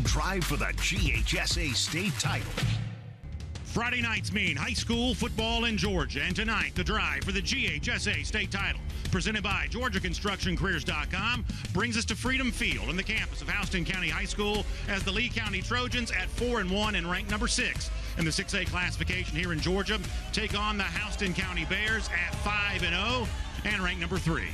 Drive for the GHSA state title. Friday nights mean high school football in Georgia, and tonight the drive for the GHSA state title, presented by GeorgiaConstructionCareers.com, brings us to Freedom Field on the campus of Houston County High School as the Lee County Trojans at four and one and ranked number six in the 6A classification here in Georgia take on the Houston County Bears at five and zero and ranked number three.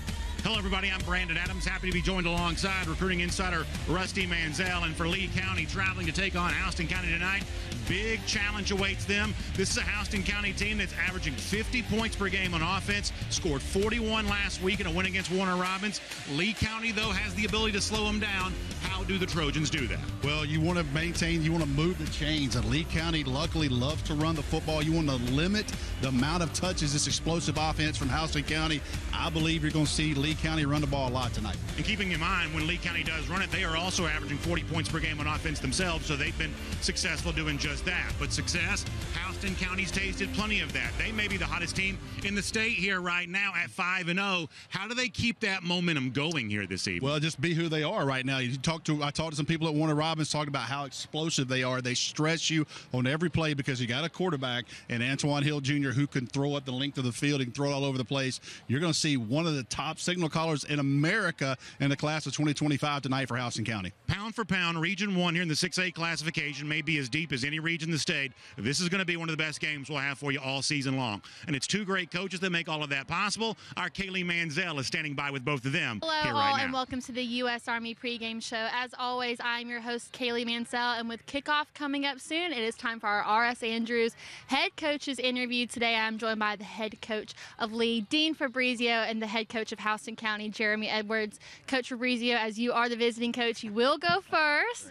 Hello, everybody. I'm Brandon Adams. Happy to be joined alongside recruiting insider Rusty Mansell. And for Lee County traveling to take on Houston County tonight, big challenge awaits them. This is a Houston County team that's averaging 50 points per game on offense, scored 41 last week in a win against Warner Robins. Lee County, though, has the ability to slow them down. How do the Trojans do that? Well, you want to maintain, you want to move the chains. And Lee County luckily loves to run the football. You want to limit the amount of touches this explosive offense from Houston County. I believe you're going to see Lee County run the ball a lot tonight. And keeping in mind, when Lee County does run it, they are also averaging 40 points per game on offense themselves, so they've been successful doing just that. But success, Houston County's tasted plenty of that. They may be the hottest team in the state here right now at 5 and 0. How do they keep that momentum going here this evening? Well, just be who they are right now. You talk to I talked to some people at Warner Robins talking about how explosive they are. They stress you on every play because you got a quarterback and Antoine Hill Jr. who can throw up the length of the field and throw it all over the place. You're going to see one of the top signal callers in America in the class of 2025 tonight for Houston County. Pound for pound, Region 1 here in the 6A classification may be as deep as any region in the state. This is going to be one of the best games we'll have for you all season long. And it's two great coaches that make all of that possible. Our Kaylee Mansell is standing by with both of them Hello, here all, right now. and welcome to the U.S. Army pregame show. As always, I'm your host, Kaylee Mansell, and with kickoff coming up soon, it is time for our R.S. Andrews head coach's interview. Today, I'm joined by the head coach of Lee, Dean Fabrizio, and the head coach of Houston County, Jeremy Edwards. Coach Fabrizio, as you are the visiting coach, you will go first.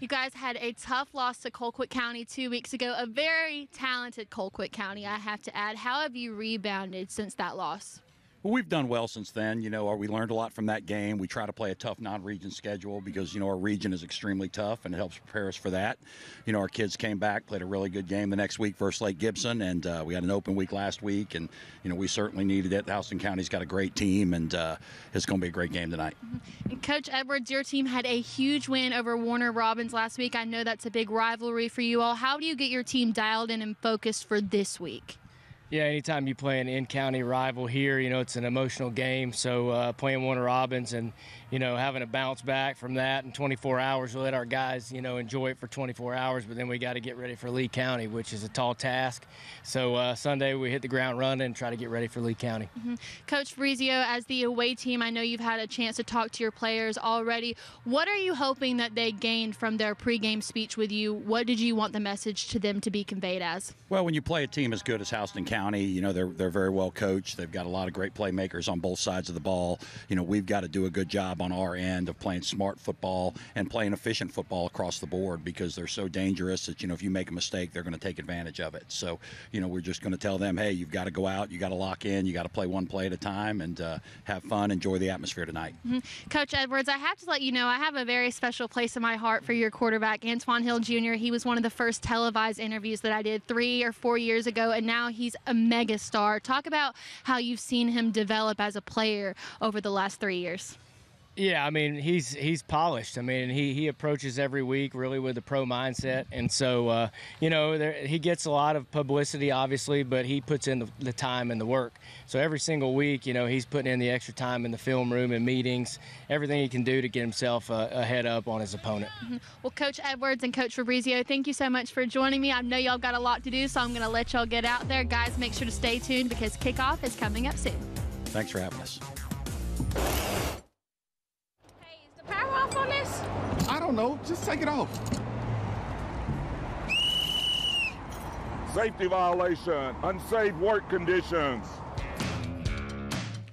You guys had a tough loss to Colquitt County two weeks ago, a very talented Colquitt County, I have to add. How have you rebounded since that loss? Well, we've done well since then. You know, we learned a lot from that game. We try to play a tough non-region schedule because you know our region is extremely tough, and it helps prepare us for that. You know, our kids came back, played a really good game the next week versus Lake Gibson, and uh, we had an open week last week, and you know we certainly needed it. Houston County's got a great team, and uh, it's going to be a great game tonight. And Coach Edwards, your team had a huge win over Warner Robins last week. I know that's a big rivalry for you all. How do you get your team dialed in and focused for this week? Yeah, anytime you play an in-county rival here, you know it's an emotional game. So uh, playing Warner Robins and you know having to bounce back from that in 24 hours, we let our guys you know enjoy it for 24 hours. But then we got to get ready for Lee County, which is a tall task. So uh, Sunday we hit the ground running and try to get ready for Lee County. Mm-hmm. Coach Fabrizio, as the away team, I know you've had a chance to talk to your players already. What are you hoping that they gained from their pregame speech with you? What did you want the message to them to be conveyed as? Well, when you play a team as good as Houston County, you know they're they're very well coached. They've got a lot of great playmakers on both sides of the ball. You know we've got to do a good job on our end of playing smart football and playing efficient football across the board because they're so dangerous that you know if you make a mistake, they're going to take advantage of it. So you know we're just going to tell them, hey, you've got to go out, you got to lock in, you got to play one play at a time, and uh, have fun, enjoy the atmosphere tonight. Mm-hmm. Coach Edwards, I have to let you know I have a very special place in my heart for your quarterback, Antoine Hill Jr. He was one of the first televised interviews that I did three or four years ago, and now he's a megastar. Talk about how you've seen him develop as a player over the last three years. Yeah, I mean he's he's polished. I mean he he approaches every week really with a pro mindset, and so uh, you know there, he gets a lot of publicity obviously, but he puts in the, the, time and the work. So every single week, you know, he's putting in the extra time in the film room and meetings, everything he can do to get himself a, a head up on his opponent. Mm-hmm. Well, Coach Edwards and Coach Fabrizio, thank you so much for joining me. I know y'all got a lot to do, so I'm going to let y'all get out there, guys. Make sure to stay tuned because kickoff is coming up soon. Thanks for having us. Power off on this? I don't know. Just take it off. Safety violation, unsafe work conditions.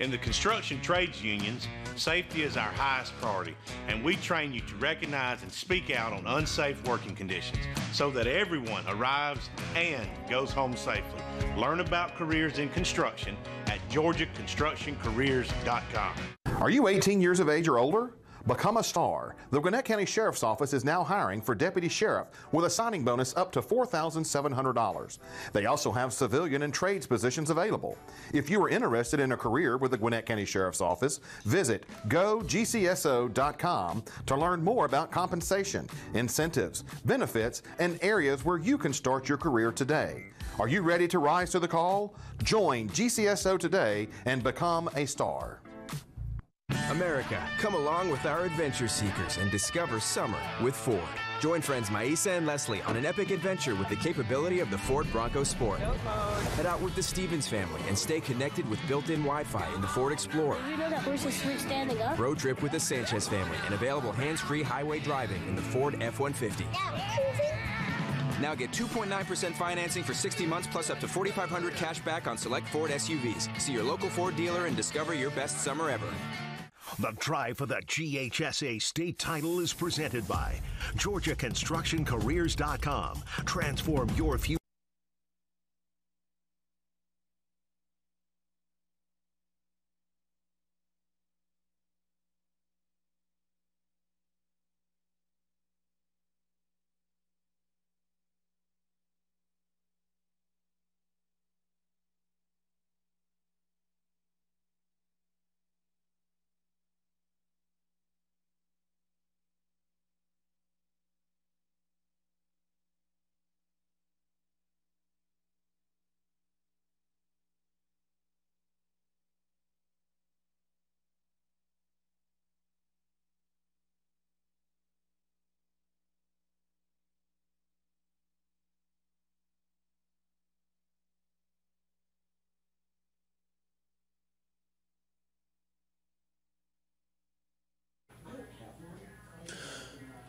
In the construction trades unions, safety is our highest priority, and we train you to recognize and speak out on unsafe working conditions so that everyone arrives and goes home safely. Learn about careers in construction at georgiaconstructioncareers.com. Are you 18 years of age or older? Become a star. The Gwinnett County Sheriff's Office is now hiring for deputy sheriff with a signing bonus up to $4,700. They also have civilian and trades positions available. If you are interested in a career with the Gwinnett County Sheriff's Office, visit gogcso.com to learn more about compensation, incentives, benefits, and areas where you can start your career today. Are you ready to rise to the call? Join GCSO today and become a star. America, come along with our adventure seekers and discover summer with Ford. Join friends Maisa and Leslie on an epic adventure with the capability of the Ford Bronco Sport. Head out with the Stevens family and stay connected with built-in Wi-Fi in the Ford Explorer. Did you know that sleep standing up? Road trip with the Sanchez family and available hands-free highway driving in the Ford F-150. Now get 2.9% financing for 60 months plus up to 4500 cash back on select Ford SUVs. See your local Ford dealer and discover your best summer ever. The drive for the GHSA state title is presented by GeorgiaConstructionCareers.com. Transform your future.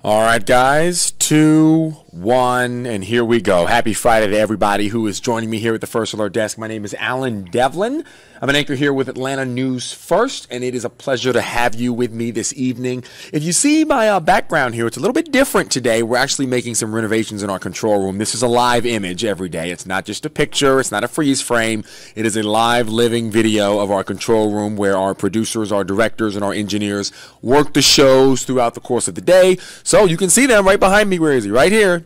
All right, guys, two, one, and here we go. Happy Friday to everybody who is joining me here at the First Alert Desk. My name is Alan Devlin. I'm an anchor here with Atlanta News First, and it is a pleasure to have you with me this evening. If you see my uh, background here, it's a little bit different today. We're actually making some renovations in our control room. This is a live image every day. It's not just a picture, it's not a freeze frame. It is a live, living video of our control room where our producers, our directors, and our engineers work the shows throughout the course of the day. So you can see them right behind me. Where is he? Right here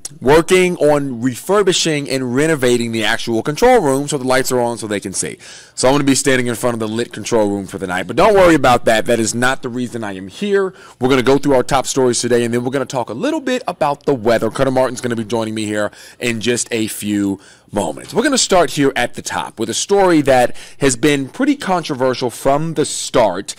working on refurbishing and renovating the actual control room so the lights are on so they can see. So I'm going to be standing in front of the lit control room for the night. But don't worry about that. That is not the reason I am here. We're going to go through our top stories today and then we're going to talk a little bit about the weather. Cutter Martin's going to be joining me here in just a few moments. We're going to start here at the top with a story that has been pretty controversial from the start.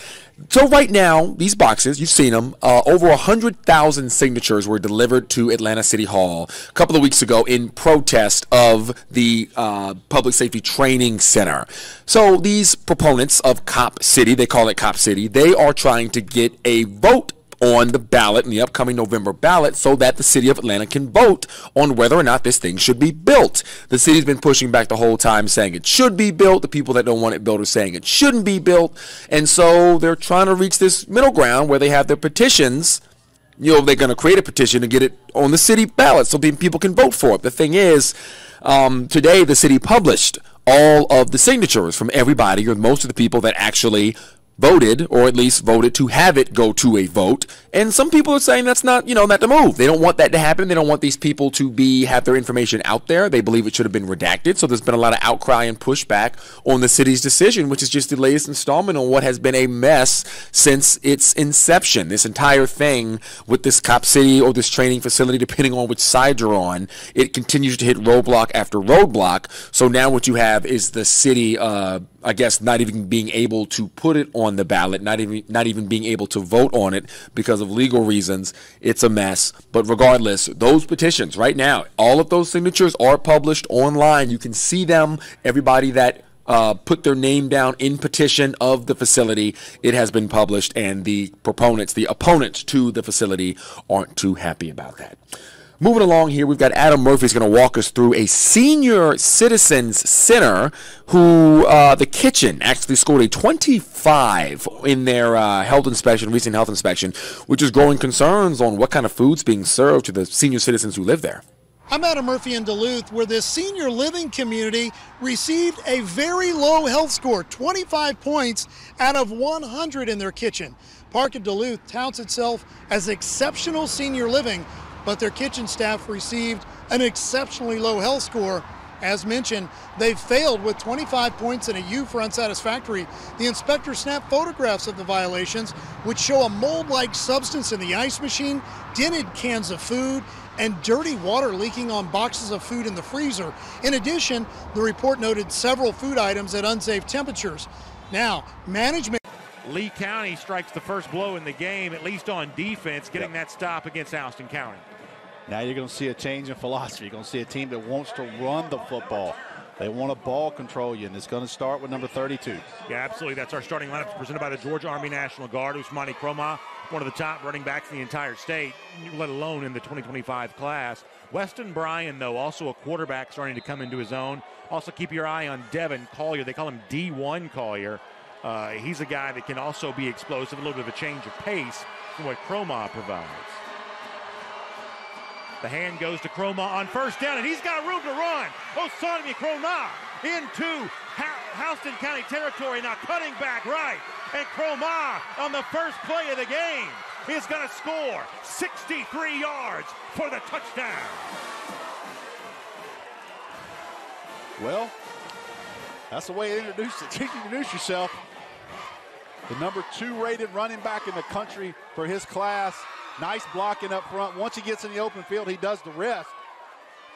So right now, these boxes, you've seen them, uh, over 100,000 signatures were delivered to Atlanta City Hall a couple of weeks ago in protest of the uh, Public Safety Training Center. So these proponents of Cop City, they call it Cop City, they are trying to get a vote on the ballot in the upcoming November ballot so that the city of Atlanta can vote on whether or not this thing should be built. The city's been pushing back the whole time saying it should be built. The people that don't want it built are saying it shouldn't be built. And so they're trying to reach this middle ground where they have their petitions you know, they're going to create a petition to get it on the city ballot so people can vote for it. The thing is, um, today the city published all of the signatures from everybody or most of the people that actually voted, or at least voted to have it go to a vote. And some people are saying that's not, you know, not the move. They don't want that to happen. They don't want these people to be have their information out there. They believe it should have been redacted. So there's been a lot of outcry and pushback on the city's decision, which is just the latest installment on what has been a mess since its inception. This entire thing with this cop city or this training facility, depending on which side you're on, it continues to hit roadblock after roadblock. So now what you have is the city, uh, I guess, not even being able to put it on the ballot, not even not even being able to vote on it because of legal reasons. It's a mess. But regardless, those petitions right now, all of those signatures are published online. You can see them. Everybody that uh, put their name down in petition of the facility. It has been published, and the proponents, the opponents to the facility, aren't too happy about that. Moving along here, we've got Adam Murphy is going to walk us through a senior citizens center who uh, the kitchen actually scored a 25 in their uh, health inspection, recent health inspection, which is growing concerns on what kind of food's being served to the senior citizens who live there. I'm Adam Murphy in Duluth, where this senior living community received a very low health score, 25 points out of 100 in their kitchen. Park at Duluth touts itself as exceptional senior living, but their kitchen staff received an exceptionally low health score. As mentioned, they've failed with 25 points and a U for unsatisfactory. The inspector snapped photographs of the violations, which show a mold like substance in the ice machine, dented cans of food, and dirty water leaking on boxes of food in the freezer. In addition, the report noted several food items at unsafe temperatures. Now, management. Lee County strikes the first blow in the game, at least on defense, getting yep. that stop against Houston County. Now you're going to see a change in philosophy. You're going to see a team that wants to run the football. They want to ball control you, and it's going to start with number 32. Yeah, absolutely. That's our starting lineup presented by the Georgia Army National Guard. Ousmane Kromah, one of the top running backs in the entire state, let alone in the 2025 class. Weston Bryan, though, also a quarterback starting to come into his own. Also, keep your eye on Devin Collier. They call him D1 Collier. Uh, he's a guy that can also be explosive, a little bit of a change of pace from what Kromah provides. The hand goes to Kromah on first down, and he's got room to run. Ousmane Kromah into Houston County territory, now cutting back right. And Kromah on the first play of the game is going to score 63 yards for the touchdown. Well, that's the way to introduce, to introduce yourself. The number two rated running back in the country for his class Nice blocking up front. Once he gets in the open field, he does the rest.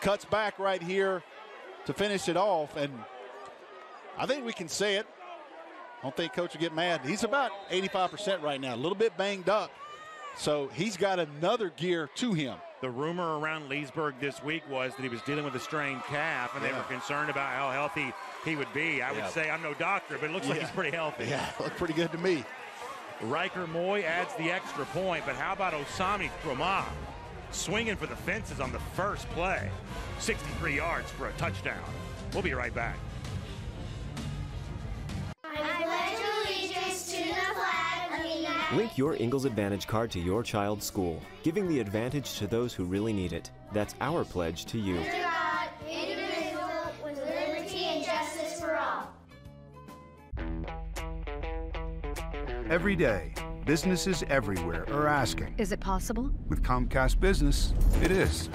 Cuts back right here to finish it off. And I think we can say it. I don't think coach will get mad. He's about 85% right now, a little bit banged up. So he's got another gear to him. The rumor around Leesburg this week was that he was dealing with a strained calf, and yeah. they were concerned about how healthy he would be. I yeah. would say I'm no doctor, but it looks yeah. like he's pretty healthy. Yeah, looked pretty good to me. Riker Moy adds the extra point, but how about Ousmane Kromah swinging for the fences on the first play? 63 yards for a touchdown. We'll be right back. Link your Ingles Advantage card to your child's school, giving the advantage to those who really need it. That's our pledge to you. Every day, businesses everywhere are asking Is it possible? With Comcast Business, it is.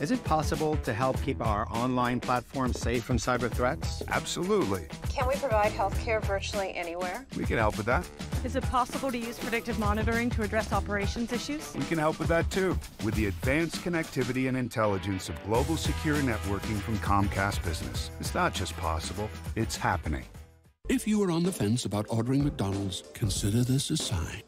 Is it possible to help keep our online platform safe from cyber threats? Absolutely. Can we provide healthcare virtually anywhere? We can help with that. Is it possible to use predictive monitoring to address operations issues? We can help with that too. With the advanced connectivity and intelligence of global secure networking from Comcast Business. It's not just possible, it's happening. If you are on the fence about ordering McDonald's, consider this a sign.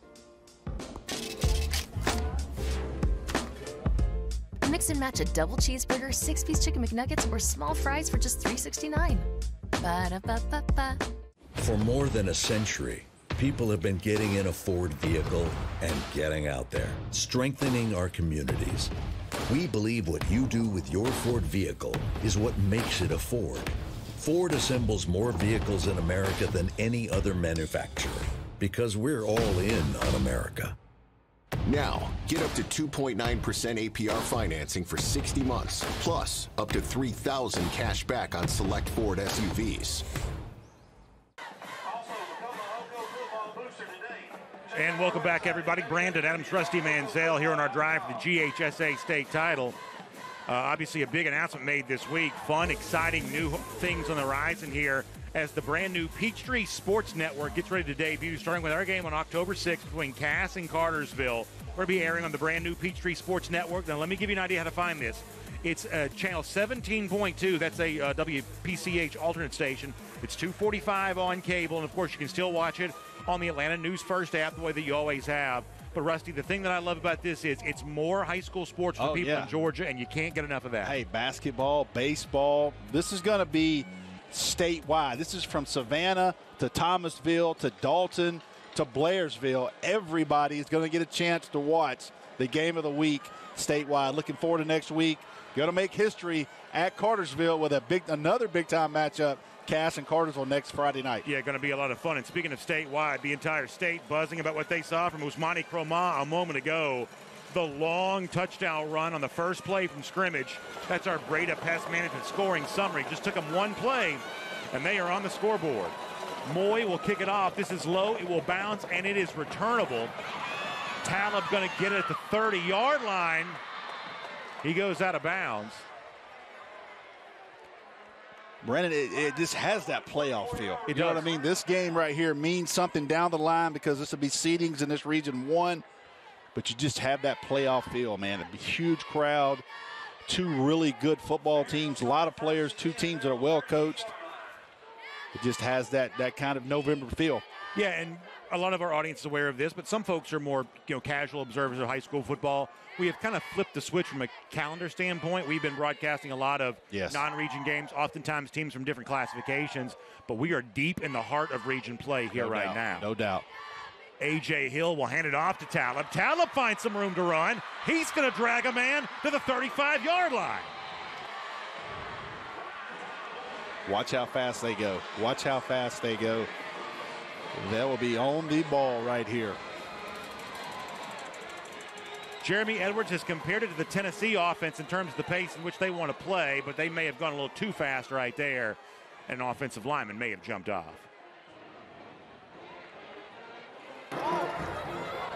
Mix and match a double cheeseburger, six piece chicken McNuggets, or small fries for just $3.69. Ba-da-ba-ba-ba. For more than a century, people have been getting in a Ford vehicle and getting out there, strengthening our communities. We believe what you do with your Ford vehicle is what makes it a Ford. Ford assembles more vehicles in America than any other manufacturer because we're all in on America. Now, get up to 2.9% APR financing for 60 months, plus up to 3000 cash back on select Ford SUVs. And welcome back, everybody. Brandon Adams, Rusty Mansell here on our drive for the GHSA state title. Uh, obviously, a big announcement made this week. Fun, exciting new things on the horizon here as the brand new Peachtree Sports Network gets ready to debut, starting with our game on October 6th between Cass and Cartersville. We're going to be airing on the brand new Peachtree Sports Network. Now, let me give you an idea how to find this. It's uh, channel 17.2. That's a uh, WPCH alternate station. It's 245 on cable, and of course, you can still watch it on the Atlanta News First app the way that you always have. But Rusty, the thing that I love about this is it's more high school sports for oh, people yeah. in Georgia, and you can't get enough of that. Hey, basketball, baseball. This is going to be statewide. This is from Savannah to Thomasville to Dalton to Blairsville. Everybody is going to get a chance to watch the game of the week statewide. Looking forward to next week. Going to make history at Cartersville with a big another big time matchup Cass and Cartersville next Friday night. Yeah, going to be a lot of fun. And speaking of statewide, the entire state buzzing about what they saw from Ousmane Kromah a moment ago. The long touchdown run on the first play from scrimmage. That's our Breda Pest Management scoring summary. Just took them one play, and they are on the scoreboard. Moy will kick it off. This is low. It will bounce, and it is returnable. Talib going to get it at the 30-yard line. He goes out of bounds. Brandon, it, it, just has that playoff feel. It you know what I mean? This game right here means something down the line because this will be seedings in this region one, but you just have that playoff feel, man. A huge crowd, two really good football teams, a lot of players, two teams that are well coached. It just has that that kind of November feel. Yeah, and a lot of our audience is aware of this, but some folks are more, you know, casual observers of high school football. We have kind of flipped the switch from a calendar standpoint. We've been broadcasting a lot of Yes. non-region games, oftentimes teams from different classifications, but we are deep in the heart of region play here No right doubt, now. No doubt. AJ Hill will hand it off to Talib. Talib finds some room to run. He's going to drag a man to the 35-yard line. Watch how fast they go. Watch how fast they go. That will be on the ball right here. Jeremy Edwards has compared it to the Tennessee offense in terms of the pace in which they want to play, but they may have gone a little too fast right there. and An offensive lineman may have jumped off.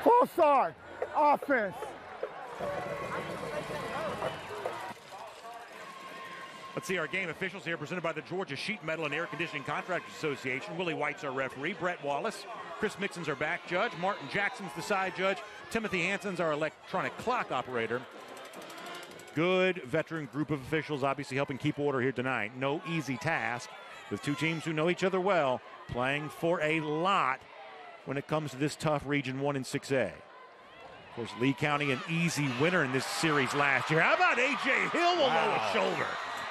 Full start. Offense. Let's see our game officials here, presented by the Georgia Sheet Metal and Air Conditioning Contractors Association. Willie White's our referee. Brett Wallace. Chris Mixon's our back judge. Martin Jackson's the side judge. Timothy Hanson's our electronic clock operator. Good veteran group of officials, obviously helping keep order here tonight. No easy task with two teams who know each other well, playing for a lot when it comes to this tough Region 1 and 6A. Of course, Lee County an easy winner in this series last year. How about A.J. Hill will Wow. low shoulder?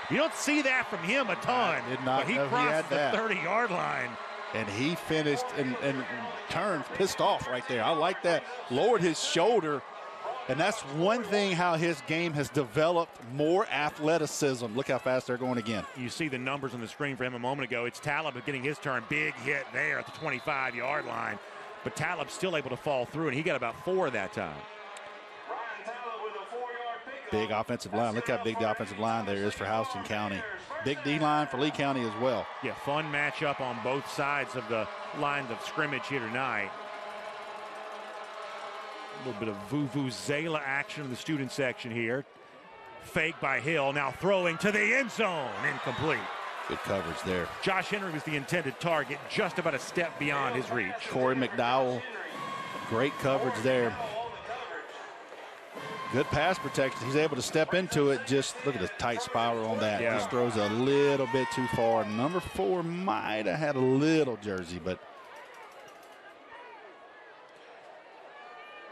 You don't see that from him a ton. did not but he know he the that. 30-yard line. And he finished and, and turned pissed off right there. I like that. Lowered his shoulder. And that's one thing how his game has developed more athleticism. Look how fast they're going again. You see the numbers on the screen for him a moment ago. It's Talib getting his turn. Big hit there at the 25-yard line. But Talib's still able to fall through, and he got about four that time. Big offensive line. Look how big the offensive line there is for Houston County. Big D line for Lee County as well. Yeah, fun matchup on both sides of the lines of scrimmage here tonight. A little bit of Vuvuzela action in the student section here. Fake by Hill, now throwing to the end zone. Incomplete. Good coverage there. Josh Henry was the intended target, just about a step beyond his reach. Corey McDowell, great coverage there. Good pass protection. He's able to step into it. Just look at the tight spiral on that. Yeah. Just throws a little bit too far. Number four might have had a little jersey, but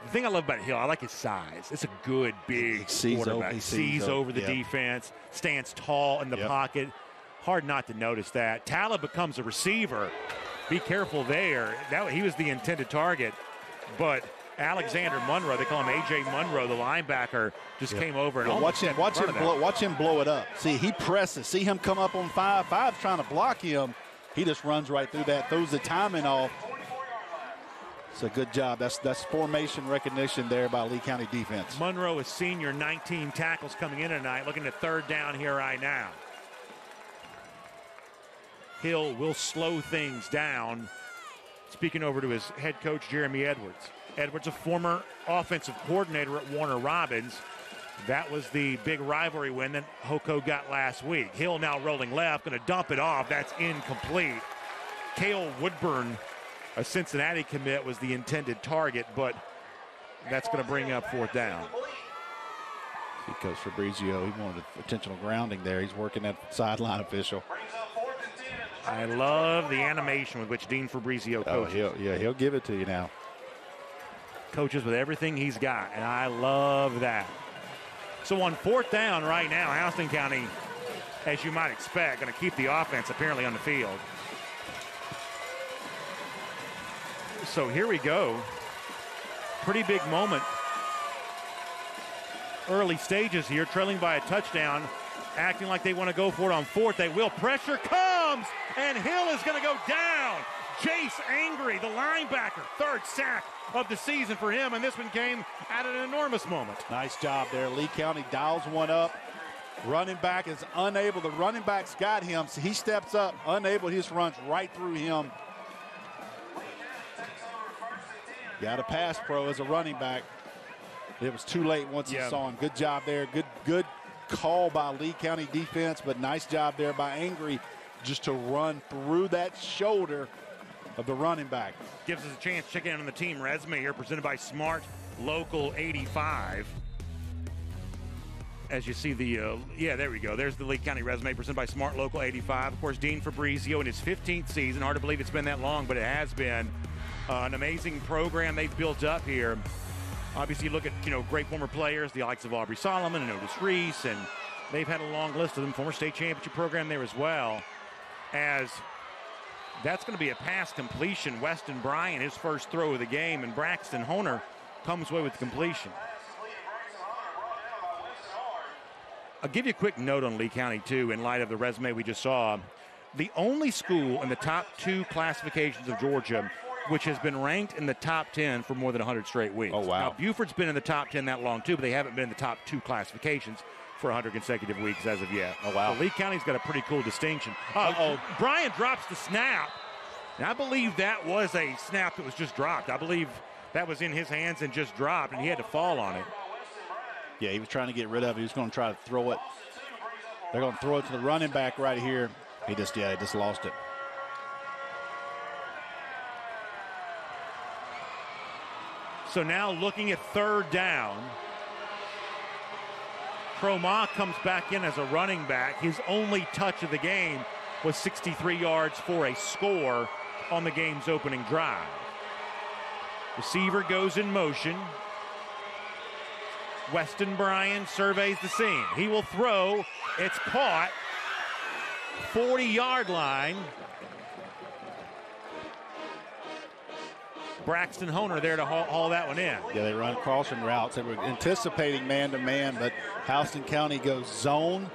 The thing I love about Hill, I like his size. It's a good, big sees over- quarterback. he He sees over- over the yep. defense, stands tall in the Yep. pocket. Hard not to notice that. Talib becomes a receiver. Be careful there. That he was the intended target, but Alexander Munro, they call him AJ Munro, the linebacker, just Yep. came over and almost watch him. Watch him blow. Watch him blow it up. See, he presses. See him come up on five, five trying to block him. He just runs right through that. Throws the timing off. It's a good job. That's that's formation recognition there by Lee County defense. Munro is senior, 19 tackles coming in tonight, looking at third down here right now. Hill will slow things down. Speaking over to his head coach, Jeremy Edwards. Edwards, a former offensive coordinator at Warner Robins. That was the big rivalry win that HoCo got last week. Hill now rolling left, going to dump it off. That's incomplete. Cale Woodburn, a Cincinnati commit, was the intended target, but that's going to bring up fourth down. See Coach Fabrizio. He wanted intentional grounding there. He's working that sideline official. I love the animation with which Dean Fabrizio coaches. Oh, coaches. he'll, yeah, he'll give it to you now. Coaches with everything he's got, and I love that. So on fourth down right now, Houston County, as you might expect, going to keep the offense apparently on the field. So here we go. Pretty big moment. Early stages here, trailing by a touchdown, acting like they want to go for it on fourth. They will. Pressure comes, and Hill is going to go down. Jace Angry, the linebacker, third sack of the season for him, and this one came at an enormous moment. Nice job there. Lee County dials one up. Running back is unable. The running back's got him. So he steps up, unable. He just runs right through him. Got a pass pro as a running back. It was too late once yeah. he saw him. Good job there. Good, good call by Lee County defense, but nice job there by Angry just to run through that shoulder of the running back. Gives us a chance to check in on the team resume here, presented by Smart Local 85. As you see the, uh, yeah, there we go. There's the Lee County resume presented by Smart Local 85. Of course, Dean Fabrizio in his 15th season. Hard to believe it's been that long, but it has been uh, an amazing program they've built up here. Obviously, look at you know great former players, the likes of Aubrey Solomon and Otis Reese, and they've had a long list of them. Former state championship program there as well. As that's going to be a pass completion. Weston Bryan, his first throw of the game, and Braxton Honer comes away with the completion. I'll give you a quick note on Lee County, too, in light of the resume we just saw. The only school in the top two classifications of Georgia which has been ranked in the top 10 for more than 100 straight weeks. Oh, wow. Now, Buford's been in the top 10 that long, too, but they haven't been in the top two classifications for 100 consecutive weeks as of yet. Oh, wow. So Lee County's got a pretty cool distinction. Uh, oh, Bryan drops the snap. And I believe that was a snap that was just dropped. I believe that was in his hands and just dropped, and he had to fall on it. Yeah, he was trying to get rid of it. He was going to try to throw it. They're going to throw it to the running back right here. He just, yeah, he just lost it. So now looking at third down. Kromah comes back in as a running back. His only touch of the game was 63 yards for a score on the game's opening drive. Receiver goes in motion. Weston Bryan surveys the scene. He will throw. It's caught. 40 yard line. Braxton Honer there to haul, haul, that one in. Yeah, they run crossing routes. They were anticipating man to man, but Houston County goes zone.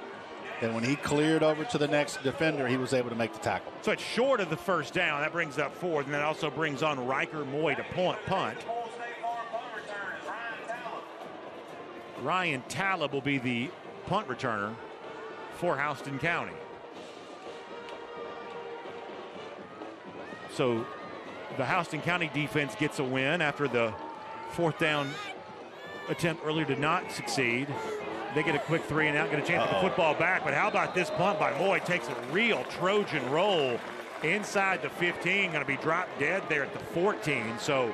And when he cleared over to the next defender, he was able to make the tackle. So it's short of the first down. That brings up fourth, and that also brings on Riker Moy to punt. punt. Ryan Talib will be the punt returner for Houston County. So the Houston County defense gets a win after the fourth down attempt earlier did not succeed. They get a quick three and out, get a chance Uh-oh. to get the football back. But how about this punt by Moy? Takes a real Trojan roll inside the 15. Going to be dropped dead there at the 14. So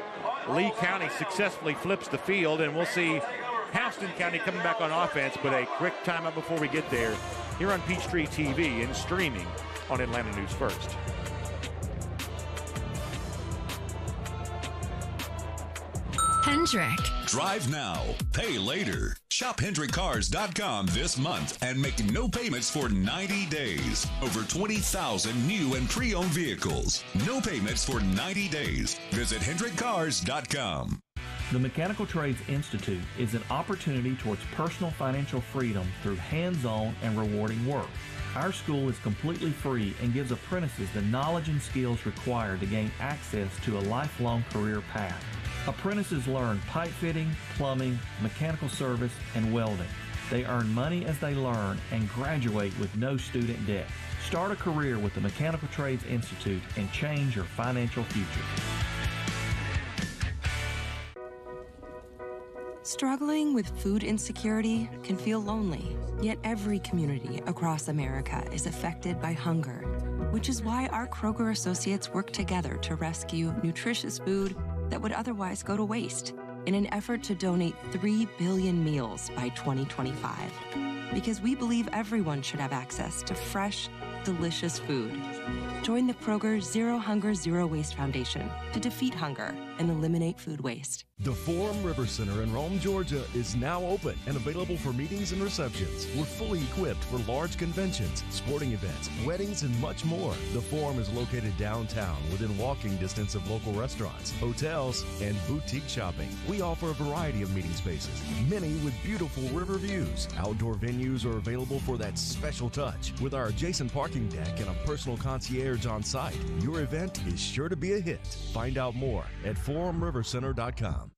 Lee County successfully flips the field, and we'll see Houston County coming back on offense. But a quick timeout before we get there here on Peachtree TV and streaming on Atlanta News First. Hendrick. Drive now, pay later. Shop HendrickCars.com this month and make no payments for 90 days. Over 20,000 new and pre owned vehicles. No payments for 90 days. Visit HendrickCars.com. The Mechanical Trades Institute is an opportunity towards personal financial freedom through hands on and rewarding work. Our school is completely free and gives apprentices the knowledge and skills required to gain access to a lifelong career path. Apprentices learn pipe fitting, plumbing, mechanical service, and welding. They earn money as they learn and graduate with no student debt. Start a career with the Mechanical Trades Institute and change your financial future. Struggling with food insecurity can feel lonely, yet every community across America is affected by hunger, which is why our Kroger associates work together to rescue nutritious food that would otherwise go to waste in an effort to donate 3 billion meals by 2025. Because we believe everyone should have access to fresh, delicious food. Join the Kroger Zero Hunger Zero Waste Foundation to defeat hunger and eliminate food waste. The Forum River Center in Rome, Georgia is now open and available for meetings and receptions. We're fully equipped for large conventions, sporting events, weddings, and much more. The Forum is located downtown within walking distance of local restaurants, hotels, and boutique shopping. We offer a variety of meeting spaces, many with beautiful river views. Outdoor venues are available for that special touch with our adjacent parking deck and a personal concierge on site. Your event is sure to be a hit. Find out more at forumrivercenter.com.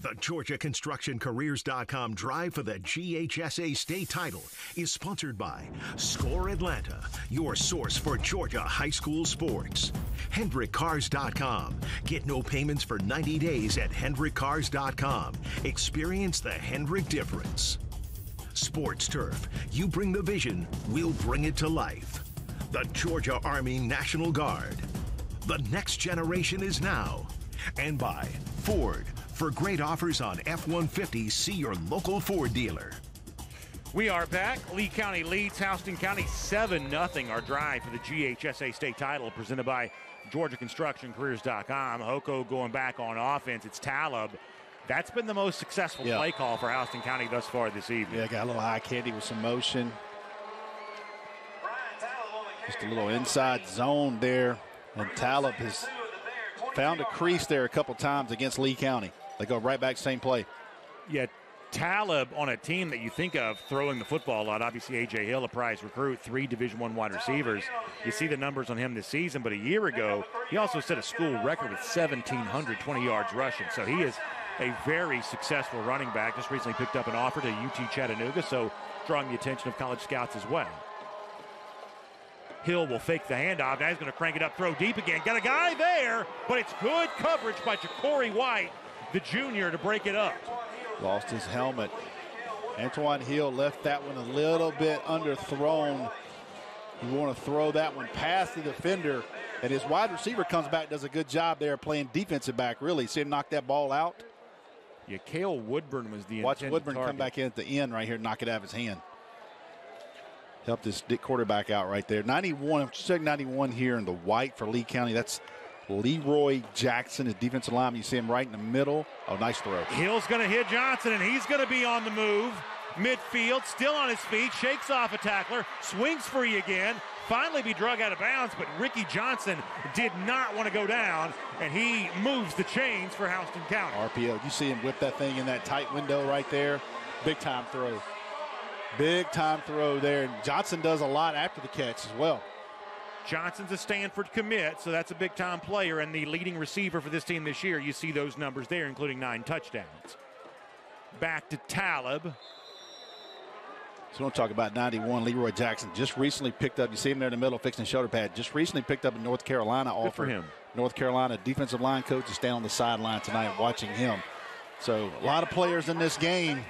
The Georgia Construction Careers.com drive for the GHSA state title is sponsored by Score Atlanta, your source for Georgia high school sports. HendrickCars.com. Get no payments for 90 days at HendrickCars.com. Experience the Hendrick difference. Sports Turf. You bring the vision, we'll bring it to life. The Georgia Army National Guard. The next generation is now. And by Ford. For great offers on F 150, see your local Ford dealer. We are back. Lee County leads Houston County 7 0. Our drive for the GHSA state title presented by Georgia Construction Careers.com. HoCo going back on offense. It's Talib. That's been the most successful Yeah. play call for Houston County thus far this evening. Yeah, got a little high candy with some motion. Just a little inside zone there. And Talib has found a crease there a couple times against Lee County. They go right back, same play. Yeah, Talib on a team that you think of throwing the football a lot. Obviously, AJ Hill, a prize recruit, three Division One wide receivers. You see the numbers on him this season, but a year ago he also set a school record with 1,720 yards rushing. So he is a very successful running back. Just recently picked up an offer to UT Chattanooga, so drawing the attention of college scouts as well. Hill will fake the handoff. Now he's going to crank it up, throw deep again. Got a guy there, but it's good coverage by Ja'Cory White, the junior, to break it up. Lost his helmet. Antoine Hill left that one a little bit underthrown. You want to throw that one past the defender, and his wide receiver comes back, does a good job there playing defensive back. Really, see him knock that ball out. Yeah, Cale Woodburn was the Watch Woodburn come back in at the end right here, knock it out of his hand. Helped this quarterback out right there. 91, checking 91 here in the white for Lee County. That's Leroy Jackson, his defensive lineman. You see him right in the middle. Oh, nice throw. Hill's going to hit Johnson, and he's going to be on the move. Midfield, still on his feet, shakes off a tackler, swings free again, finally be drug out of bounds, but Ricky Johnson did not want to go down, and he moves the chains for Houston County. RPO. You see him whip that thing in that tight window right there. Big time throw. Big time throw there. And Johnson does a lot after the catch as well. Johnson's a Stanford commit, so that's a big time player and the leading receiver for this team this year. You see those numbers there, including nine touchdowns. Back to Talib. So we don't talk about 91. Leroy Jackson just recently picked up. You see him there in the middle, fixing the shoulder pad. Just recently picked up in North Carolina. Good offer for him. North Carolina defensive line coach to stand on the sideline tonight watching him. So a lot of players in this game.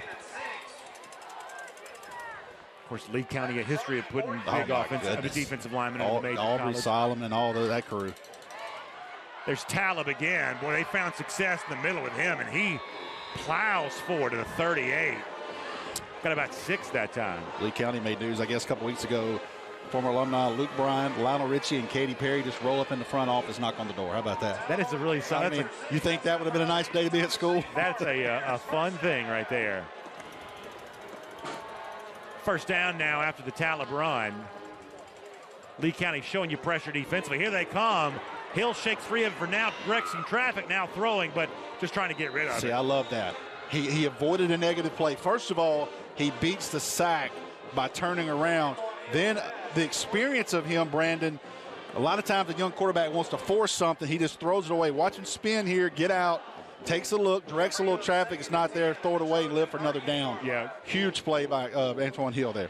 Of course, Lee County a history of putting Oh, big offensive goodness. defensive linemen Al- in the major Aubrey college. Solomon and all of that crew. There's Talib again. Boy, they found success in the middle with him, and he plows forward to the 38. Got about six that time. Lee County made news, I guess, a couple weeks ago. Former alumni Luke Bryan, Lionel Richie, and Katy Perry just roll up in the front office, knock on the door. How about that? That is a really I solid. mean, you think that would have been a nice day to be at school? That's a, uh, a fun thing right there. First down now after the Talib run. Lee County showing you pressure defensively. Here they come. Hill shakes free of it for now, wrecks some traffic, now throwing, but just trying to get rid of See, it. See, I love that. He, he avoided a negative play. First of all, he beats the sack by turning around. Then the experience of him, Brandon, a lot of times a young quarterback wants to force something. He just throws it away. Watch him spin here, get out, takes a look, directs a little traffic. It's not there. Throw it away and live for another down. Yeah. Huge play by uh, Antoine Hill there.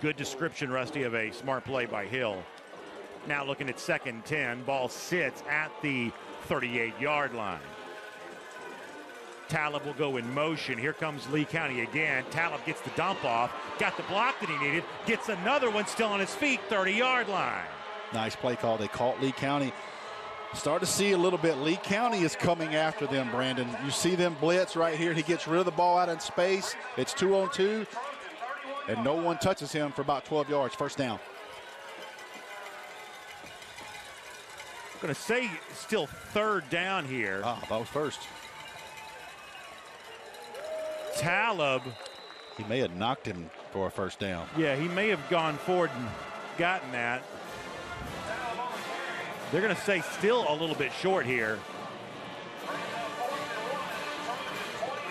Good description, Rusty, of a smart play by Hill. Now looking at second 10. Ball sits at the 38 yard line. Talib will go in motion. Here comes Lee County again. Talib gets the dump off, got the block that he needed, gets another one still on his feet, 30 yard line. Nice play call. They caught Lee County. Start to see a little bit. Lee County is coming after them, Brandon. You see them blitz right here. He gets rid of the ball out in space. It's two on two, and no one touches him for about 12 yards. First down. I'm going to say still third down here. Ah, that was first. Talib, He may have knocked him for a first down. yeah, he may have gone forward and gotten that. They're going to say still a little bit short here.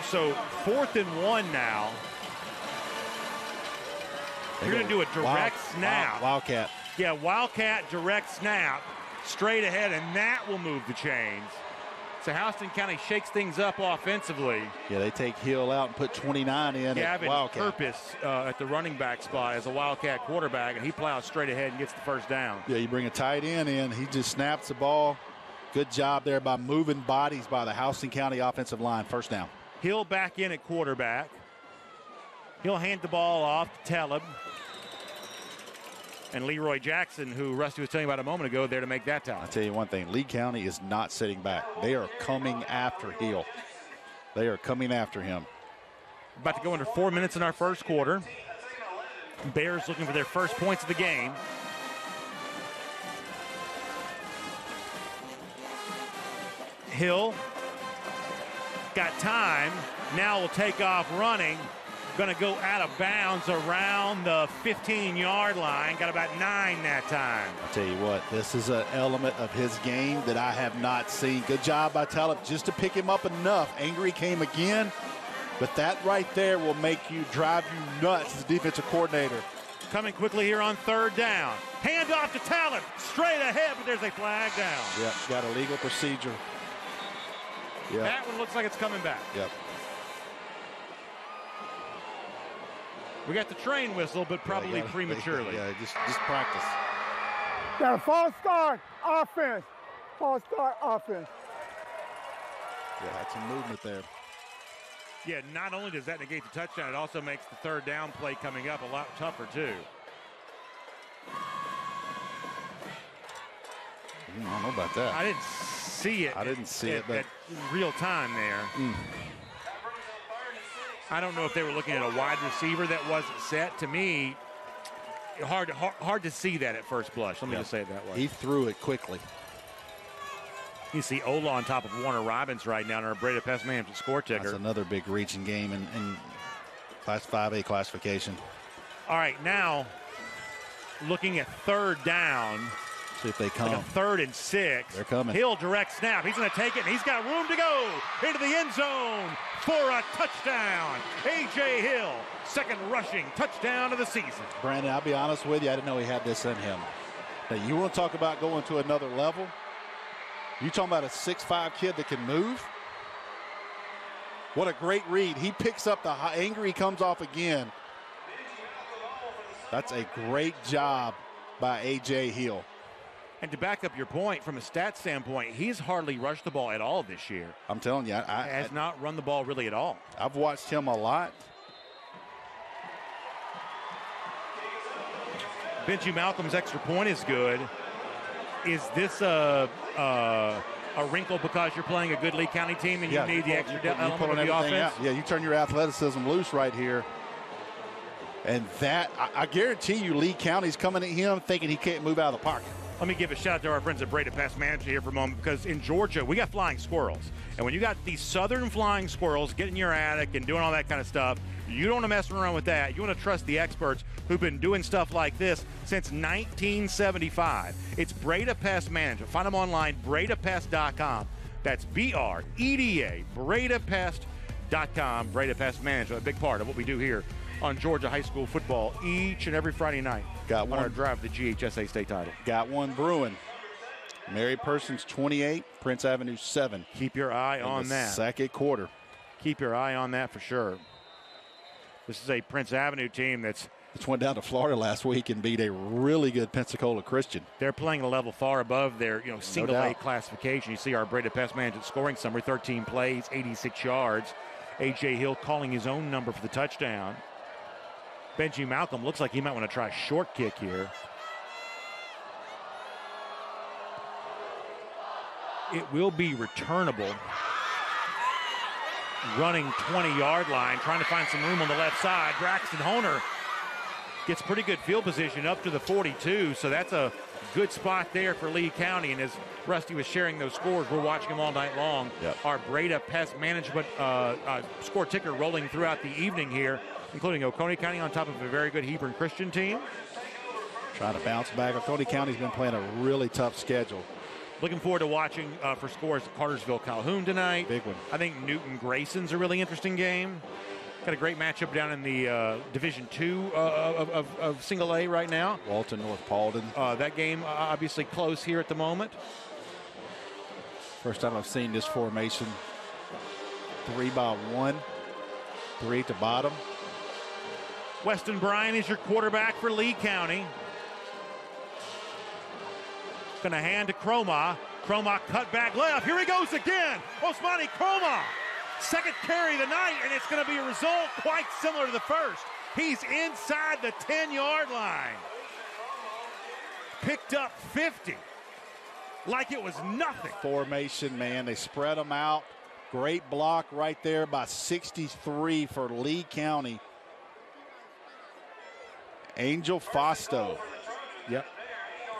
So fourth and one now. You're going to do a direct Wild- snap. Wild- Wildcat. Yeah, Wildcat direct snap straight ahead, and that will move the chains. So Houston County shakes things up offensively. Yeah, they take Hill out and put 29 in Gavin at Wildcat. Purpose uh, at the running back spot as a Wildcat quarterback, and he plows straight ahead and gets the first down. Yeah, you bring a tight end in, he just snaps the ball. Good job there by moving bodies by the Houston County offensive line. First down. Hill back in at quarterback. He'll hand the ball off to Talib. And Leroy Jackson, who Rusty was telling you about a moment ago, there to make that tackle. I'll tell you one thing Lee County is not sitting back. They are coming after Hill. They are coming after him. About to go under four minutes in our first quarter. Bears looking for their first points of the game. Hill got time. Now will take off running. Going to go out of bounds around the 15 yard line. Got about nine that time. I'll tell you what, this is an element of his game that I have not seen. Good job by Talib just to pick him up enough. Angry came again, but that right there will make you drive you nuts as a defensive coordinator. Coming quickly here on third down. Hand off to Talib. Straight ahead, but there's a flag down. Yep, got a legal procedure. Yep. That one looks like it's coming back. Yep. We got the train whistle, but probably Yeah, gotta- prematurely. Yeah, just, just practice. Got a false start offense. False start offense. Yeah, had some movement there. Yeah, not only does that negate the touchdown, it also makes the third down play coming up a lot tougher, too. Mm, I don't know about that. I didn't see it. I didn't see at, it, but- at real time there. Mm. I don't know if they were looking at a wide receiver that wasn't set. To me, hard hard, hard to see that at first blush. Let me Yeah. just say it that way. He threw it quickly. you see Ola on top of Warner Robins right now in our Breda Pest Management score ticker. That's another big reaching game in, in Class 5A classification. All right, now looking at third down. See if they Like come. a third and six. They're coming. Hill direct snap. He's going to take it, and he's got room to go into the end zone for a touchdown. A.J. Hill, second rushing touchdown of the season. Brandon, I'll be honest with you, I didn't know he had this in him. Now, you want to talk about going to another level? You talking about a six-five kid that can move? What a great read. He picks up the high, angry he comes off again. That's a great job by A.J. Hill. And to back up your point, from a stat standpoint, he's hardly rushed the ball at all this year. I'm telling you, I, I, Has not run the ball really at all. I've watched him a lot. Benji Malcolm's extra point is good. Is this a, a, a wrinkle because you're playing a good Lee County team and you need the pull- extra you you element pulling of the offense? out. Yeah, you turn your athleticism loose right here. And that, I, I guarantee you, Lee County's coming at him thinking he can't move out of the pocket. Let me give a shout out to our friends at Breda Pest Management here for a moment because in Georgia, we got flying squirrels. And when you got these southern flying squirrels getting in your attic and doing all that kind of stuff, you don't want to mess around with that. You want to trust the experts who've been doing stuff like this since 1975. It's Breda Pest Management. Find them online, bredapest.com. That's B R E D A, bredapest.com. Breda Pest Management, a big part of what we do here on Georgia High School football each and every Friday night. Got on one. our drive the GHSA state title. Got one brewing. Mary Persons 28, Prince Avenue 7. Keep your eye on the that. Second quarter. Keep your eye on that for sure. This is a Prince Avenue team that's Just went down to Florida last week and beat a really good Pensacola Christian. they're playing a level far above their you know single A classification. You see our Breda Pest Management scoring summary: 13 plays, 86 yards. AJ Hill calling his own number for the touchdown. Benji Malcolm looks like he might want to try a short kick here. It will be returnable. Running 20 yard line, trying to find some room on the left side. Braxton Honer gets pretty good field position up to the 42, so that's a good spot there for Lee County. And as Rusty was sharing those scores, we're watching them all night long. Our Breda Pest Management uh, uh, score ticker rolling throughout the evening here, including Oconee County on top of a very good Hebron Christian team. Trying to bounce back. Oconee County's been playing a really tough schedule. Looking forward to watching uh, for scores at Cartersville Calhoun tonight. Big one. I think Newton Grayson's a really interesting game. Got a great matchup down in the uh, Division Two uh, of, of, of Single A right now. Walton North Paulding. Uh, that game uh, obviously close here at the moment. First time I've seen this formation. Three by one, three at the bottom. Weston Bryan is your quarterback for Lee County. Going to hand to Kromah. Kromah cut back left. Here he goes again. Ousmane Kromah. Second carry of the night, and it's going to be a result quite similar to the first. He's inside the 10 yard line. Picked up 50 like it was nothing. Formation, man. They spread them out. Great block right there by 63 for Lee County. Angel Fasto. Yep.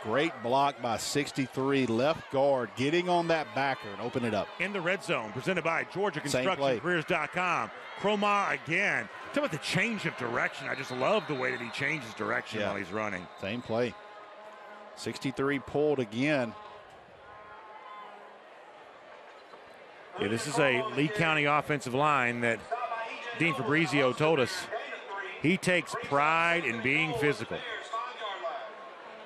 Great block by 63 left guard, getting on that backer and open it up. In the red zone, presented by Georgia Same Construction play. Careers.com. Kromah again. Talk about the change of direction. I just love the way that he changes direction Yeah. while he's running. Same play. 63 pulled again. Yeah, this is a Lee County offensive line that Dean Fabrizio told us he takes pride in being physical.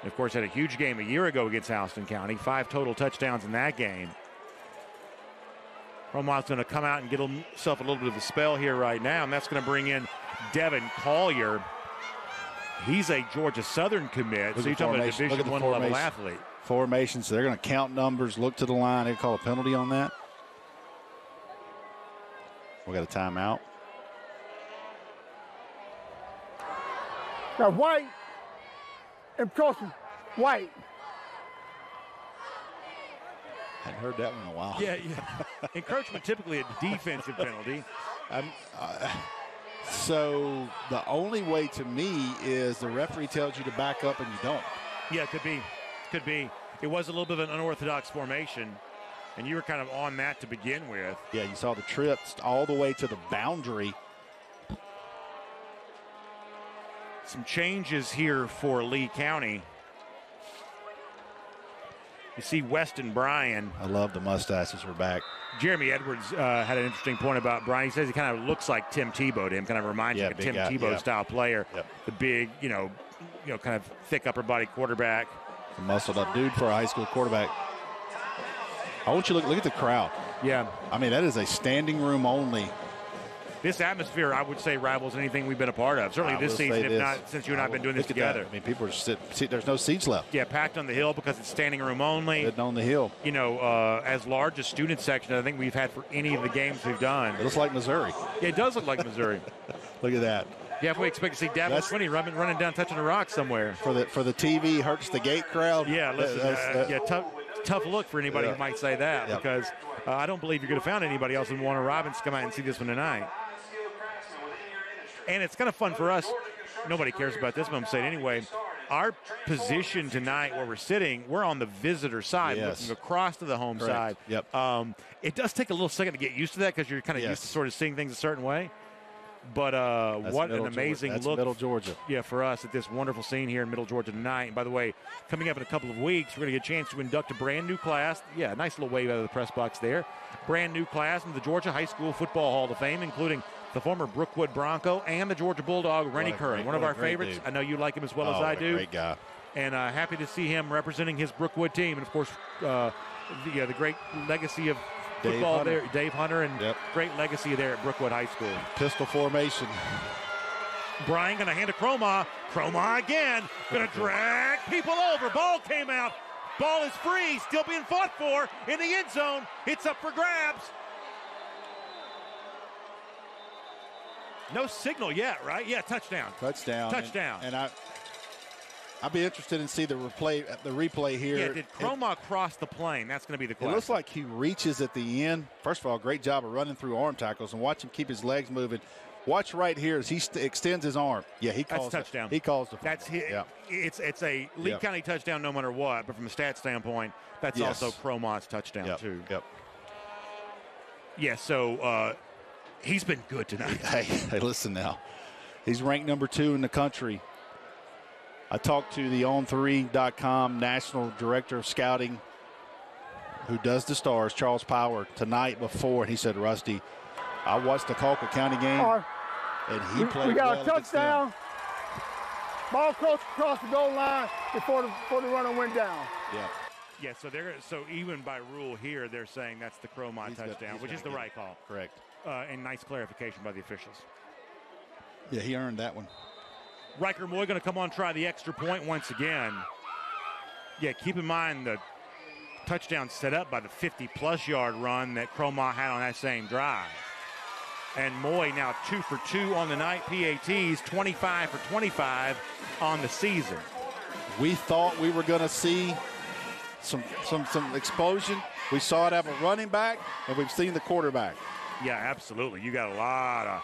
And of course, had a huge game a year ago against Houston County, five total touchdowns in that game. Kromah's going to come out and get himself a little bit of a spell here right now, and that's going to bring in Devin Collier. He's a Georgia Southern commit, Look so you're talking about a Division One level athlete. Formation, so they're going to count numbers, look to the line. They call a penalty on that. We got a timeout. Got White and Crossing. White. I hadn't heard that one in a while. Yeah, yeah. Encroachment typically a defensive penalty. Um, uh, so the only way to me is the referee tells you to back up and you don't. Yeah, it could be. Could be. It was a little bit of an unorthodox formation, and you were kind of on that to begin with. Yeah, you saw the trips all the way to the boundary. Some changes here for Lee County. You see Weston Bryan. I love the mustaches are back. Jeremy Edwards uh, had an interesting point about Bryan. He says he kind of looks like Tim Tebow to him, kind of reminds Yeah, you of a Tim guy, Tebow yeah. style player. The big, you know, you know, kind of thick upper body quarterback. A muscled up dude for a high school quarterback. I want you to look look at the crowd. Yeah. I mean, that is a standing room only. This atmosphere, I would say, rivals anything we've been a part of. Certainly I this season, if this. not since you and I have been doing this Look at that. together. I mean, people are sitting, sit, there's no seats left. Yeah, packed on the hill because it's standing room only. Sitting on the hill. You know, uh, as large a student section I think we've had for any of the games we've done. It looks like Missouri. Yeah, it does look like Missouri. Look at that. Yeah, if we expect to see Dabo Swinney running, running down, touching a rock somewhere. For the for the TV hurts the gate crowd. Yeah, listen, uh, that- yeah, tough, tough look for anybody Yeah. who might say that Yeah. because uh, I don't believe you're going to find anybody else in Warner Robins to come out and see this one tonight. And it's kind of fun for us. Nobody cares about this, but I'm saying anyway. Our position tonight, where we're sitting, we're on the visitor side, Yes. looking across to the home Correct. side. Yep. Um, it does take a little second to get used to that because you're kind of Yes. used to sort of seeing things a certain way. But uh, what an Georgia. amazing That's look Middle Georgia. yeah, for us at this wonderful scene here in Middle Georgia tonight. And by the way, coming up in a couple of weeks, we're going to get a chance to induct a brand new class. Yeah, nice little wave out of the press box there. Brand new class into the Georgia High School Football Hall of Fame, including the former Brookwood Bronco and the Georgia Bulldog, Rennie Curran, one of our favorites. dude. I know you like him as well Oh, as I do. Great guy. And uh, happy to see him representing his Brookwood team. And of course, uh, the, uh, the great legacy of Dave football Hunter. there, Dave Hunter, and Yep. great legacy there at Brookwood High School. Pistol formation. Bryan going to hand to Kromah. Kromah again. Going to drag people over. Ball came out. Ball is free. Still being fought for in the end zone. It's up for grabs. No signal yet, right? Yeah, touchdown. Touchdown. Touchdown. And, and I, I'd be interested in see the replay, the replay here. Yeah, did It- cross the plane? That's going to be the question. It looks like he reaches at the end. First of all, great job of running through arm tackles and watch him keep his legs moving. Watch right here as he st- extends his arm. Yeah, he That's calls the- touchdown. he calls the. That's hit. Yeah. It's it's a Lee Yeah. County touchdown no matter what. But from a stat standpoint, that's Yes. also Kromah's touchdown Yep. too. Yep. Yeah. So uh, he's been good tonight. Hey, hey, listen now. He's ranked number two in the country. I talked to the On3.com national director of scouting who does the stars, Charles Power, tonight before, and he said, Rusty, I watched the Colquitt County game, and he we, played we got well a touchdown. Ball close across the goal line before the, before the runner went down. Yeah. Yeah, so they're so even by rule here, they're saying that's the Kromah He's got- touchdown, which is the right it. call. Correct. Uh, and nice clarification by the officials. Yeah, he earned that one. Riker Moy going to come on try the extra point once again. Yeah, keep in mind the touchdown set up by the 50 plus yard run that Kromah had on that same drive. And Moy now two for two on the night PATs, 25 for 25 on the season. We thought we were going to see some some some explosion. We saw it have a running back, and we've seen the quarterback. Yeah, absolutely. You got a lot of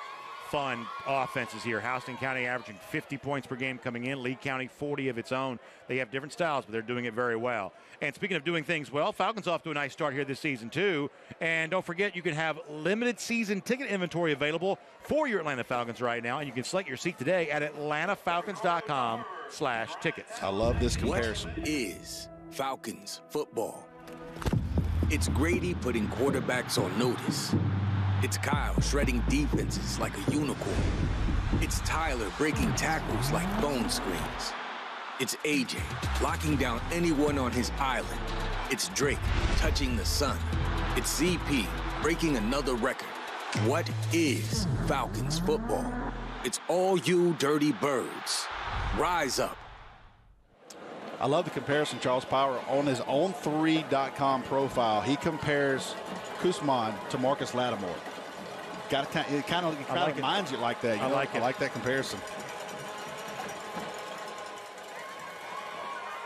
fun offenses here. Houston County averaging 50 points per game coming in. Lee County 40 of its own. They have different styles, but they're doing it very well. And speaking of doing things well, Falcons off to a nice start here this season too. And don't forget, you can have limited season ticket inventory available for your Atlanta Falcons right now, and you can select your seat today at AtlantaFalcons.com/tickets. I love this comparison. What is Falcons football? It's Grady putting quarterbacks on notice. It's Kyle shredding defenses like a unicorn. It's Tyler breaking tackles like bone screens. It's AJ locking down anyone on his island. It's Drake touching the sun. It's ZP breaking another record. What is Falcons football? It's all you dirty birds. Rise up. I love the comparison, Charles Power. On his own 3.com profile, he compares Kuzman to Marcus Lattimore. Got to, it kind of, it kind like of it. reminds you like that. You I know? like I like that comparison.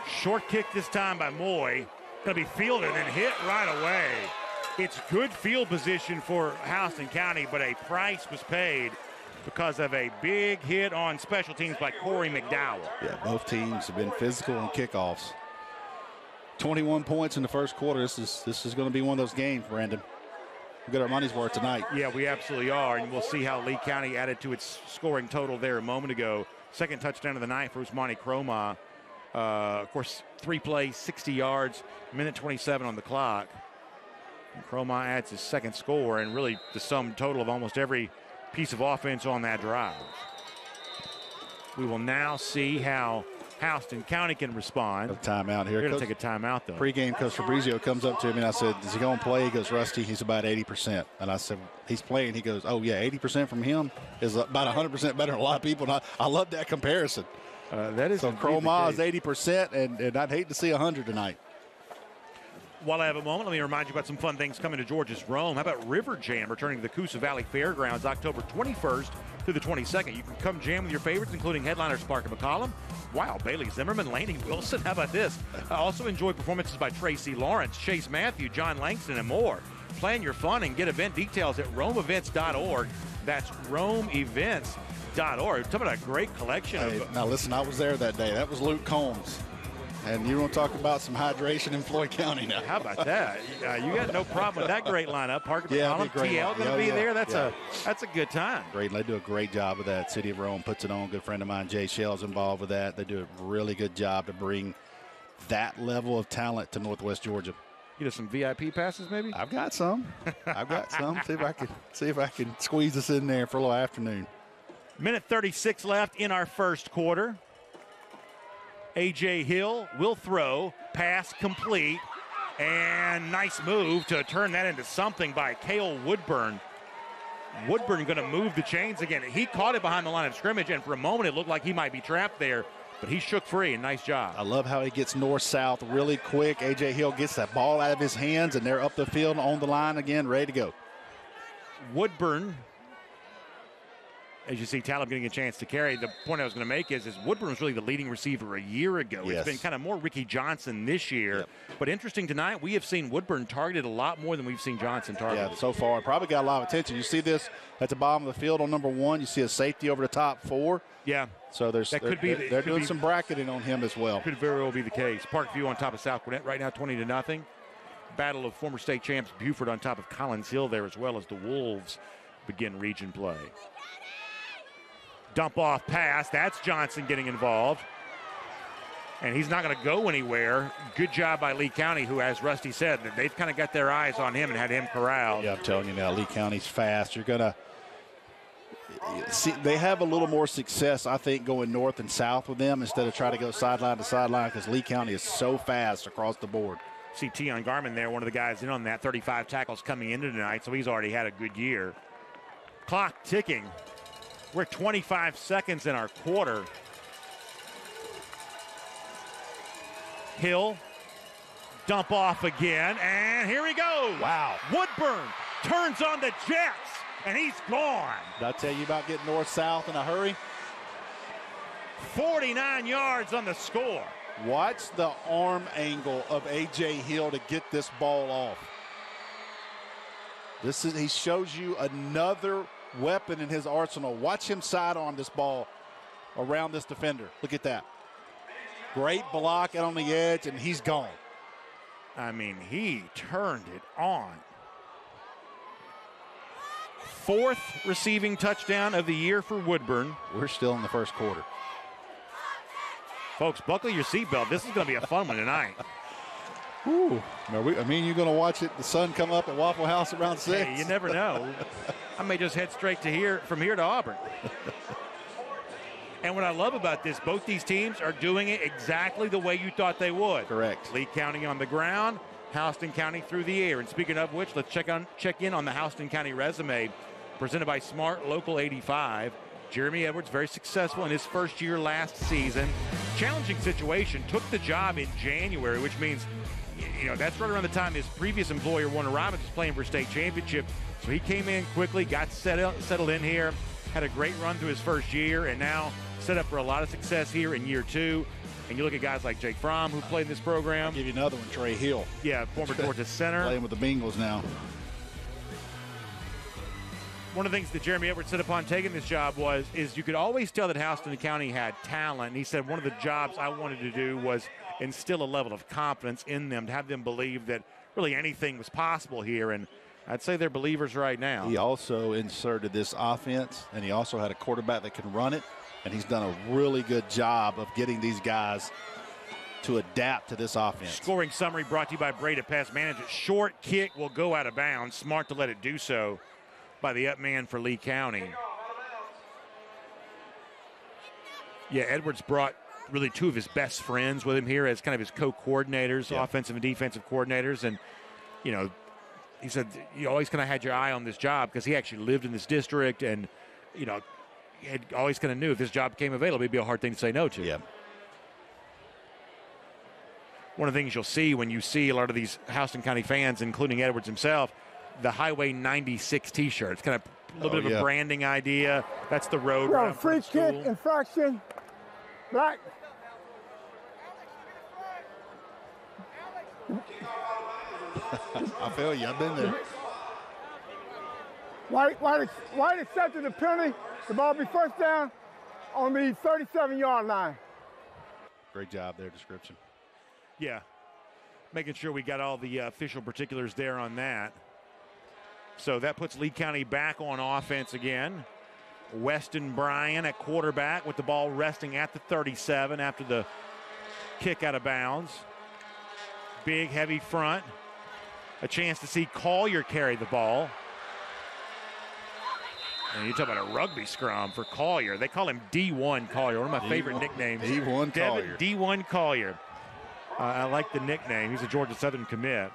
Short kick this time by Moy. Going to be fielded and hit right away. It's good field position for Houston County, but a price was paid because of a big hit on special teams by Corey McDowell. Yeah, both teams have been physical on kickoffs. 21 points in the first quarter. This is this is going to be one of those games, Brandon. We got our money's worth tonight. Yeah, we absolutely are, and we'll see how Lee County added to its scoring total there a moment ago. Second touchdown of the night for Ousmane Kromah. Uh, of course, three plays, 60 yards, minute 27 on the clock. Kromah adds his second score, and really the sum total of almost every piece of offense on that drive. We will now see how Houston County can respond. A Timeout here. We're going to take a timeout, though. Pre-game, Coach Fabrizio comes up to me and I said, "Is he going to play?" He goes, "Rusty, he's about 80%." And I said, "He's playing." He goes, "Oh yeah, 80% from him is about 100% better than a lot of people." And I, I love that comparison. Uh, that is so. indeed the is 80%, and, and I'd hate to see 100 tonight. While I have a moment, let me remind you about some fun things coming to Georgia's Rome. How about River Jam returning to the Coosa Valley Fairgrounds October 21st through the 22nd? You can come jam with your favorites, including headliners Parker McCollum, wow, Bailey Zimmerman, Lainey Wilson. How about this? Uh, also enjoy performances by Tracy Lawrence, Chase Matthew, Jon Langston, and more. Plan your fun and get event details at romeevents.org. That's romeevents.org. Talk about a great collection Hey, of now listen, I was there that day. That was Luke Combs, and you want to talk about some hydration in Floyd County now? How about that? Uh, you got no problem with that great lineup. Parker Yeah, McCollum, it'd be a great TL going to Yeah, be yeah, there. That's yeah. a that's a good time. Great. They do a great job of that. City of Rome puts it on. Good friend of mine, Jay Shell's involved with that. They do a really good job to bring that level of talent to Northwest Georgia. You know some VIP passes, maybe? I've got some. I've got some. see if I can see if I can squeeze this in there for a little afternoon. Minute 36 left in our first quarter. AJ Hill will throw, pass complete, and nice move to turn that into something by Cale Woodburn. Woodburn going to move the chains again. He caught it behind the line of scrimmage, and for a moment it looked like he might be trapped there, but he shook free. And nice job. I love how he gets north south really quick. AJ Hill gets that ball out of his hands, and they're up the field on the line again, ready to go. Woodburn, as you see Talib getting a chance to carry, the point I was going to make is, is Woodburn was really the leading receiver a year ago. Yes. It's been kind of more Ricky Johnson this year. But interesting tonight, we have seen Woodburn targeted a lot more than we've seen Johnson targeted. Yeah, so far probably got a lot of attention. You see this at the bottom of the field on number one. You see a safety over the top four. Yeah. So there's That they're, could be they're, the- they're could doing be- some bracketing on him as well. Could very well be the case. Parkview on top of South Gwinnett right now, 20 to nothing. Battle of former state champs Buford on top of Collins Hill there as well as the Wolves begin region play. Dump off pass. That's Johnson getting involved. And he's not going to go anywhere. Good job by Lee County, who, as Rusty said, they've kind of got their eyes on him and had him corralled. Yeah, I'm telling you now, Lee County's fast. You're gonna see they have a little more success, I think, going north and south with them instead of trying to go sideline to sideline because Lee County is so fast across the board. See Tion Garman there, one of the guys in on that 35 tackles coming into tonight, so he's already had a good year. Clock ticking. We're 25 seconds in our quarter. Hill, dump off again, and here he goes. Wow. Woodburn turns on the Jets, and he's gone. Did I tell you about getting north south in a hurry? 49 yards on the score. Watch the arm angle of A.J. Hill to get this ball off. This is he shows you another weapon in his arsenal. Watch him side on this ball around this defender. Look at that. Great block out on the edge, and he's gone. I mean, he turned it on. Fourth receiving touchdown of the year for Woodburn. We're still in the first quarter. Folks, buckle your seatbelt. This is going to be a fun one tonight. Ooh. We, I mean, you're going to watch it, the sun come up at Waffle House around six. Hey, you never know. I may just head straight to here from here to Auburn. and what I love about this, both these teams are doing it exactly the way you thought they would. Correct. Lee County on the ground, Houston County through the air. And speaking of which, let's check on check in on the Houston County resume presented by Smart Local 85. Jeremy Edwards, very successful in his first year last season. Challenging situation, took the job in January, which means, you know, that's right around the time his previous employer, Warner Robins, was playing for state championship. So he came in quickly, got settled, settled in here, had a great run through his first year, and now set up for a lot of success here in year two. And you look at guys like Jake Fromm, who played in this program. I'll give you another one, Trey Hill. Yeah, former Georgia center. Playing with the Bengals now one of the things that Jeremy Edwards said upon taking this job was is you could always tell that Houston County had talent. And he said one of the jobs I wanted to do was instill a level of confidence in them to have them believe that really anything was possible here. And I'd say they're believers right now. He also inserted this offense, and he also had a quarterback that can run it. And he's done a really good job of getting these guys to adapt to this offense. Scoring summary brought to you by Breda Pest Management. Short kick will go out of bounds. Smart to let it do so by the up man for Lee County. Yeah, Edwards brought really two of his best friends with him here as kind of his co-coordinators, yeah. offensive and defensive coordinators, and you know, he said you always kind of had your eye on this job because he actually lived in this district, and you know, he had always kind of knew if this job came available, it'd be a hard thing to say no to. Yeah. One of the things you'll see when you see a lot of these Houston County fans, including Edwards himself, the Highway 96 T-shirt. It's kind of a little oh, bit of yeah. a branding idea. That's the road. Yo, free kick, infraction, black. I feel you. I've been there. White, white, white accepted the penalty. The ball be first down on the 37-yard line. Great job there, description. Yeah, making sure we got all the uh, official particulars there on that. So that puts Lee County back on offense again. Weston Bryan at quarterback with the ball resting at the 37 after the kick out of bounds. Big, heavy front. A chance to see Collier carry the ball. And you talk about a rugby scrum for Collier. They call him D1 Collier, one of my D1, favorite nicknames. D1 Collier. D1 Collier. Uh, I like the nickname. He's a Georgia Southern commit.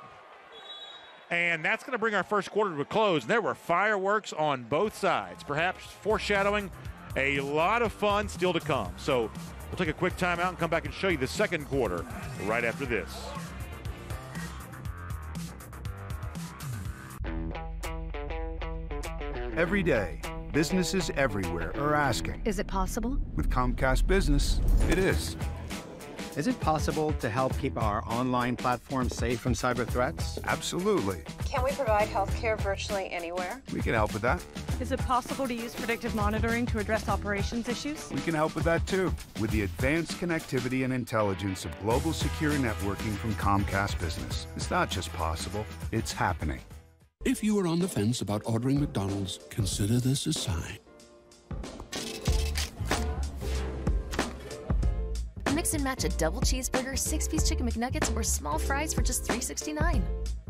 And that's going to bring our first quarter to a close. And there were fireworks on both sides, perhaps foreshadowing a lot of fun still to come. So we'll take a quick timeout and come back and show you the second quarter right after this. Every day, businesses everywhere are asking Is it possible? With Comcast Business, it is. Is it possible to help keep our online platform safe from cyber threats? Absolutely. Can we provide healthcare virtually anywhere? We can help with that. Is it possible to use predictive monitoring to address operations issues? We can help with that too. With the advanced connectivity and intelligence of global secure networking from Comcast Business. It's not just possible, it's happening. If you are on the fence about ordering McDonald's, consider this a sign. Mix and match a double cheeseburger, six piece chicken McNuggets, or small fries for just $3.69.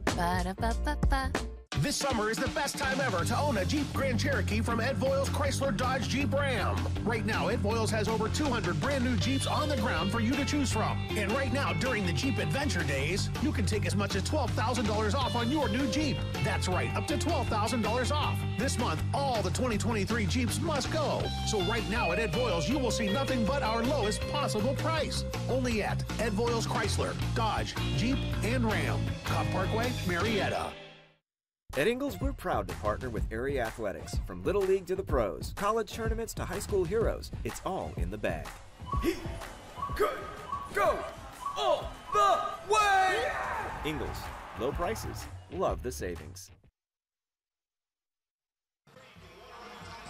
Ba da ba ba ba. This summer is the best time ever to own a Jeep Grand Cherokee from Ed Voiles Chrysler Dodge Jeep Ram. Right now, Ed Voiles has over 200 brand new Jeeps on the ground for you to choose from. And right now, during the Jeep Adventure Days, you can take as much as $12,000 off on your new Jeep. That's right, up to $12,000 off. This month, all the 2023 Jeeps must go. So right now at Ed Voiles, you will see nothing but our lowest possible price. Only at Ed Voiles Chrysler, Dodge, Jeep, and Ram. Cobb Parkway, Marietta. At Ingles, we're proud to partner with Area Athletics. From Little League to the pros, college tournaments to high school heroes, it's all in the bag. Good. Go all the way. Ingles, low prices, love the savings.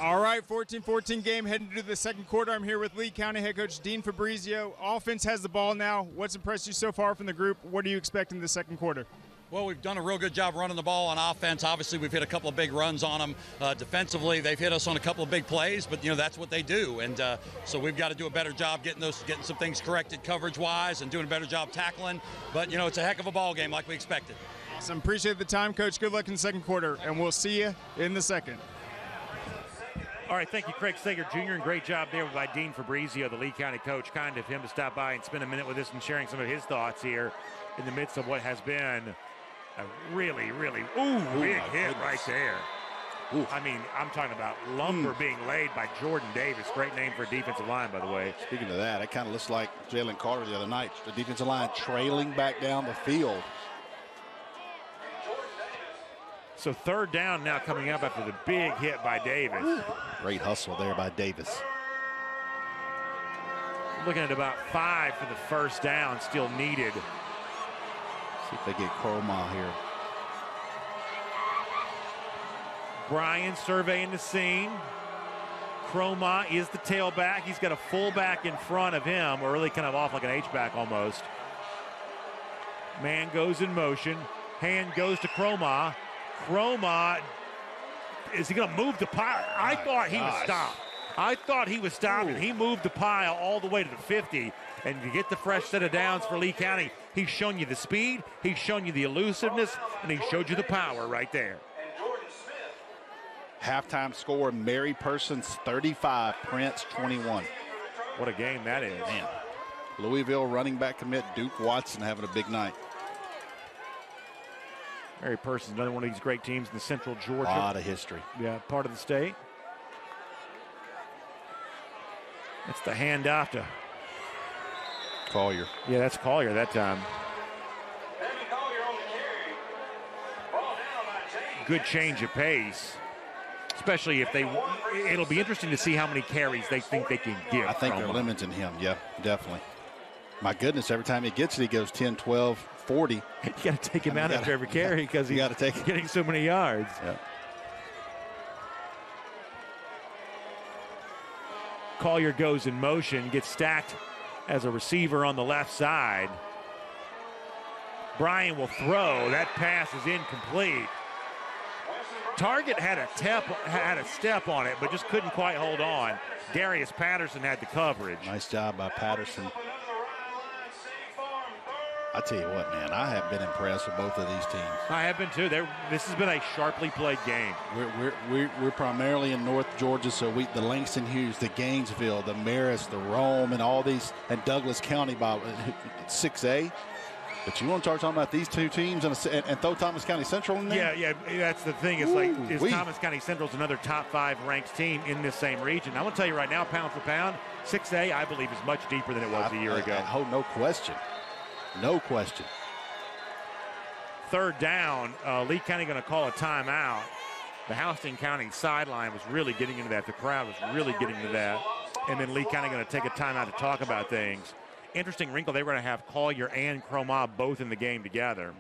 All right, 14-14 game heading into the second quarter. I'm here with Lee County head coach Dean Fabrizio. Offense has the ball now. What's impressed you so far from the group? What do you expect in the second quarter? Well, we've done a real good job running the ball on offense. Obviously, we've hit a couple of big runs on them. Uh, defensively, they've hit us on a couple of big plays, but you know that's what they do, and uh, so we've got to do a better job getting those, getting some things corrected coverage-wise, and doing a better job tackling. But you know, it's a heck of a ball game, like we expected. Awesome. Appreciate the time, coach. Good luck in the second quarter, and we'll see you in the second. All right, thank you, Craig Sager Jr., and great job there by Dean Fabrizio, the Lee County coach. Kind of him to stop by and spend a minute with us and sharing some of his thoughts here in the midst of what has been a really, really, ooh, ooh big hit goodness. right there. Ooh. I mean, I'm talking about lumber mm. being laid by Jordan Davis. Great name for a defensive line, by the way. Speaking of that, it kind of looks like Jalen Carter the other night. The defensive line trailing back down the field. So third down now coming up after the big hit by Davis. Ooh. Great hustle there by Davis. Looking at about five for the first down still needed. See if they get Kromah here. Bryan surveying the scene. Kromah is the tailback. He's got a fullback in front of him, or really kind of off like an H-back almost. Man goes in motion. Hand goes to Kromah. Kromah, is he going to move the pile? I thought he was stopped. I thought he was stopped, and he moved the pile all the way to the 50. And you get the fresh set of downs for Lee County, he's shown you the speed, he's shown you the elusiveness, and he showed you the power right there. Halftime score, Mary Persons 35, Prince 21. What a game that is. Man. Louisville running back commit Duke Watson having a big night. Mary Persons, another one of these great teams in the Central Georgia. A lot of history. Yeah, part of the state. It's the handoff to Collier. Yeah, that's Collier that time. Good change of pace, especially if they. It'll be interesting to see how many carries they think they can get. I think they're him. limiting him. Yeah, definitely. My goodness, every time he gets it, he goes 10, 12, 40. you got to take him I mean, out after every carry because he's got to take getting so many yards. Yeah. Collier goes in motion, gets stacked as a receiver on the left side. Bryan will throw. That pass is incomplete. Target had a step had a step on it, but just couldn't quite hold on. Darius Patterson had the coverage. Nice job by Patterson. I tell you what, man, I have been impressed with both of these teams. I have been too. They're, this has been a sharply played game. We're, we're, we're, we're, primarily in North Georgia, so we the Langston Hughes, the Gainesville, the Marist, the Rome, and all these, and Douglas County by 6A. But you want to start talking about these two teams and, and, throw Thomas County Central in there? Yeah, yeah, that's the thing. It's Ooh, like, is. Thomas County Central's another top five ranked team in this same region? I want to tell you right now, pound for pound, 6A, I believe, is much deeper than it was I, a year I, ago. Oh, no question. No question. Third down, uh, Lee County going to call a timeout. The Houston County sideline was really getting into that. The crowd was really getting into that. And then Lee County going to take a timeout to talk about things. Interesting wrinkle, they were going to have Collier and Kromah both in the game together.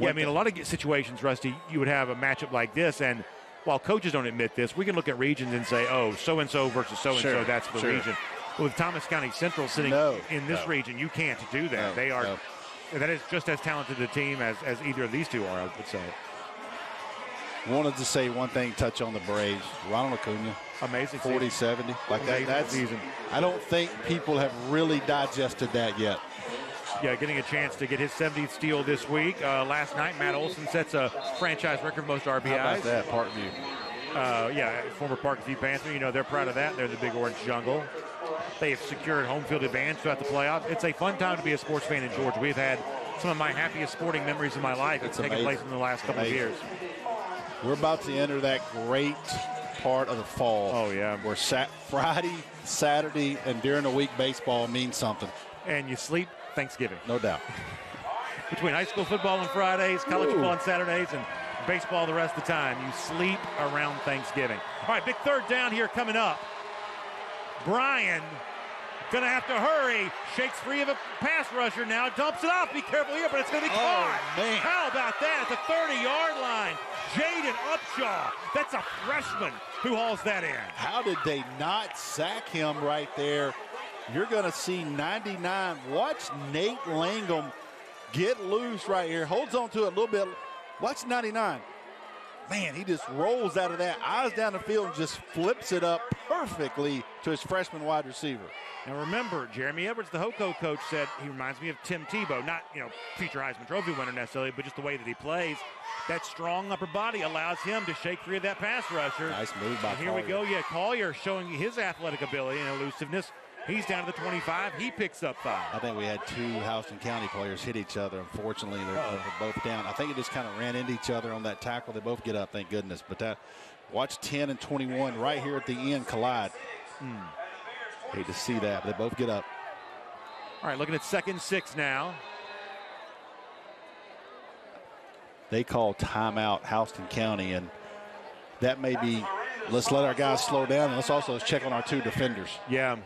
Yeah, I mean, a lot of situations, Rusty, you would have a matchup like this, and while coaches don't admit this, we can look at regions and say, oh, so and so versus so and so, that's the sure. region with Thomas County Central sitting no, in this no. region, you can't do that. No, they are that is just as talented a team as, as either of these two are, I would say. Wanted to say one thing, touch on the Braves. Ronald Acuna. Amazing 40 season. 70. Like Amazing that, that's season. I don't think people have really digested that yet. Yeah, getting a chance to get his 70th steal this week. Uh, last night, Matt Olson sets a franchise record for most RBIs. How about that, Parkview? Uh, yeah, former Parkview Panther. You know, they're proud of that. They're the Big Orange Jungle. They have secured home field advantage throughout the playoffs. It's a fun time to be a sports fan in Georgia. We've had some of my happiest sporting memories in my life It's taken place in the last couple Amazing. of years. We're about to enter that great part of the fall. Oh yeah, where sat Friday, Saturday, and during the week baseball means something. And you sleep Thanksgiving. No doubt. Between high school football on Fridays, college Ooh. football on Saturdays, and baseball the rest of the time, you sleep around Thanksgiving. All right, big third down here coming up. Bryan gonna have to hurry. Shakes free of a pass rusher now. Dumps it off. Be careful here, but it's gonna be oh, caught. man. How about that at the 30-yard line? Jaden Upshaw. That's a freshman who hauls that in. How did they not sack him right there? You're going to see 99. Watch Nate Langham get loose right here. Holds on to it a little bit. Watch 99. Man, he just rolls out of that, eyes down the field, and just flips it up perfectly to his freshman wide receiver. Now remember, Jeremy Edwards, the HoCo coach, said he reminds me of Tim Tebow. Not, you know, future Heisman Trophy winner necessarily, but just the way that he plays. That strong upper body allows him to shake free of that pass rusher. Nice move by And here we go. Yeah, Collier showing his athletic ability and elusiveness. He's down to the 25. He picks up five. I think we had two Houston County players hit each other. Unfortunately, they're, Uh-oh. they're both down. I think it just kind of ran into each other on that tackle. They both get up, thank goodness. But that, watch 10 and 21 right here at the end collide. Hmm. Hate to see that. But they both get up. All right, looking at second six now. They call timeout Houston County, and that may be. Let's let our guys slow down, and let's also check on our two defenders. Yeah.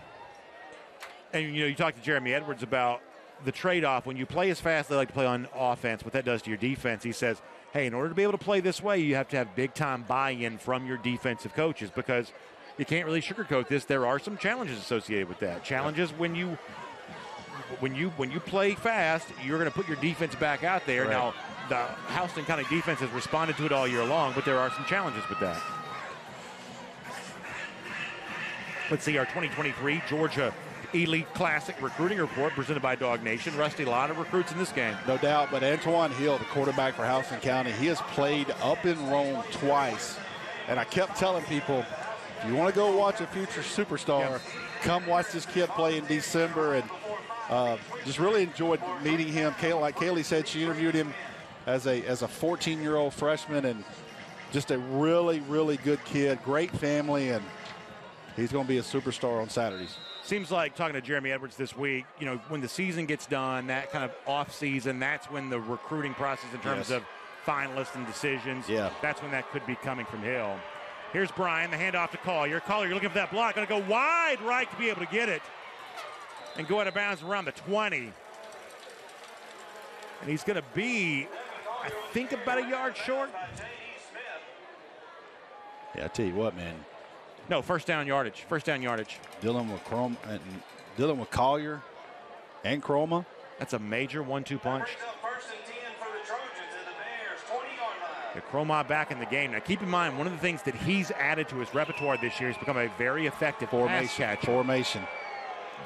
And you know, you talked to Jeremy Edwards about the trade-off when you play as fast. They like to play on offense. What that does to your defense, he says, "Hey, in order to be able to play this way, you have to have big-time buy-in from your defensive coaches because you can't really sugarcoat this. There are some challenges associated with that. Challenges when you." When you when you play fast, you're going to put your defense back out there. Right. Now, the Houston County defense has responded to it all year long, but there are some challenges with that. Let's see our 2023 Georgia Elite Classic recruiting report presented by Dog Nation. Rusty, a lot of recruits in this game. No doubt, but Antoine Hill, the quarterback for Houston County, he has played up in Rome twice. And I kept telling people, if you want to go watch a future superstar, come watch this kid play in December. And uh, just really enjoyed meeting him. Like Kaylee said, she interviewed him as a as a 14-year-old freshman, and just a really, really good kid. Great family, and he's going to be a superstar on Saturdays. Seems like talking to Jeremy Edwards this week, you know, when the season gets done, that kind of off season, that's when the recruiting process in terms Yes. of finalists and decisions, Yeah. that's when that could be coming from Hill. Here's Bryan, the handoff to Collier. Collier, you're looking for that block. Going to go wide right to be able to get it and go out of bounds around the 20. And he's going to be, I think, about a yard short. Yeah, I tell you what, man, No, first down yardage. First down yardage. dealing with Chrome uh, and dealing with Collier and Kromah. That's a major one-two punch. The Kromah back in the game. Now, keep in mind, one of the things that he's added to his repertoire this year has become a very effective pass Formation. catcher. Formation.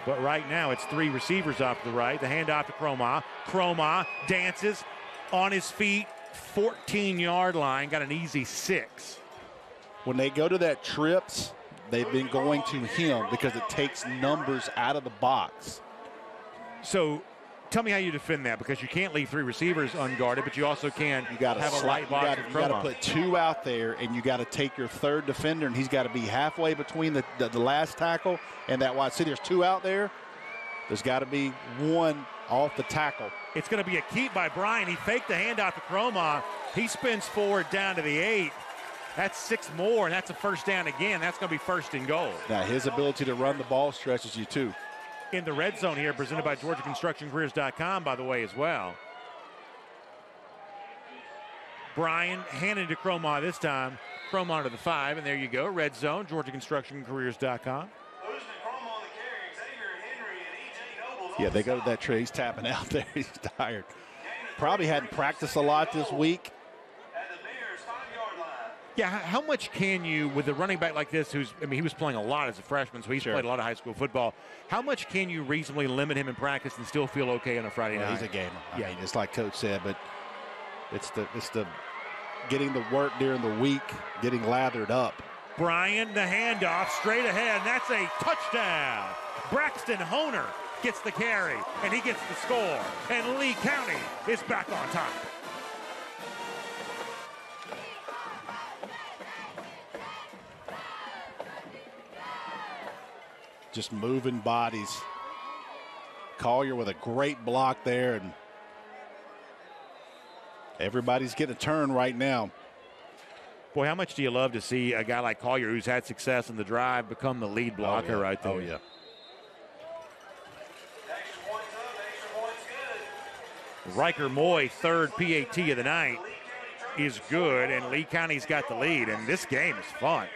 But right now, it's three receivers off to the right. The handoff to Kromah. Kromah dances on his feet, 14-yard line. Got an easy six. When they go to that trips, they've been going to him because it takes numbers out of the box. So, tell me how you defend that because you can't leave three receivers unguarded, but you also can You got to have a light box You got to put two out there, and you got to take your third defender, and he's got to be halfway between the, the, the last tackle and that wide city. There's two out there. There's got to be one off the tackle. It's going to be a keep by Bryan. He faked the handoff to Kromah. He spins forward down to the eight. That's six more, and that's a first down again. That's going to be first and goal. Now his ability to run the ball stretches you too. In the red zone here, presented by GeorgiaConstructionCareers.com, by the way, as well. Bryan handed to Kromah this time. Kromah to the five, and there you go. Red zone, GeorgiaConstructionCareers.com. Yeah, they go to that tree. He's tapping out there. He's tired. Probably hadn't practiced a lot this week. Yeah, how much can you, with a running back like this, who's, I mean, he was playing a lot as a freshman, so he's Sure. played a lot of high school football. How much can you reasonably limit him in practice and still feel okay on a Friday Well, night? he's a gamer. I Yeah. mean, it's like Coach said, but it's the it's the getting the work during the week, getting lathered up. Bryan, the handoff straight ahead. and That's a touchdown. Braxton Honer gets the carry, and he gets the score. And Lee County is back on top. Just moving bodies. Collier with a great block there, and everybody's getting a turn right now. Boy, how much do you love to see a guy like Collier, who's had success in the drive, become the lead oh, blocker yeah. right there? Oh, yeah. Riker Moy, third PAT of the night, is good, and Lee County's got the lead. And this game is fun.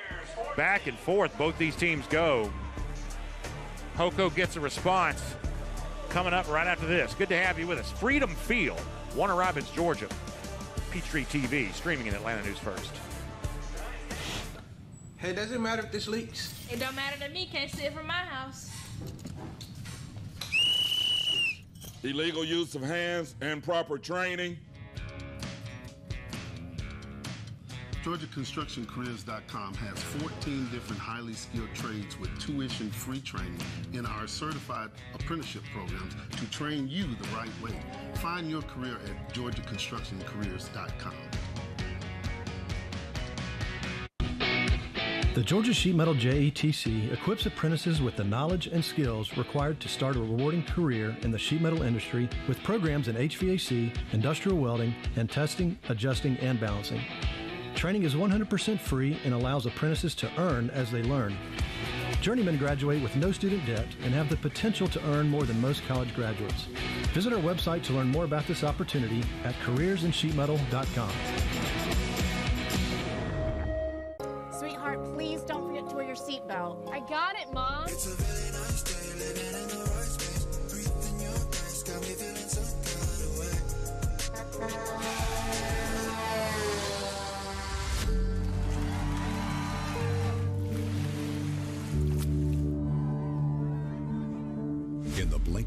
Back and forth, both these teams go. HoCo gets a response coming up right after this. Good to have you with us. Freedom Field, Warner Robins, Georgia. Peachtree TV, streaming in Atlanta News First. Hey, does it matter if this leaks? It don't matter to me. Can't see it from my house. illegal use of hands, and proper training. GeorgiaConstructionCareers.com has 14 different highly skilled trades with tuition-free training in our certified apprenticeship programs to train you the right way. Find your career at GeorgiaConstructionCareers.com. The Georgia Sheet Metal JATC equips apprentices with the knowledge and skills required to start a rewarding career in the sheet metal industry with programs in HVAC, industrial welding, and testing, adjusting, and balancing. Training is 100% free and allows apprentices to earn as they learn. Journeymen graduate with no student debt and have the potential to earn more than most college graduates. Visit our website to learn more about this opportunity at careersinsheetmetal.com.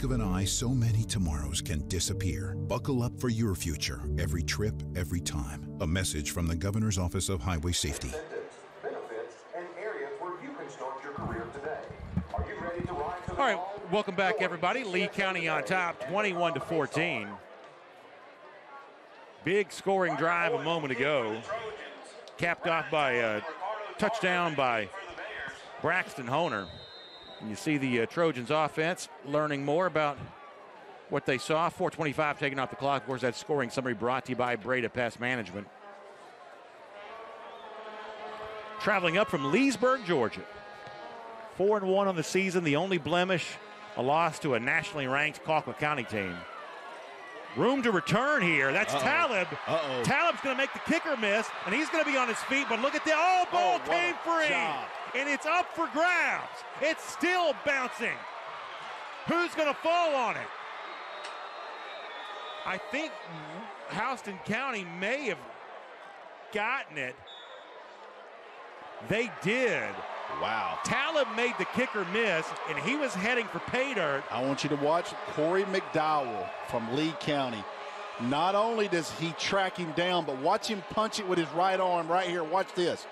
blink of an eye, so many tomorrows can disappear. Buckle up for your future, every trip, every time. A message from the Governor's Office of Highway Safety. benefits, and areas where you can start your career today. Are you ready to rise to the All right, welcome back, everybody. Lee County on top, 21 to 14. Big scoring drive a moment ago, capped off by a touchdown by Braxton Honer. And you see the uh, Trojans offense learning more about what they saw. 425 taking off the clock. Of course, that scoring summary brought to you by Breda Pest Management. Traveling up from Leesburg, Georgia. Four and one on the season. The only blemish, a loss to a nationally ranked Colquitt County team. Room to return here. That's Uh-oh. Talib. Uh-oh. Talib's going to make the kicker miss, and he's going to be on his feet. But look at the oh, ball what came free, job. And it's up for grabs. It's still bouncing. Who's going to fall on it? I think Houston County may have gotten it. They did. Wow. Talib made the kicker miss, and he was heading for pay dirt. I want you to watch Corey McDowell from Lee County. Not only does he track him down, but watch him punch it with his right arm right here. Watch this.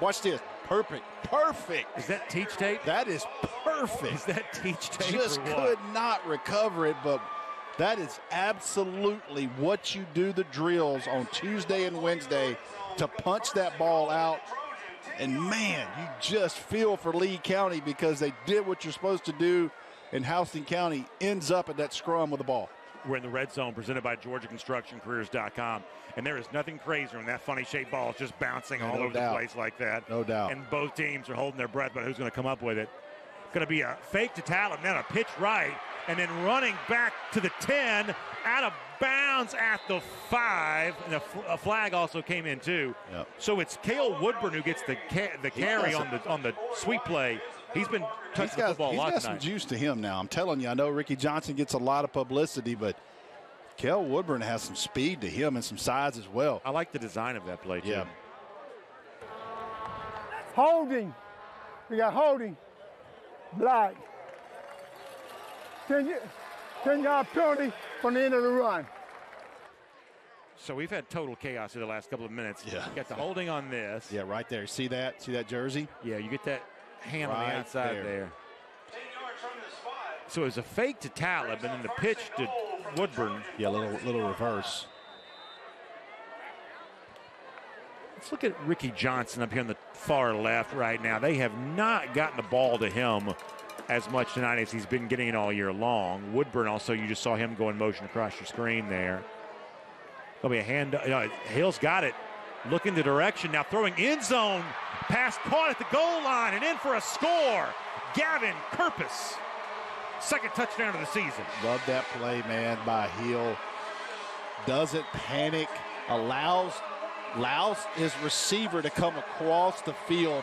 Watch this. Perfect. Perfect. Is that teach tape? That is perfect. Is that teach tape? Just could not recover it, but that is absolutely what you do the drills on Tuesday and Wednesday to punch that ball out. And man, you just feel for Lee County because they did what you're supposed to do, and Houston County ends up at that scrum with the ball. We're in the red zone presented by GeorgiaConstructionCareers.com. And there is nothing crazier than that funny shaped ball is just bouncing Yeah, all no over doubt. the place like that. No doubt. And both teams are holding their breath about who's going to come up with it. Going to be a fake to Talib, then a pitch right, and then running back to the 10, out of bounds at the 5. And a flag also came in, too. Yep. So it's Kale Woodburn who gets the, ca- the carry on the on the sweep play. He's been He's touching the got, football a he's lot got some juice to him now. I'm telling you, I know Ricky Johnson gets a lot of publicity, but Kel Woodburn has some speed to him and some size as well. I like the design of that play, too. Yeah. Holding. We got holding. Black. 10, 10 yard penalty from the end of the run. So we've had total chaos in the last couple of minutes. Yeah. Got the holding on this. Yeah, right there. See that? See that jersey? Yeah, you get that hand on the outside there. there. So it was a fake to Talib and then the pitch to Woodburn. Yeah, little little reverse. Let's look at Ricky Johnson up here on the far left right now. They have not gotten the ball to him as much tonight as he's been getting it all year long. Woodburn also, you just saw him go in motion across your screen there. There'll be a hand. Uh, Hill's got it. Looking the direction now, throwing end zone. Pass caught at the goal line and in for a score. Gavin Kerpus. Second touchdown of the season. Love that play, man, by Hill. Doesn't panic. Allows allows his receiver to come across the field.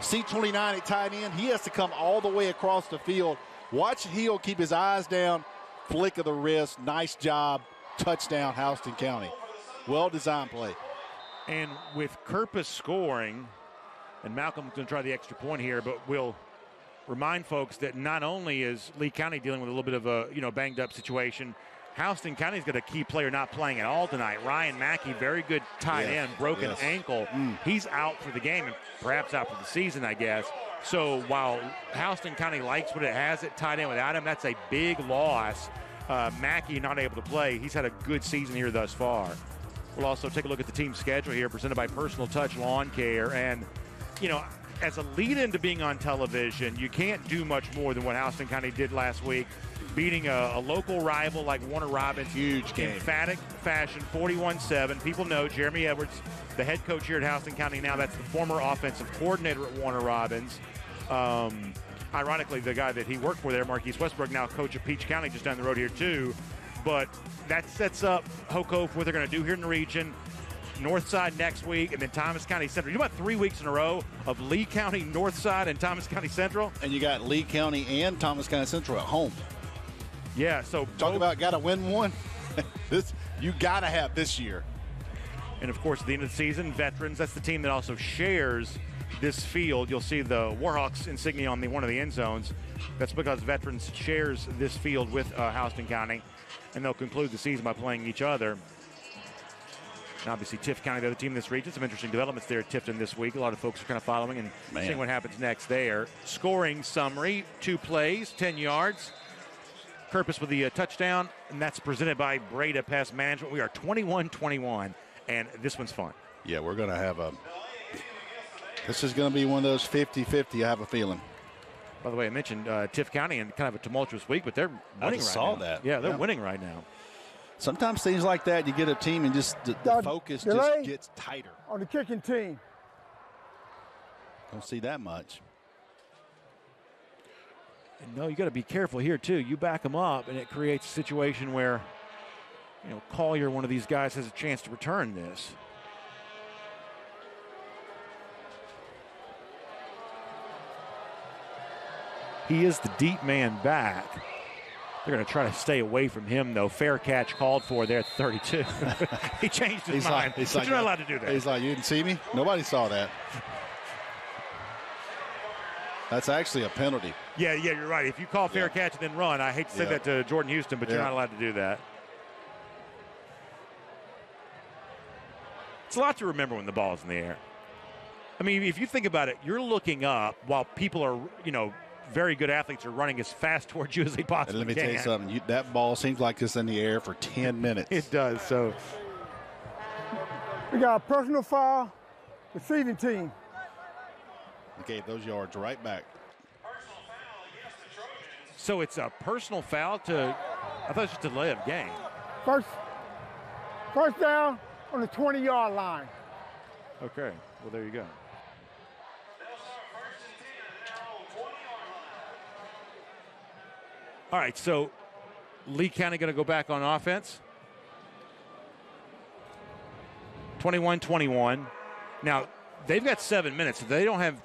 C29 at tight end. He has to come all the way across the field. Watch Hill keep his eyes down. Flick of the wrist. Nice job. Touchdown, Houston County. Well designed play. And with Kerpus scoring, and Malcolm's going to try the extra point here, but we'll remind folks that not only is Lee County dealing with a little bit of a you know banged up situation, Houston County's got a key player not playing at all tonight. Ryan Mackey, very good tight Yes, end, broken yes. ankle. He's out for the game and perhaps out for the season, I guess. So while Houston County likes what it has at tight end without him, that's a big loss. Uh, Mackey not able to play. He's had a good season here thus far. We'll also take a look at the team schedule here, presented by Personal Touch Lawn Care. And, you know, as a lead into being on television, you can't do much more than what Houston County did last week, beating a, a local rival like Warner Robins. Huge game. Emphatic fashion, 41 7. People know Jeremy Edwards, the head coach here at Houston County now. That's the former offensive coordinator at Warner Robins. Um, ironically, the guy that he worked for there, Marquise Westbrook, now coach of Peach County just down the road here, too. But that sets up Hoco for what they're going to do here in the region. North Side next week, and then Thomas County Central. You about three weeks in a row of Lee County North Side and Thomas County Central? And you got Lee County and Thomas County Central at home. Yeah, so talk about got to win one. this you got to have this year. And of course, at the end of the season, veterans. That's the team that also shares this field. You'll see the Warhawks insignia on the one of the end zones. That's because veterans shares this field with uh, Houston County, and they'll conclude the season by playing each other. And obviously, Tift County, the other team in this region. Some interesting developments there at Tifton this week. A lot of folks are kind of following and Man. seeing what happens next there. Scoring summary: two plays, 10 yards. Purpose with the uh, touchdown, and that's presented by Breda Pest Management. We are 21-21, and this one's fun. Yeah, we're going to have a. This is going to be one of those 50 50, I have a feeling. By the way, I mentioned uh, Tift County and kind of a tumultuous week, but they're winning I right saw now. that. Yeah, they're Yeah. winning right now. Sometimes things like that, you get a team and just the, the focus delay. just gets tighter. On the kicking team. Don't see that much. And no, you got to be careful here too. You back them up, and it creates a situation where, you know, Collier, one of these guys, has a chance to return this. He is the deep man back. They're going to try to stay away from him, though. Fair catch called for there at 32. he changed his He's mind. like, he's but like, you're not uh, allowed to do that. He's like, you didn't see me? Nobody saw that. That's actually a penalty. Yeah, yeah, you're right. If you call fair catch and then run, I hate to say Yeah. that to Jordan Houston, but you're not allowed to do that. It's a lot to remember when the ball's in the air. I mean, if you think about it, you're looking up while people are, you know, very good athletes are running as fast towards you as they possibly can. let me can. tell you something. You, that ball seems like it's in the air for 10 minutes. It does. So We got a personal foul, receiving team. Gave those yards right back. So it's a personal foul to, I thought it was just a delay of game. First, first down on the 20 yard line. Okay. Well, there you go. All right, so Lee County going to go back on offense. 21-21. Now, they've got 7 minutes. They don't have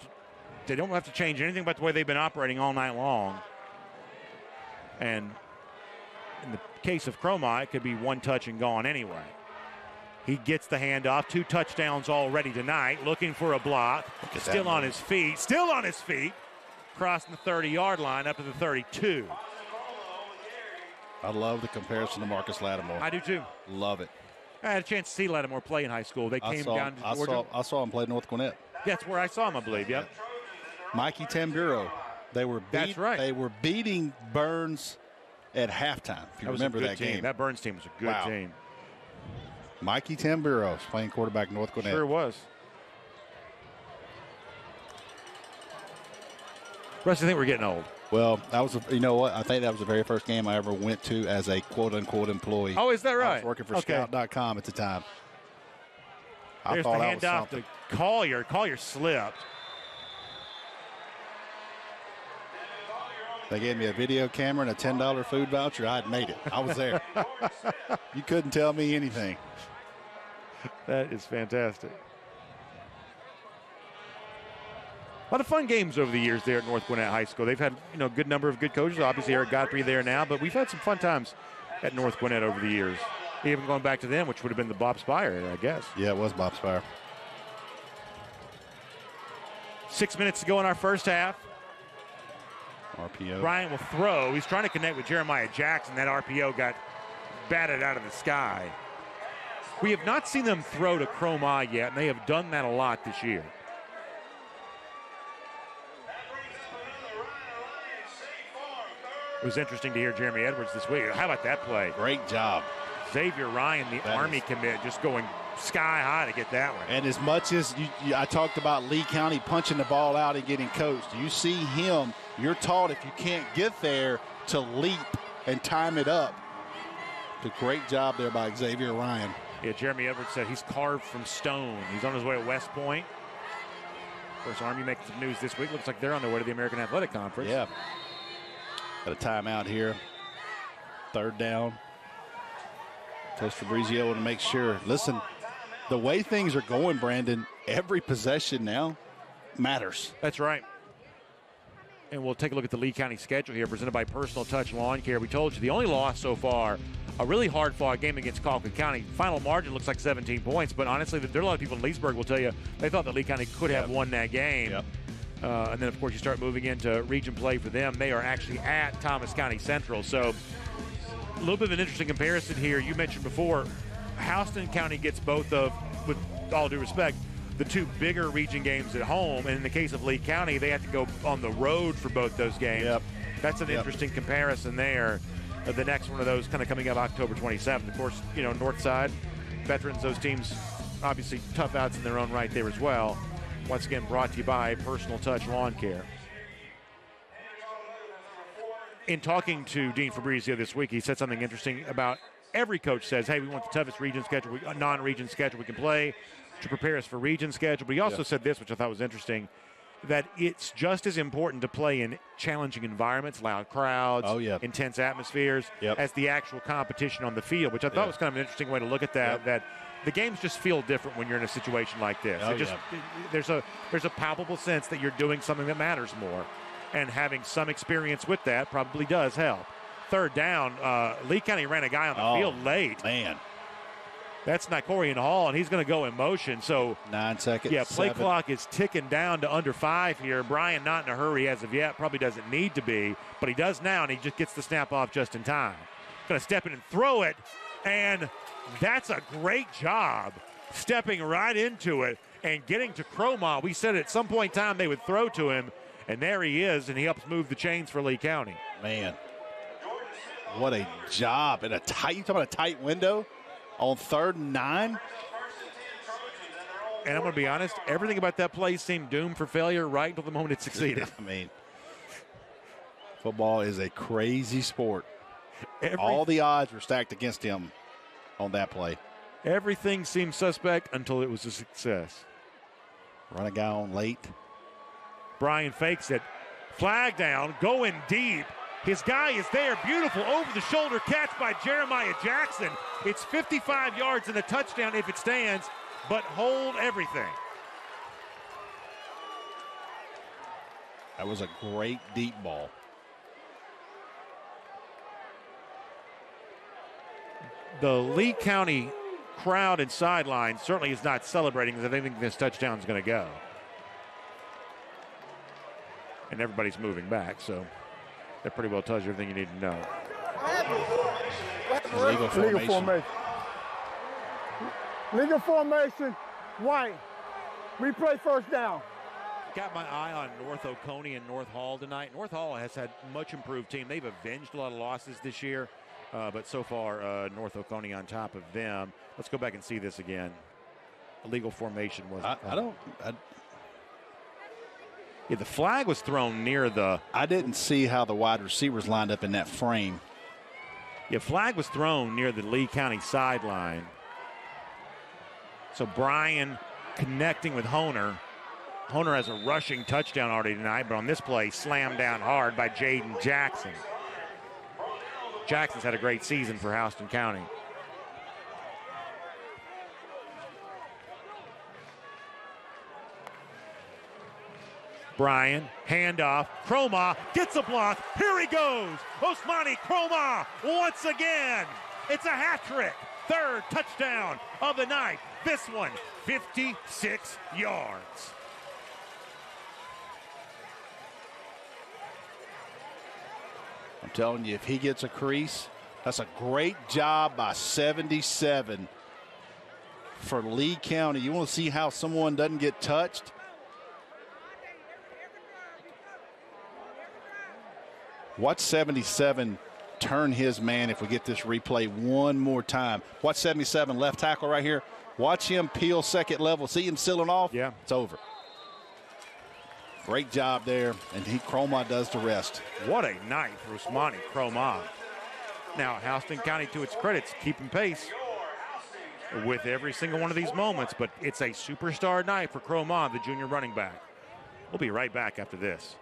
they don't have to change anything about the way they've been operating all night long. And in the case of Kromah, it could be one touch and gone anyway. He gets the handoff. Two touchdowns already tonight. Looking for a block. Still on his feet. Still on his feet. Crossing the 30 yard line up to the 32. I love the comparison to Marcus Lattimore. I do too. Love it. I had a chance to see Lattimore play in high school. They came saw, down to I Georgia. saw, I saw him play North Gwinnett. That's where I saw him, I believe. Yep. Mikey Tamburo. They were beat, That's right. They were beating Byrnes at halftime. If you That remember that team. game, That Byrnes team was a good Wow. team. Mikey Tamburo was playing quarterback North Gwinnett. Sure was. Russ, I think we're getting old. Well, that was, a, you know what? I think that was the very first game I ever went to as a quote unquote employee. Oh, is that I right? was working for Okay. Scout.com at the time. I There's the I was handoff something. to Collier. Collier slipped. They gave me a video camera and a ten dollar food voucher. I'd made it. I was there. you couldn't tell me anything. That is fantastic. A lot of fun games over the years there at North Gwinnett High School. They've had you know a good number of good coaches. Obviously, Eric Godfrey there now, but we've had some fun times at North Gwinnett over the years. Even going back to them, which would have been the Bob Sphire, I guess. Yeah, it was Bob Sphire. Six minutes to go in our first half. RPO. Bryant will throw. He's trying to connect with Jeremiah Jackson. That RPO got batted out of the sky. We have not seen them throw to Kromah yet, and they have done that a lot this year. It was interesting to hear Jeremy Edwards this week. How about that play? Great job. Xavier Ryan, the That Army is- commit, just going sky high to get that one. And as much as you, you- I talked about Lee County punching the ball out and getting coached, you see him. You're taught if you can't get there to leap and time it up. It's a great job there by Xavier Ryan. Yeah, Jeremy Edwards said he's carved from stone. He's on his way to West Point. Of course, Army making some news this week. Looks like they're on their way to the American Athletic Conference. Yeah. Got a timeout here. Third down. Coach Fabrizio want to make sure. Listen, the way things are going, Brandon, every possession now matters. That's right. And we'll take a look at the Lee County schedule here, presented by Personal Touch Lawn Care. We told you the only loss so far, a really hard fought game against Colquitt County. Final margin looks like 17 points, but honestly, there are a lot of people in Leesburg will tell you they thought that Lee County could have won that game. Uh, and then, of course, you start moving into region play for them. They are actually at Thomas County Central. So, a little bit of an interesting comparison here. You mentioned before, Houston County gets both of, with all due respect, the two bigger region games at home. And in the case of Lee County, they have to go on the road for both those games. Yep. That's an Yep. interesting comparison there. Uh, the next one of those kind of coming up October 27th. Of course, you know, North Side, veterans, those teams obviously tough outs in their own right there as well. Once again, brought to you by Personal Touch Lawn Care. In talking to Dean Fabrizio this week, he said something interesting about every coach says, hey, we want the toughest region schedule, we- uh, non-region schedule we can play to prepare us for region schedule. But he also Yeah. said this, which I thought was interesting, that it's just as important to play in challenging environments, loud crowds, Oh, yeah. intense atmospheres, Yep. as the actual competition on the field, which I thought Yeah. was kind of an interesting way to look at that. Yep. That the games just feel different when you're in a situation like this. Oh, It just yeah. there's a there's a palpable sense that you're doing something that matters more, and having some experience with that probably does help. Third down, uh, Lee County ran a guy on the Oh, field late. Man, That's Nicorian Hall, and he's going to go in motion. So nine seconds. yeah, play seven. clock is ticking down to under five here. Bryan not in a hurry as of yet. Probably doesn't need to be, but he does now, and he just gets the snap off just in time. Going to step in and throw it, and that's a great job stepping right into it and getting to Cromont. We said at some point in time they would throw to him, and there he is, and he helps move the chains for Lee County. Man, what a job in a tight. You talking about a tight window on third and nine? And I'm going to be honest, everything about that play seemed doomed for failure right until the moment it succeeded. I mean, football is a crazy sport. Every- All the odds were stacked against him on that play. Everything seemed suspect until it was a success. Run a guy on late. Bryan fakes it. Flag down, going deep. His guy is there. Beautiful over the shoulder catch by Jeremiah Jackson. It's 55 yards and a touchdown if it stands, but hold everything. That was a great deep ball. The Lee County crowd and sideline certainly is not celebrating as they think this touchdown is going to go. And everybody's moving back, so that pretty well tells you everything you need to know. Legal formation. Legal formation. Legal formation, white. Replay first down. Got my eye on North Oconee and North Hall tonight. North Hall has had much improved team. They've avenged a lot of losses this year, uh, but so far uh, North Oconee on top of them. Let's go back and see this again. Illegal formation was. I, I don't. I, yeah, the flag was thrown near the. I didn't see how the wide receivers lined up in that frame. Yeah, flag was thrown near the Lee County sideline. So Bryan connecting with Honer. Honer has a rushing touchdown already tonight, but on this play, slammed down hard by Jaden Jackson. Jackson's had a great season for Houston County. Bryan, handoff. Kromah gets a block. Here he goes. Ousmane Kromah once again. It's a hat trick. Third touchdown of the night. This one, 56 yards. I'm telling you, if he gets a crease, that's a great job by 77 for Lee County. You want to see how someone doesn't get touched? Watch 77 turn his man if we get this replay one more time. Watch 77 left tackle right here. Watch him peel second level. See him sealing off? Yeah. It's over. Great job there, and he Kromah does the rest. What a night for Ousmane Kromah. Now, Houston County, to its credits, keeping pace with every single one of these moments, but it's a superstar night for Kromah, the junior running back. We'll be right back after this.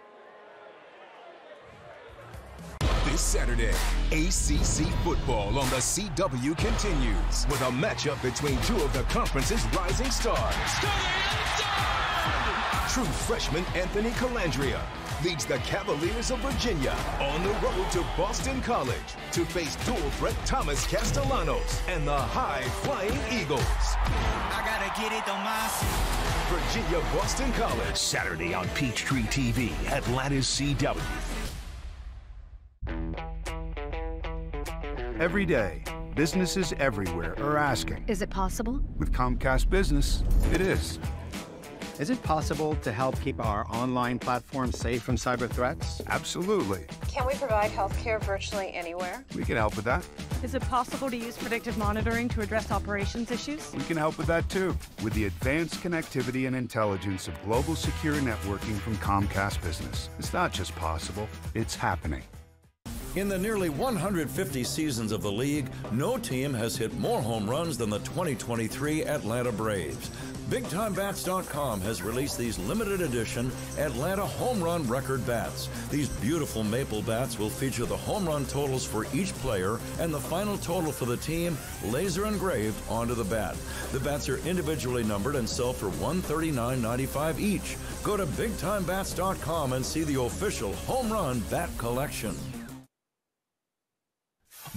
This Saturday, ACC football on the CW continues with a matchup between two of the conference's rising stars. True freshman Anthony Colandrea leads the Cavaliers of Virginia on the road to Boston College to face dual threat Thomas Castellanos and the high-flying Eagles. I gotta get it on my Virginia Boston College. Saturday on Peachtree TV, Atlanta's CW. Every day, businesses everywhere are asking. Is it possible? With Comcast Business, it is. Is it possible to help keep our online platform safe from cyber threats? Absolutely. Can we provide health care virtually anywhere? We can help with that. Is it possible to use predictive monitoring to address operations issues? We can help with that too. With the advanced connectivity and intelligence of global secure networking from Comcast Business. It's not just possible, it's happening. In the nearly 150 seasons of the league, no team has hit more home runs than the 2023 Atlanta Braves. BigTimeBats.com has released these limited edition Atlanta home run record bats. These beautiful maple bats will feature the home run totals for each player and the final total for the team laser engraved onto the bat. The bats are individually numbered and sell for $139.95 each. Go to BigTimeBats.com and see the official home run bat collection.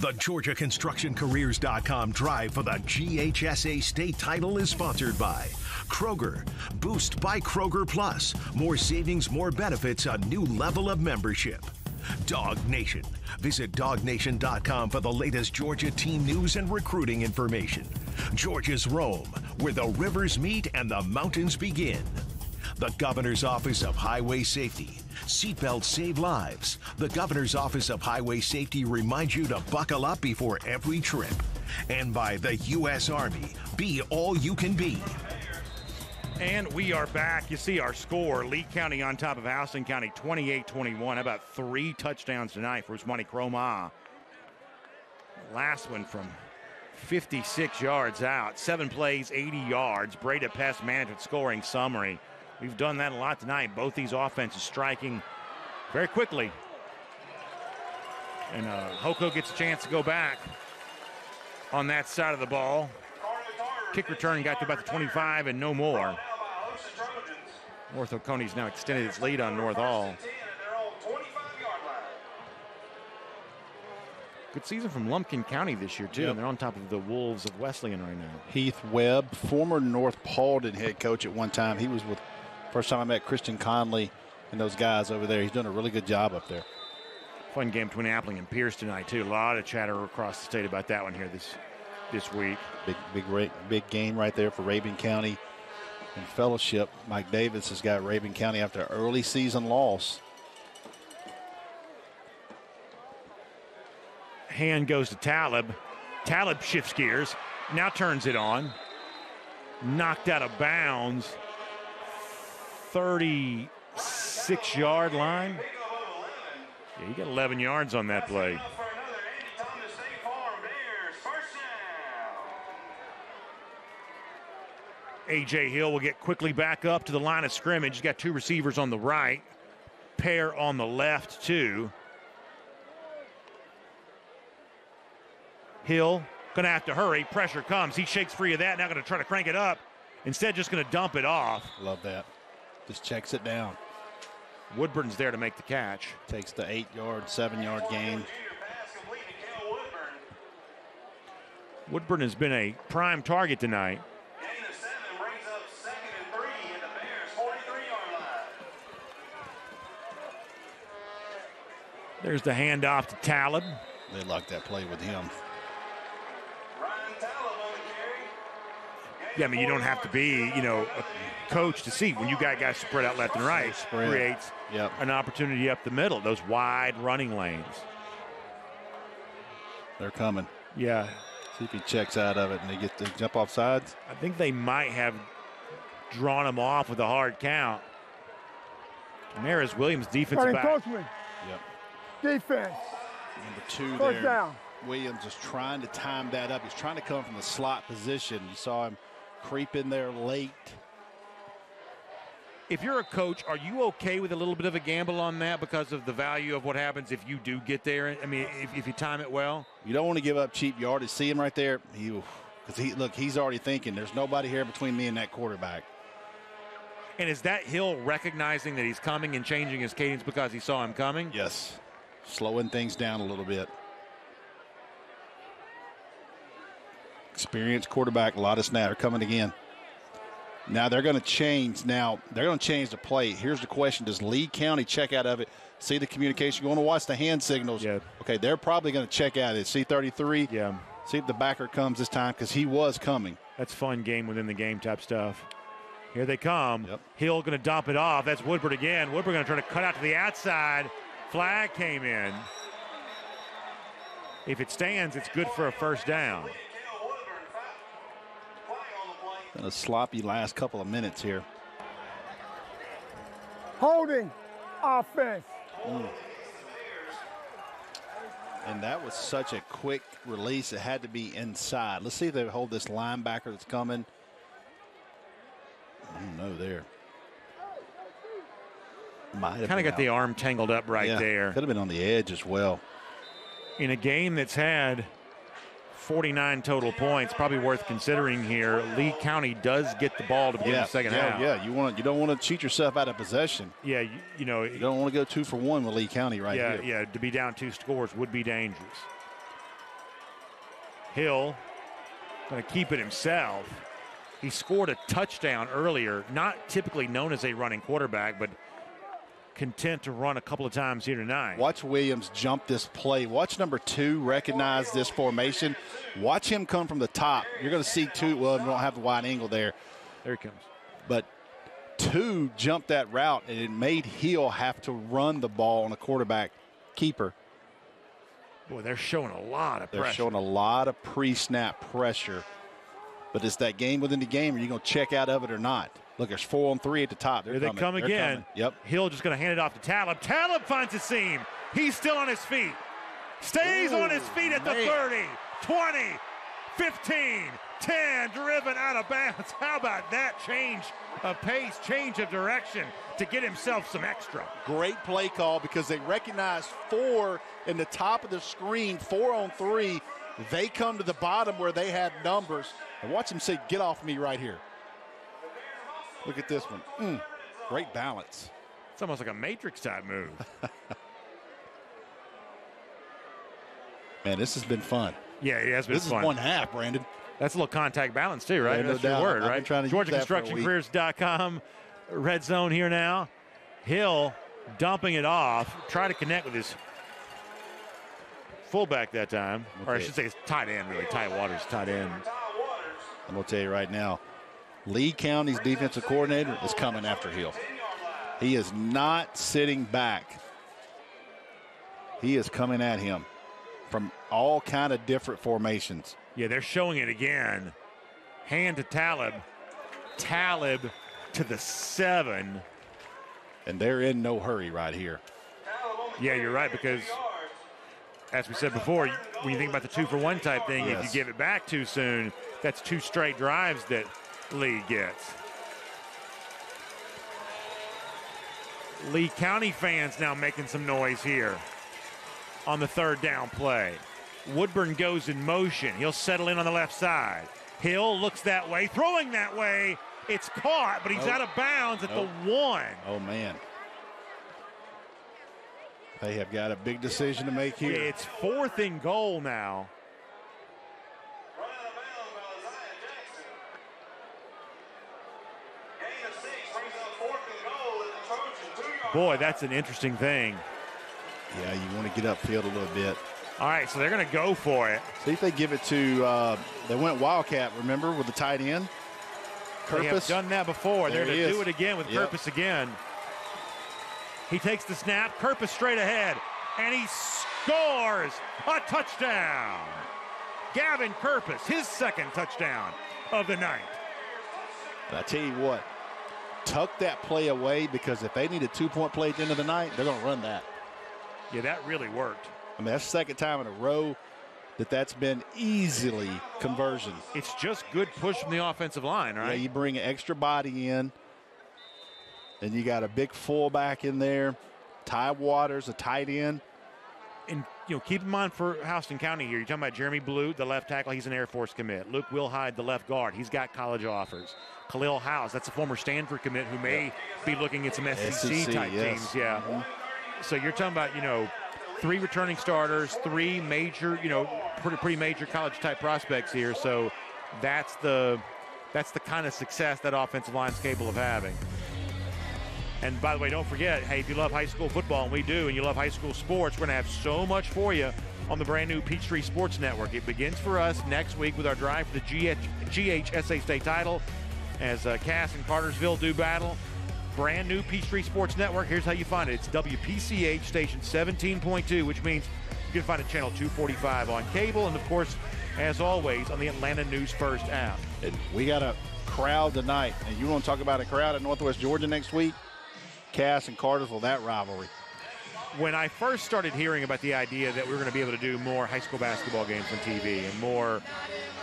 The GeorgiaConstructionCareers.com drive for the GHSA state title is sponsored by Kroger. Boost by Kroger Plus. More savings, more benefits, a new level of membership. DawgNation. Visit DawgNation.com for the latest Georgia team news and recruiting information. Georgia's Rome, where the rivers meet and the mountains begin. The Governor's Office of Highway Safety. Seatbelts save lives. The Governor's Office of Highway Safety reminds you to buckle up before every trip. And by the U.S. Army. Be all you can be. And we are back. You see our score. Lee County on top of Houston County 28-21. How about three touchdowns tonight for Ousmane Kromah? Last one from 56 yards out. Seven plays, 80 yards. Breda Pest Management scoring summary. We've done that a lot tonight. Both these offenses striking very quickly. And uh, HoCo gets a chance to go back on that side of the ball. Kick return got to about the 25 and no more. North Oconee now extended its lead on North Hall. Good season from Lumpkin County this year, too. Yep. And they're on top of the Wolves of Wesleyan right now. Heath Webb, former North Paulding head coach at one time. He was with, first time I met Christian Conley and those guys over there. He's doing a really good job up there. Fun game between Appling and Pierce tonight, too. A lot of chatter across the state about that one here this this week. Big, big, big game right there for Rabun County and Fellowship. Mike Davis has got Rabun County after an early season loss. Hand goes to Talib. Talib shifts gears, now turns it on. Knocked out of bounds. 36 yard line. Yeah, you got 11 yards on that play. AJ Hill will get quickly back up to the line of scrimmage. He's got two receivers on the right, pair on the left, too. Hill going to have to hurry. Pressure comes. He shakes free of that. Now going to try to crank it up. Instead, just going to dump it off. Love that. Just checks it down. Woodburn's there to make the catch. Takes the eight yard, seven yard gain. Woodburn has been a prime target tonight. There's the handoff to Talib. They like that play with him. Yeah, I mean, you don't have to be, you know, a coach to see when you got guys spread out left and right. Spread. Creates Yep. an opportunity up the middle, those wide running lanes. They're coming. Yeah. See if he checks out of it and they get to jump off sides. I think they might have drawn him off with a hard count. Maris Williams, defensive Running back. coachman. Yep. Defense. Number two First there. down. Williams is trying to time that up. He's trying to come from the slot position. You saw him creep in there late. If you're a coach, are you okay with a little bit of a gamble on that because of the value of what happens if you do get there? I mean, if, if you time it well. You don't want to give up cheap yardage. See him right there. He, because he look, he's already thinking there's nobody here between me and that quarterback. And is that Hill recognizing that he's coming and changing his cadence because he saw him coming? Yes. Slowing things down a little bit. Experienced quarterback, a lot of snap. They're coming again. Now they're going to change. Now they're going to change the play. Here's the question: Does Lee County check out of it? See the communication. You want to watch the hand signals? Yeah. Okay, they're probably going to check out of it. Thirty three. Yeah. See if the backer comes this time because he was coming. That's fun game within the game type stuff. Here they come. Hill going to dump it off. That's Woodburn again. Woodburn going to try to cut out to the outside. Flag came in. If it stands, it's good for a first down. Been a sloppy last couple of minutes here. Holding offense. Mm. And that was such a quick release. It had to be inside. Let's see if they hold this linebacker that's coming. I don't know there. Might have Kind of been got the arm tangled up right Yeah, there. Could have been on the edge as well. In a game that's had 49 total points, probably worth considering here. Lee County does get the ball to begin yeah, the second yeah, half. yeah. You want you don't want to cheat yourself out of possession. Yeah, you, you know, You don't want to go two for one with Lee County right yeah, here. yeah. To be down two scores would be dangerous. Hill going to keep it himself. He scored a touchdown earlier, not typically known as a running quarterback, but content to run a couple of times here tonight. Watch Williams jump this play. Watch number two recognize this formation. Watch him come from the top. You're going to see two. Well, we don't have the wide angle there. There he comes. But two jumped that route, and it made Hill have to run the ball on a quarterback keeper. Boy, they're showing a lot of They're pressure. showing a lot of pre-snap pressure. But it's that game within the game. Are you going to check out of it or not? Look, there's four on three at the top. They're Here they coming. come They're again. coming. Yep. Hill just going to hand it off to Talib. Talib finds a seam. He's still on his feet. Stays on his feet at the man. 30, 20, 15, 10, driven out of bounds. How about that change of pace, change of direction to get himself some extra? Great play call because they recognize four in the top of the screen, four on three. They come to the bottom where they have numbers. And watch him say, get off me right here. Look at this one. Mm, great balance. It's almost like a Matrix type move. Man, this has been fun. Yeah, it has been This fun. is one half, Brandon. That's a little contact balance too, right? Yeah, no That's your doubt. word, I've right? trying to use that for a week. GeorgiaConstructionCareers.com. Red zone here now. Hill dumping it off. Try to connect with his fullback that time, or I should say, it's tight end. Really, Ty Waters, tight end. I'm going to tell you right now, Lee County's defensive coordinator is coming after Hill. He is not sitting back. He is coming at him from all kind of different formations. Yeah, they're showing it again. Hand to Talib. Talib to the seven. And they're in no hurry right here. Yeah, you're right because, as we said before, when you think about the two for one type thing, if you give it back too soon, that's two straight drives that Lee gets. Lee County fans now making some noise here on the third down play. Woodburn goes in motion. He'll settle in on the left side. Hill looks that way, throwing that way. It's caught, but he's out of bounds at the one. Oh, man. They have got a big decision to make here. It's fourth and goal now. Boy, that's an interesting thing. Yeah, you want to get upfield a little bit. All right, so they're going to go for it. See if they give it to, uh, they went Wildcat, remember, with the tight end? They have done that before. There They're he to do it again with Yep. Kirpus again. He takes the snap. Kirpus straight ahead, and he scores a touchdown. Gavin Kirpus, his second touchdown of the night. But I tell you what, tuck that play away because if they need a two point play at the end of the night, they're going to run that. Yeah, that really worked. I mean, that's the second time in a row that that's been easily conversion. It's just good push from the offensive line, right? Yeah, you bring an extra body in, and you got a big fullback in there. Ty Waters, a tight end. And you know, keep in mind for Houston County here, you're talking about Jeremy Blue, the left tackle, he's an Air Force commit. Luke Wilhide, the left guard, he's got college offers. Khalil House, that's a former Stanford commit who may be looking at some SEC, SEC, type yes. teams. Yeah. Mm-hmm. So you're talking about, you know, three returning starters, three major, you know, pretty pretty major college type prospects here. So that's the that's the kind of success that offensive line's capable of having. And by the way, don't forget, hey, if you love high school football, and we do, and you love high school sports, we're going to have so much for you on the brand new Peachtree Sports Network. It begins for us next week with our drive for the GH, GHSA state title as uh, Cass and Cartersville do battle. Brand new Peachtree Sports Network. Here's how you find it it's WPCH station 17.2, which means you can find it channel 245 on cable, and of course, as always, on the Atlanta News First app. And we got a crowd tonight. And you want to talk about a crowd at Northwest Georgia next week? Cass and Cartersville, that rivalry. when I first started hearing about the idea that we were going to be able to do more high school basketball games on TV and more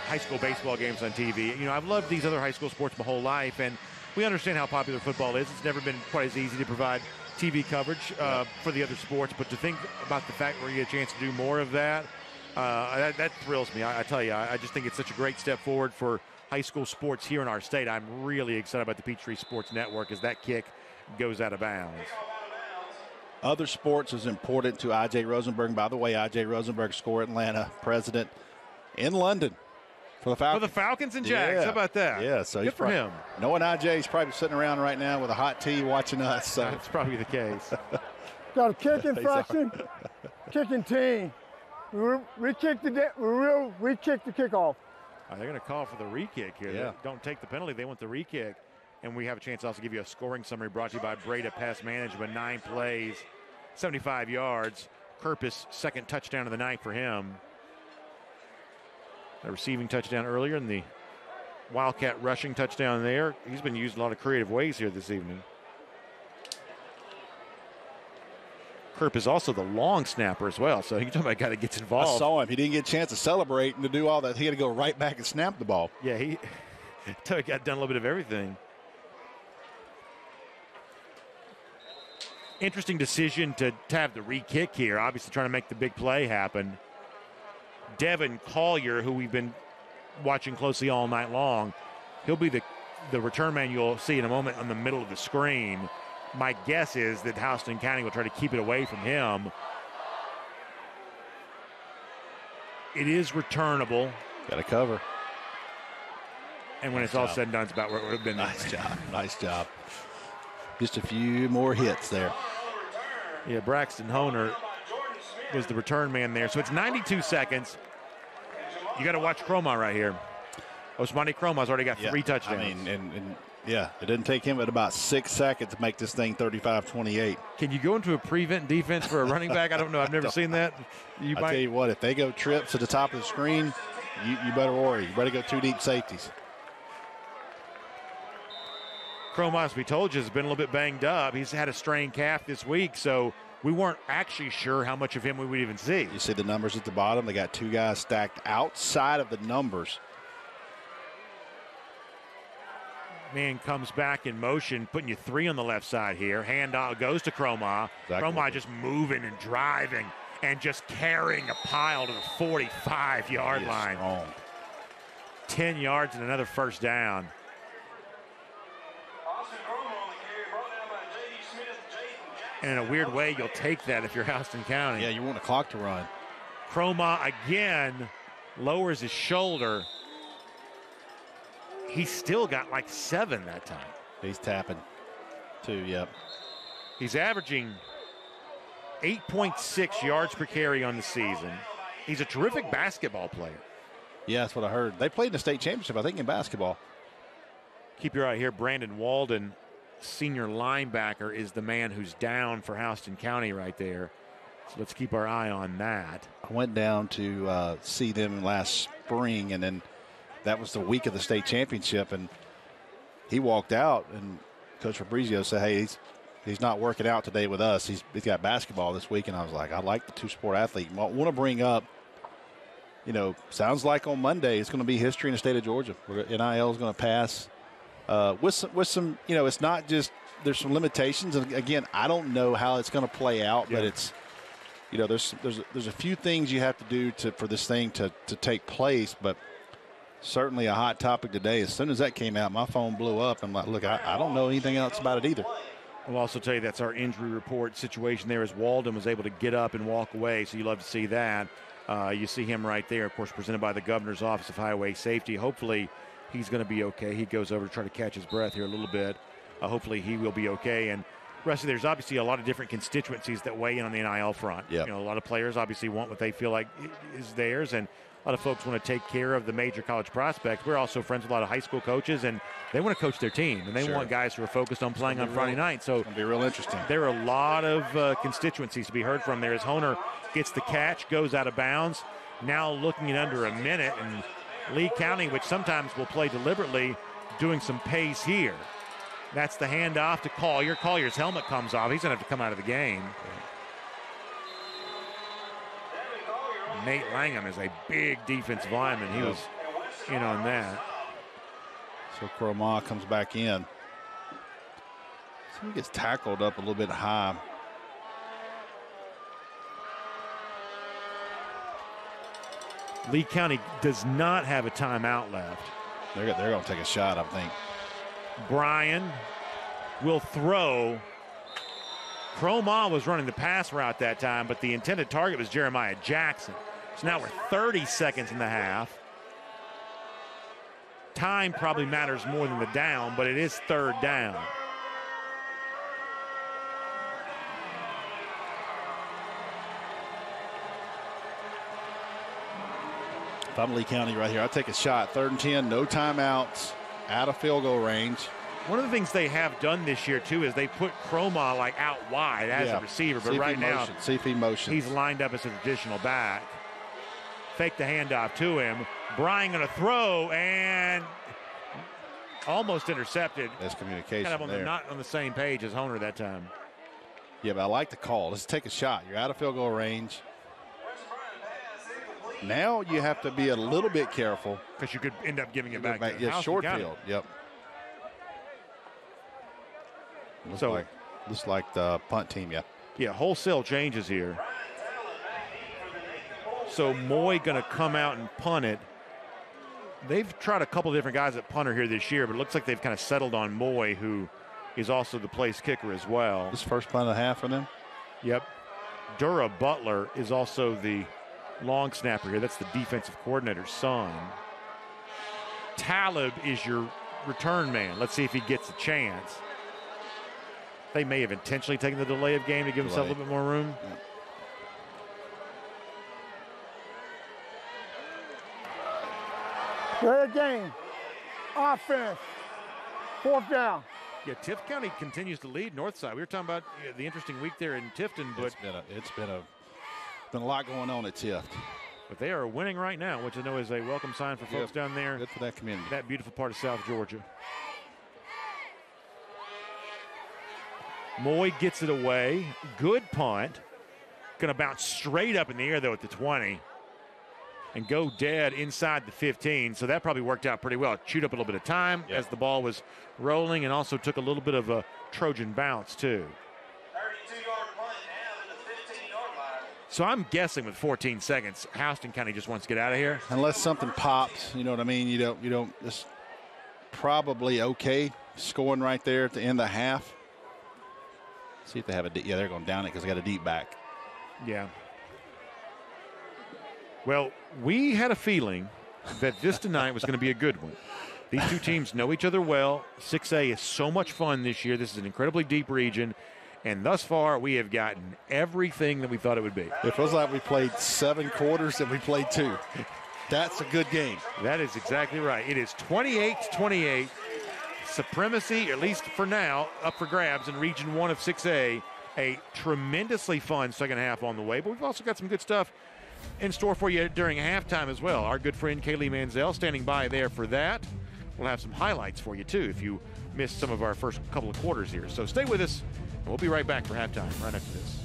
high school baseball games on TV, you know, I've loved these other high school sports my whole life, and we understand how popular football is. It's never been quite as easy to provide TV coverage uh, for the other sports, but to think about the fact we're going to get a chance to do more of that, uh, that, that thrills me. I, I tell you, I, I just think it's such a great step forward for high school sports here in our state. I'm really excited about the Peachtree Sports Network as that kick goes out of bounds. Other sports is important to IJ Rosenberg. By the way, IJ Rosenberg, score Atlanta president in London for the Falcons. For the Falcons and Jags. How about that? Yeah, so Good he's for prob- him. Knowing IJ, he's probably sitting around right now with a hot tea watching us. So That's probably the case. Got a kick He's infraction, kicking team. We, re- we kicked the de- we, re- we kicked the kickoff. They're going to call for the re-kick here. They Yeah. don't take the penalty. They want the re-kick. And we have a chance to also give you a scoring summary brought to you by Breda Pest Management. Nine plays, 75 yards. Kirpus, second touchdown of the night for him. A receiving touchdown earlier and the Wildcat rushing touchdown there. He's been used in a lot of creative ways here this evening. Kirp is also the long snapper as well, so you talking about a guy that gets involved. I saw him. He didn't get a chance to celebrate and to do all that. He had to go right back and snap the ball. Yeah, he he got done a little bit of everything. Interesting decision to, to have the re-kick here. Obviously, trying to make the big play happen. Devin Collier, who we've been watching closely all night long, he'll be the the return man you'll see in a moment on the middle of the screen. My guess is that Houston County will try to keep it away from him. It is returnable. Got to cover. And when Nice it's all job. said and done, it's about where it would have been. Nice job. Nice job. Just a few more hits there. Yeah, Braxton Honer was the return man there. So it's 92 seconds. You got to watch Kromah right here. Ousmane Kromah's already got Yeah, three touchdowns. I mean, and, and yeah, it didn't take him but about six seconds to make this thing 35-28. Can you go into a prevent defense for a running back? I don't know. I've never seen that. You I might. tell you what, if they go trips to the top of the screen, you, you better worry. You better go two deep safeties. Kromah, as we told you, has been a little bit banged up. He's had a strained calf this week, so we weren't actually sure how much of him we would even see. You see the numbers at the bottom? They got two guys stacked outside of the numbers. Man comes back in motion, putting you three on the left side here. Handoff goes to Kromah. Exactly. Kromah just moving and driving and just carrying a pile to the 45 yard line. strong. 10 yards and another first down. And in a weird way, you'll take that if you're Houston County. Yeah, you want the clock to run. Kromah again lowers his shoulder. He still got like seven that time. He's tapping. Two, yep. He's averaging 8.6 yards per carry on the season. He's a terrific basketball player. Yeah, that's what I heard. They played in the state championship, I think, in basketball. Keep your eye here. Brandon Walden, senior linebacker, is the man who's down for Houston County right there. So let's keep our eye on that. I went down to uh, see them last spring, and then that was the week of the state championship, and he walked out, and Coach Fabrizio said, "Hey, he's he's not working out today with us. He's he's got basketball this week." And I was like, "I like the two sport athlete." I want to bring up, you know, sounds like on Monday it's going to be history in the state of Georgia. NIL is going to pass uh, with some with some, you know, it's not just there's some limitations, and again, I don't know how it's going to play out, but it's you know, there's there's there's a few things you have to do to for this thing to to take place, but certainly a hot topic today. As soon as that came out, my phone blew up. I'm like, look, I, I don't know anything else about it either. We'll also tell you that's our injury report situation there as Walden was able to get up and walk away. So you love to see that. Uh, you see him right there, of course, presented by the Governor's Office of Highway Safety. Hopefully, he's going to be okay. He goes over to try to catch his breath here a little bit. Uh, hopefully, he will be okay. And Rusty, there's obviously a lot of different constituencies that weigh in on the NIL front. Yep. You know, a lot of players obviously want what they feel like is theirs, and a lot of folks want to take care of the major college prospects. We're also friends with a lot of high school coaches, and they want to coach their team, and they Sure. want guys who are focused on playing on Friday real- night. So It'll be real interesting. there are a lot of uh, constituencies to be heard from there as Honer gets the catch, goes out of bounds. Now looking at under a minute, and Lee County, which sometimes will play deliberately, doing some pace here. That's the handoff to Collier. Collier's helmet comes off. He's going to have to come out of the game. Nate Langham is a big defensive lineman. He was in on that. So Kromah comes back in. So he gets tackled up a little bit high. Lee County does not have a timeout left. They're, they're going to take a shot, I think. Bryan will throw. Kromah was running the pass route that time, but the intended target was Jeremiah Jackson. So now we're 30 seconds in the half. Time probably matters more than the down, but it is third down. If I'm Lee County right here, I take a shot. Third and 10, no timeouts, out of field goal range. One of the things they have done this year too is they put Kromah like out wide as Yeah. a receiver, but if right now motion, see if he motions. he's lined up as a traditional back. Fake the handoff to him. Bryan going to throw and almost intercepted. There's communication Kind of on the there. not on the same page as Honer that time. Yeah, but I like the call. Let's take a shot. You're out of field goal range. Now you have to be a little bit careful. Because you could end up giving it back. to yeah, short field. Yep. Looks So- like looks like the punt team. Yeah. Yeah, wholesale changes here. So Moy going to come out and punt it. They've tried a couple different guys at punter here this year, but it looks like they've kind of settled on Moy, who is also the place kicker as well. This first punt and a half for them. Yep. Dura Butler is also the long snapper here. That's the defensive coordinator's son. Talib is your return man. Let's see if he gets a chance. They may have intentionally taken the delay of game to give himself a little bit more room. Good game. Offense. Fourth down. Yeah, Tift County continues to lead Northside. We were talking about yeah, the interesting week there in Tifton, but it's been a it's been a been a lot going on at Tift. But they are winning right now, which I know is a welcome sign for folks Yep. down there. Good for that community. That beautiful part of South Georgia. Moy gets it away. Good punt. Going to bounce straight up in the air, though, at the 20 and go dead inside the 15. So that probably worked out pretty well. It chewed up a little bit of time as the ball was rolling and also took a little bit of a Trojan bounce, too. So I'm guessing with 14 seconds, Houston County just wants to get out of here. Unless something pops, you know what I mean. You don't you don't. It's probably okay scoring right there at the end of the half. See if they have a deep, yeah they're going down it because they got a deep back. Yeah. Well, we had a feeling that this tonight was going to be a good one. These two teams know each other well. 6A is so much fun this year. This is an incredibly deep region. And thus far, we have gotten everything that we thought it would be. It feels like we played seven quarters and we played two. That's a good game. That is exactly right. It is 28 to 28. Supremacy, at least for now, up for grabs in Region 1 of 6A. A tremendously fun second half on the way, but we've also got some good stuff in store for you during halftime as well. Our good friend Kaylee Mansell standing by there for that. We'll have some highlights for you too if you missed some of our first couple of quarters here. So stay with us, we'll be right back for halftime right after this.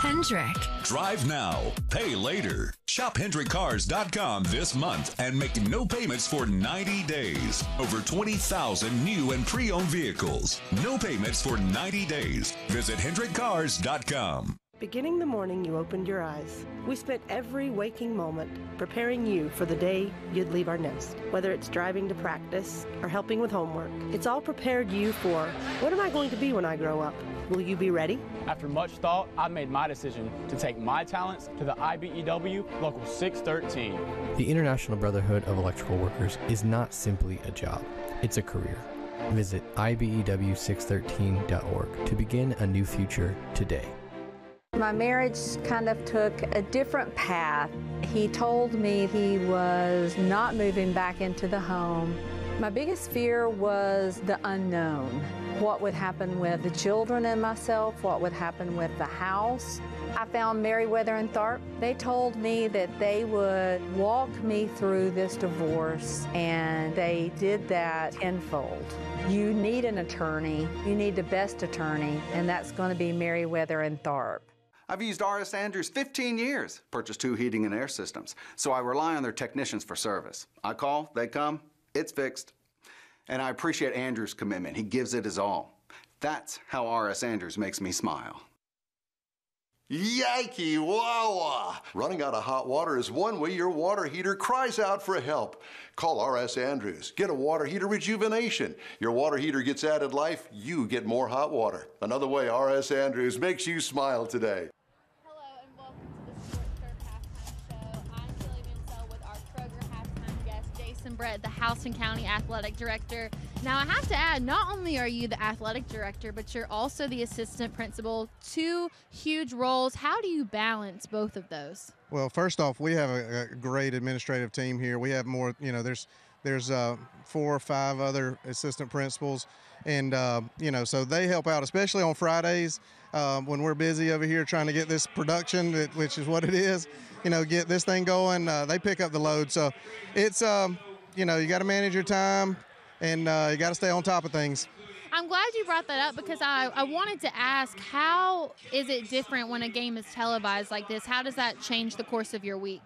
Hendrick. Drive now, pay later. Shop HendrickCars.com this month and make no payments for 90 days. Over 20,000 new and pre owned vehicles. No payments for 90 days. Visit HendrickCars.com. Beginning the morning you opened your eyes, we spent every waking moment preparing you for the day you'd leave our nest. Whether it's driving to practice or helping with homework, it's all prepared you for what am I going to be when I grow up? Will you be ready? After much thought, I made my decision to take my talents to the IBEW Local 613. The International Brotherhood of Electrical Workers is not simply a job, it's a career. Visit E IBEW613.org to begin a new future today. My marriage kind of took a different path. He told me he was not moving back into the home. My biggest fear was the unknown. What would happen with the children and myself? What would happen with the house? I found Meriwether and Tharp. They told me that they would walk me through this divorce, and they did that tenfold. You need an attorney. You need the best attorney, and that's going to be Meriwether and Tharp. I've used RS Andrews 15 years, purchased two heating and air systems, so I rely on their technicians for service. I call, they come, it's fixed. And I appreciate Andrews' commitment. He gives it his all. That's how RS Andrews makes me smile. Yankee Wawa! Running out of hot water is one way your water heater cries out for help. Call R.S. Andrews. Get a water heater rejuvenation. Your water heater gets added life, you get more hot water. Another way R.S. Andrews makes you smile today. Brett, the Houston County Athletic Director. Now, I have to add, not only are you the athletic director, but you're also the assistant principal. Two huge roles. How do you balance both of those? Well, first off, we have a, a great administrative team here. We have more, you know, there's there's uh, four or five other assistant principals, and uh, you know, so they help out, especially on Fridays um, when we're busy over here trying to get this production, which is what it is. You know, get this thing going. Uh, they pick up the load, so it's um, you know, you got to manage your time, and uh, you got to stay on top of things. I'm glad you brought that up because I, I wanted to ask how is it different when a game is televised like this? How does that change the course of your week?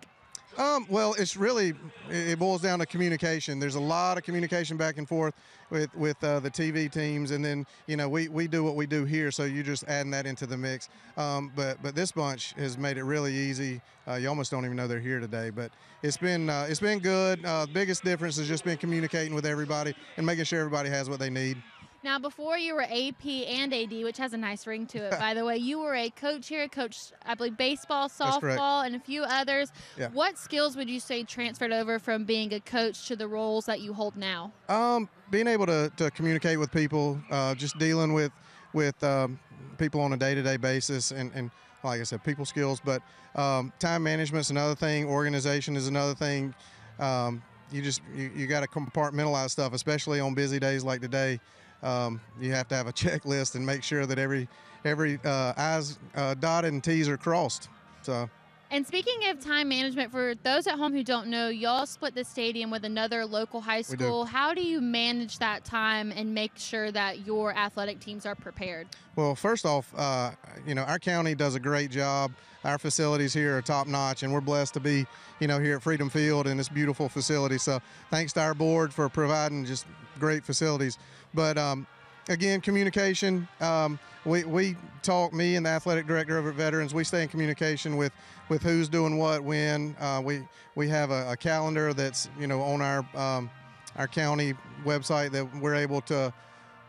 Um, well, it's really it boils down to communication. There's a lot of communication back and forth with with uh, the TV teams, and then you know we, we do what we do here, so you're just adding that into the mix. Um, but but this bunch has made it really easy. Uh, you almost don't even know they're here today, but it's been uh, it's been good. Uh, biggest difference has just been communicating with everybody and making sure everybody has what they need. Now, before you were AP and AD, which has a nice ring to it, by the way, you were a coach here, coached, I believe, baseball, softball, and a few others. Yeah. What skills would you say transferred over from being a coach to the roles that you hold now? Um, being able to, to communicate with people, uh, just dealing with with um, people on a day to day basis, and, and like I said, people skills. But um, time is another thing. Organization is another thing. Um, you just you, you got to compartmentalize stuff, especially on busy days like today. Um, you have to have a checklist and make sure that every every uh, I's uh, dotted and T's are crossed. So. And speaking of time management, for those at home who don't know, y'all split the stadium with another local high We do. school. How do you manage that time and make sure that your athletic teams are prepared? Well, first off, uh, you know, our county does a great job. Our facilities here are top notch, and we're blessed to be, you know, here at Freedom Field in this beautiful facility. So thanks to our board for providing just great facilities. But um, again, communication. Um, we, we talk, me and the athletic director over at Veterans, we stay in communication with, with who's doing what, when. Uh, we, we have a, a calendar that's, you know, on our, um, our county website that we're able to,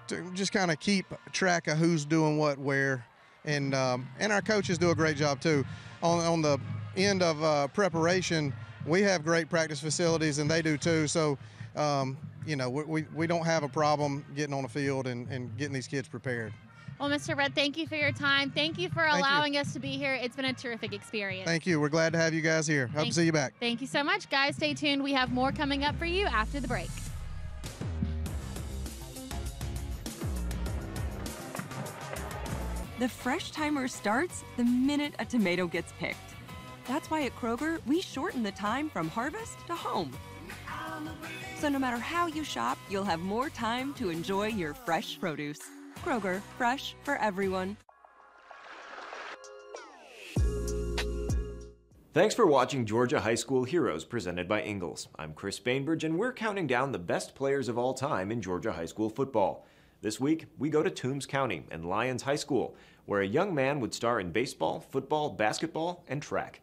to just kind of keep track of who's doing what where and um, and our coaches do a great job too on, on the end of uh, preparation we have great practice facilities and they do too so um, you know we, we, we don't have a problem getting on the field and, and getting these kids prepared Well, Mr. Red, thank you for your time. Thank you for Thank you. allowing us to be here. It's been a terrific experience. thank you we're glad to have you guys here hope Thank- to see you back Thank you so much, guys. Stay tuned. We have more coming up for you after the break. The fresh timer starts the minute a tomato gets picked. That's why at Kroger, we shorten the time from harvest to home. So no matter how you shop, you'll have more time to enjoy your fresh produce. Kroger, fresh for everyone. Thanks for watching Georgia High School Heroes presented by Ingles. I'm Chris Bainbridge, and we're counting down the best players of all time in Georgia high school football. This week, we go to Toombs County and Lyons High School, where a young man would star in baseball, football, basketball, and track.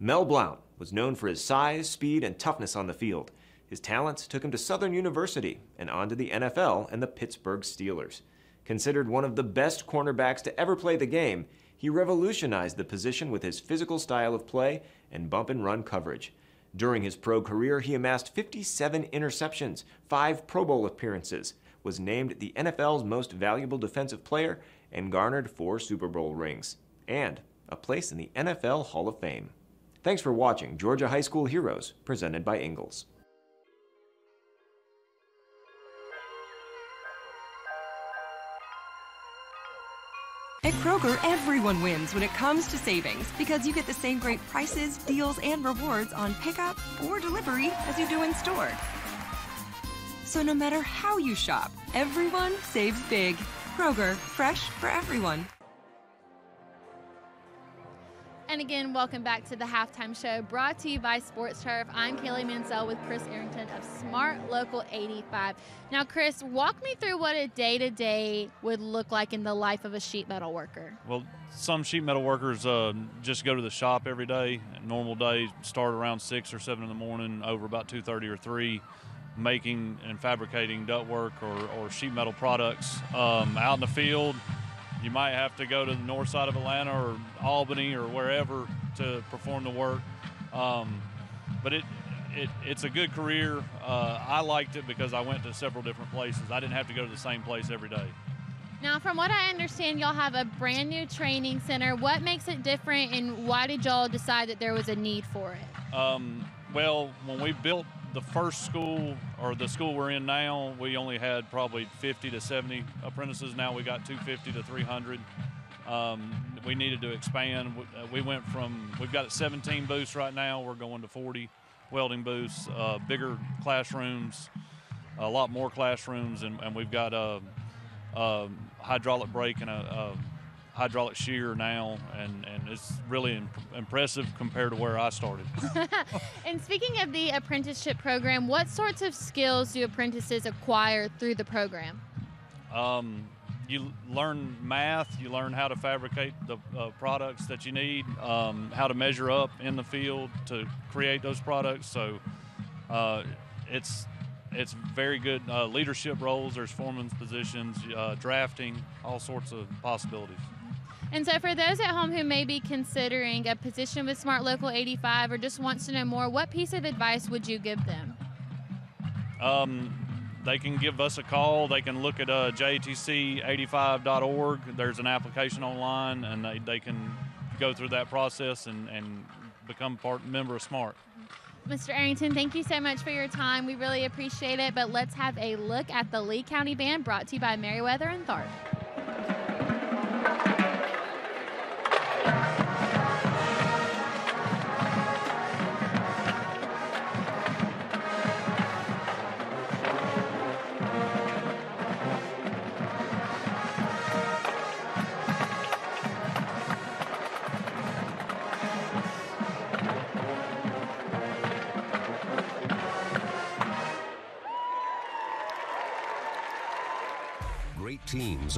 Mel Blount was known for his size, speed, and toughness on the field. His talents took him to Southern University and on to the NFL and the Pittsburgh Steelers. Considered one of the best cornerbacks to ever play the game, he revolutionized the position with his physical style of play and bump and run coverage. During his pro career, he amassed 57 interceptions, five Pro Bowl appearances, was named the NFL's most valuable defensive player, and garnered four Super Bowl rings, and a place in the NFL Hall of Fame. Thanks for watching Georgia High School Heroes, presented by Ingles. At Kroger, everyone wins when it comes to savings because you get the same great prices, deals, and rewards on pickup or delivery as you do in store. So no matter how you shop, everyone saves big. Kroger, fresh for everyone. And again, welcome back to the halftime show brought to you by Sports Turf. I'm Kaylee Mansell with Chris Arrington of Smart Local 85. Now, Chris, walk me through what a day to day would look like in the life of a sheet metal worker. Well, some sheet metal workers uh, just go to the shop every day. Normal days start around six or seven in the morning, over about two thirty or three, making and fabricating ductwork or, or sheet metal products. Um, out in the field, you might have to go to the north side of Atlanta or Albany or wherever to perform the work. Um, but it, it it's a good career. Uh, I liked it because I went to several different places. I didn't have to go to the same place every day. Now, from what I understand, y'all have a brand new training center. What makes it different, and why did y'all decide that there was a need for it? Um, well, when we built the first school or the school we're in now, we only had probably 50 to 70 apprentices. Now we got 250 to 300. Um, we needed to expand. We- uh, went from we've got 17 booths right now. We're going to 40 welding booths, uh, bigger classrooms, a lot more classrooms, and, and we've got a, a hydraulic brake and a, a hydraulic shear now, and, and it's really imp- impressive compared to where I started. and speaking of the apprenticeship program, what sorts of skills do apprentices acquire through the program? Um, you learn math, you learn how to fabricate the uh, products that you need, um, how to measure up in the field to create those products. So uh, it's it's very good uh, leadership roles. There's foreman's positions, uh, drafting, all sorts of possibilities. And so, for those at home who may be considering a position with Smart Local 85 or just wants to know more, what piece of advice would you give them? Um, they can give us a call. They can look at uh, jtc85.org. There's an application online, and they, they can go through that process and, and become part member of SMART. Mr. Arrington, thank you so much for your time. We really appreciate it. But let's have a look at the Lee County Band brought to you by Meriwether and Tharp.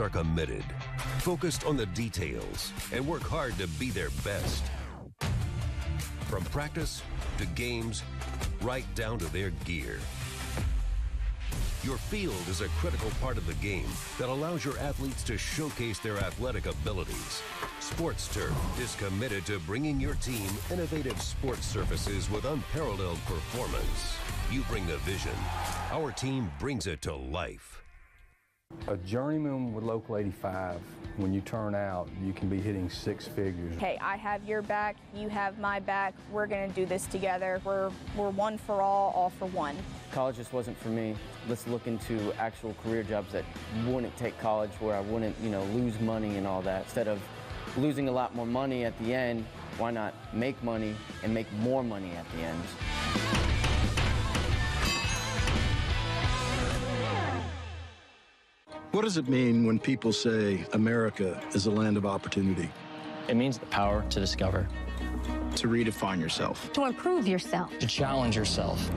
Are committed, focused on the details, and work hard to be their best. From practice to games, right down to their gear. Your field is a critical part of the game that allows your athletes to showcase their athletic abilities. Sports Turf is committed to bringing your team innovative sports surfaces with unparalleled performance. You bring the vision. Our team brings it to life. A journeyman with Local 85, when you turn out, you can be hitting six figures. Hey, I have your back, you have my back. We're going to do this together. We're, we're one for all, all for one. College just wasn't for me. Let's look into actual career jobs that wouldn't take college, where I wouldn't, you know, lose money and all that. Instead of losing a lot more money at the end, why not make money and make more money at the end? What does it mean when people say America is a land of opportunity? It means the power to discover, To redefine yourself. To improve yourself. to challenge yourself.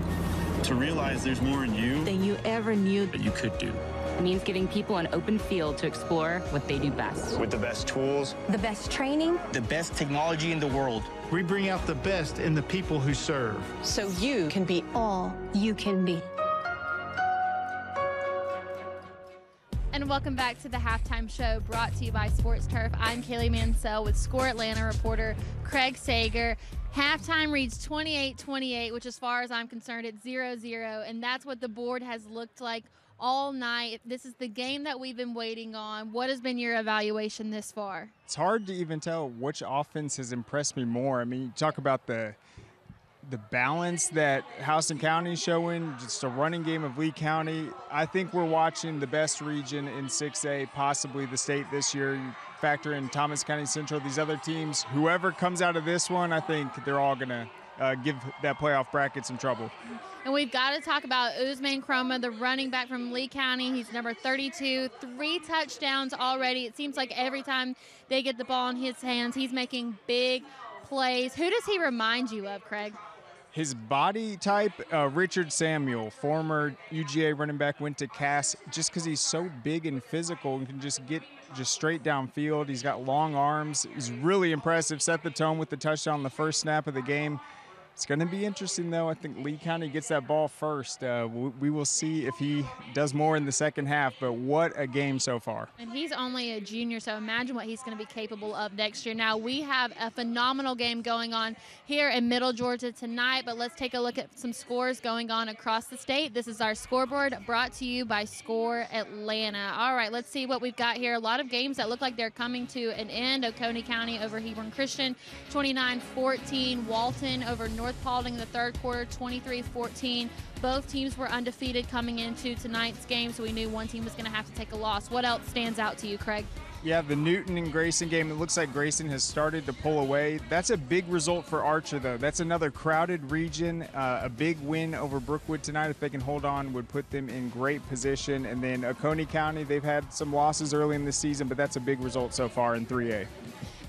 To realize there's more in you Than you ever knew. that you could do. It means giving people an open field to explore what they do best. With the best tools, The best training. the best technology in the world. We bring out the best in the people who serve. So you can be all you can be. And welcome back to the halftime show brought to you by Sports Turf. I'm Kaylee Mansell with Score Atlanta reporter Craig Sager. Halftime reads 28 28, which, as far as I'm concerned, it's 0 0. And that's what the board has looked like all night. This is the game that we've been waiting on. What has been your evaluation this far? It's hard to even tell which offense has impressed me more. I mean, you talk about the the balance that Houston County is showing, just a running game of Lee County. I think we're watching the best region in 6A, possibly the state this year. You factor in Thomas County Central, these other teams. Whoever comes out of this one, I think they're all going to uh, give that playoff bracket some trouble. And we've got to talk about Ousmane Kromah, the running back from Lee County. He's number 32, three touchdowns already. It seems like every time they get the ball in his hands, he's making big plays. Who does he remind you of, Craig? His body type, uh, Richard Samuel, former UGA running back, went to Cass just because he's so big and physical and can just get just straight downfield. He's got long arms. He's really impressive. Set the tone with the touchdown the first snap of the game. It's going to be interesting, though. I think Lee County gets that ball first. Uh, we, will see if he does more in the second half, but what a game so far. And he's only a junior, so imagine what he's going to be capable of next year. Now, we have a phenomenal game going on here in Middle Georgia tonight, but let's take a look at some scores going on across the state. This is our scoreboard brought to you by Score Atlanta. All right, let's see what we've got here. A lot of games that look like they're coming to an end. Oconee County over Hebron Christian, 29 14. Walton over North Paulding in the third quarter, 23 14. Both teams were undefeated coming into tonight's game, so we knew one team was going to have to take a loss. What else stands out to you, Craig? Yeah, the Newton and Grayson game, it looks like Grayson has started to pull away. That's a big result for Archer, though. That's another crowded region. Uh, a big win over Brookwood tonight, if they can hold on, would put them in great position. And then Oconee County, they've had some losses early in the season, but that's a big result so far in 3A.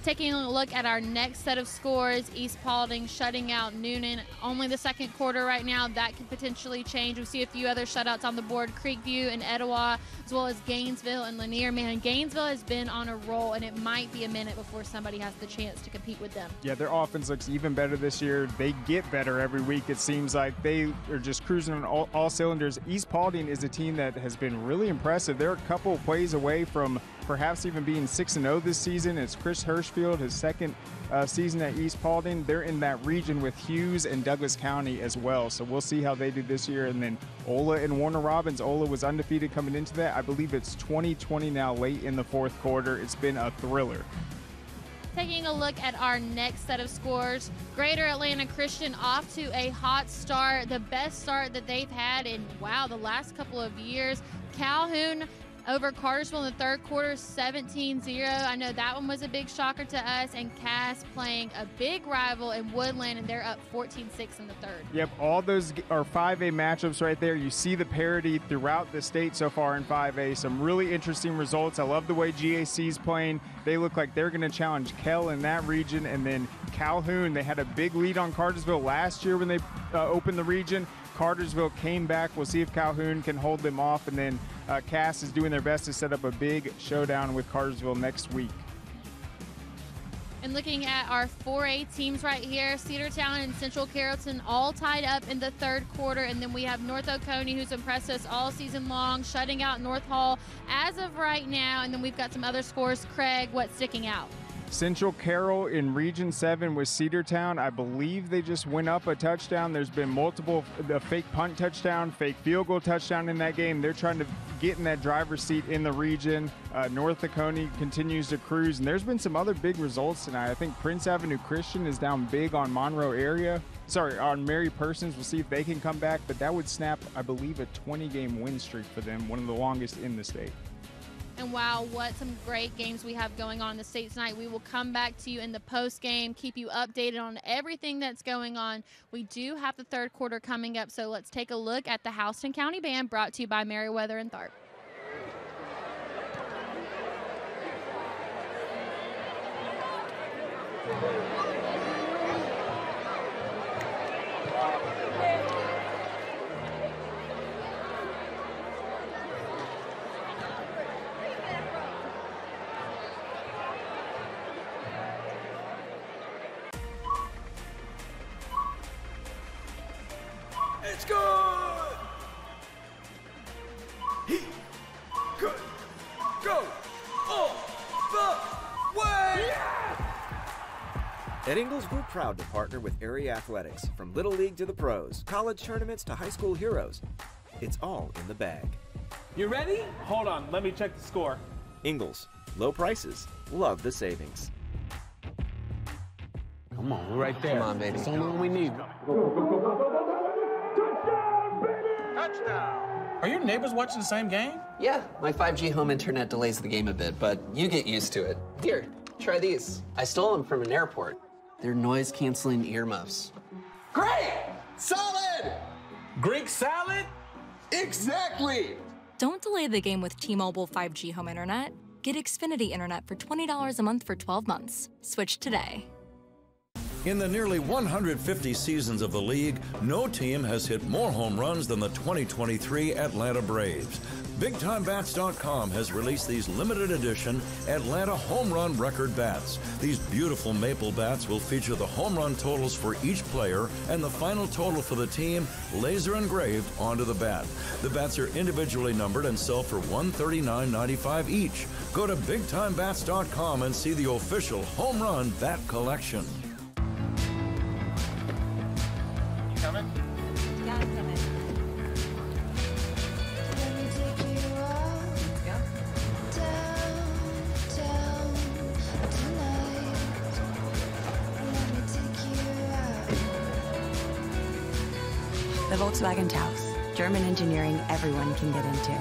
Taking a look at our next set of scores, East Paulding shutting out Newnan. Only the second quarter right now. That could potentially change. We see a few other shutouts on the board Creekview and Etowah, as well as Gainesville and Lanier. Man, Gainesville has been on a roll, and it might be a minute before somebody has the chance to compete with them. Yeah, their offense looks even better this year. They get better every week. It seems like they are just cruising on all, all cylinders. East Paulding is a team that has been really impressive. They're a couple plays away from perhaps even being 6 0 this season. It's Chris His second uh, season at East Paulding. They're in that region with Hughes and Douglas County as well. So we'll see how they do this year. And then Ola and Warner Robins. Ola was undefeated coming into that. I believe it's 2020 now, late in the fourth quarter. It's been a thriller. Taking a look at our next set of scores, Greater Atlanta Christian off to a hot start, the best start that they've had in, wow, the last couple of years. Calhoun over Cartersville in the third quarter, 17-0. I know that one was a big shocker to us. And Cass playing a big rival in Woodland, and they're up 14-6 in the third. Yep, all those are 5A matchups right there. You see the parity throughout the state so far in 5A. Some really interesting results. I love the way GAC is playing. They look like they're going to challenge Kell in that region. And then Calhoun, they had a big lead on Cartersville last year when they uh, opened the region. Cartersville came back. We'll see if Calhoun can hold them off. And then uh, Cass is doing their best to set up a big showdown with Cartersville next week. And looking at our 4A teams right here, Cedartown and Central Carrollton all tied up in the third quarter. And then we have North Oconee, who's impressed us all season long, shutting out North Hall as of right now. And then we've got some other scores. Craig, what's sticking out? Central Carroll in Region 7 with Cedartown. I believe they just went up a touchdown. There's been multiple the fake punt touchdown, fake field goal touchdown in that game. They're trying to get in that driver's seat in the region. Uh, North Oconee continues to cruise, and there's been some other big results tonight. I think Prince Avenue Christian is down big on Monroe area. Sorry, on Mary Persons. We'll see if they can come back, but that would snap, I believe, a 20 game win streak for them, one of the longest in the state. And wow, what some great games we have going on in the state tonight. We will come back to you in the post game, keep you updated on everything that's going on. We do have the third quarter coming up, so let's take a look at the Houston County Band brought to you by Meriwether and Tharp. It's good. He could go all the way. At Ingles, we're proud to partner with Area Athletics. From Little League to the pros, college tournaments to high school heroes, it's all in the bag. You ready? Hold on, let me check the score. Ingles, low prices, love the savings. Come on, we're right there. Come on, baby. It's the only one we need. Are your neighbors watching the same game? Yeah, my 5G home internet delays the game a bit, but you get used to it. Here, try these. I stole them from an airport. They're noise canceling earmuffs. Great! Solid! Greek salad? Exactly! Don't delay the game with T Mobile 5G home internet. Get Xfinity internet for $20 a month for 12 months. Switch today. In the nearly 150 seasons of the league, no team has hit more home runs than the 2023 Atlanta Braves. BigTimeBats.com has released these limited edition Atlanta home run record bats. These beautiful maple bats will feature the home run totals for each player and the final total for the team laser engraved onto the bat. The bats are individually numbered and sell for $139.95 each. Go to BigTimeBats.com and see the official home run bat collection. Coming? Yeah, I'm coming. The Volkswagen Taos. German engineering everyone can get into.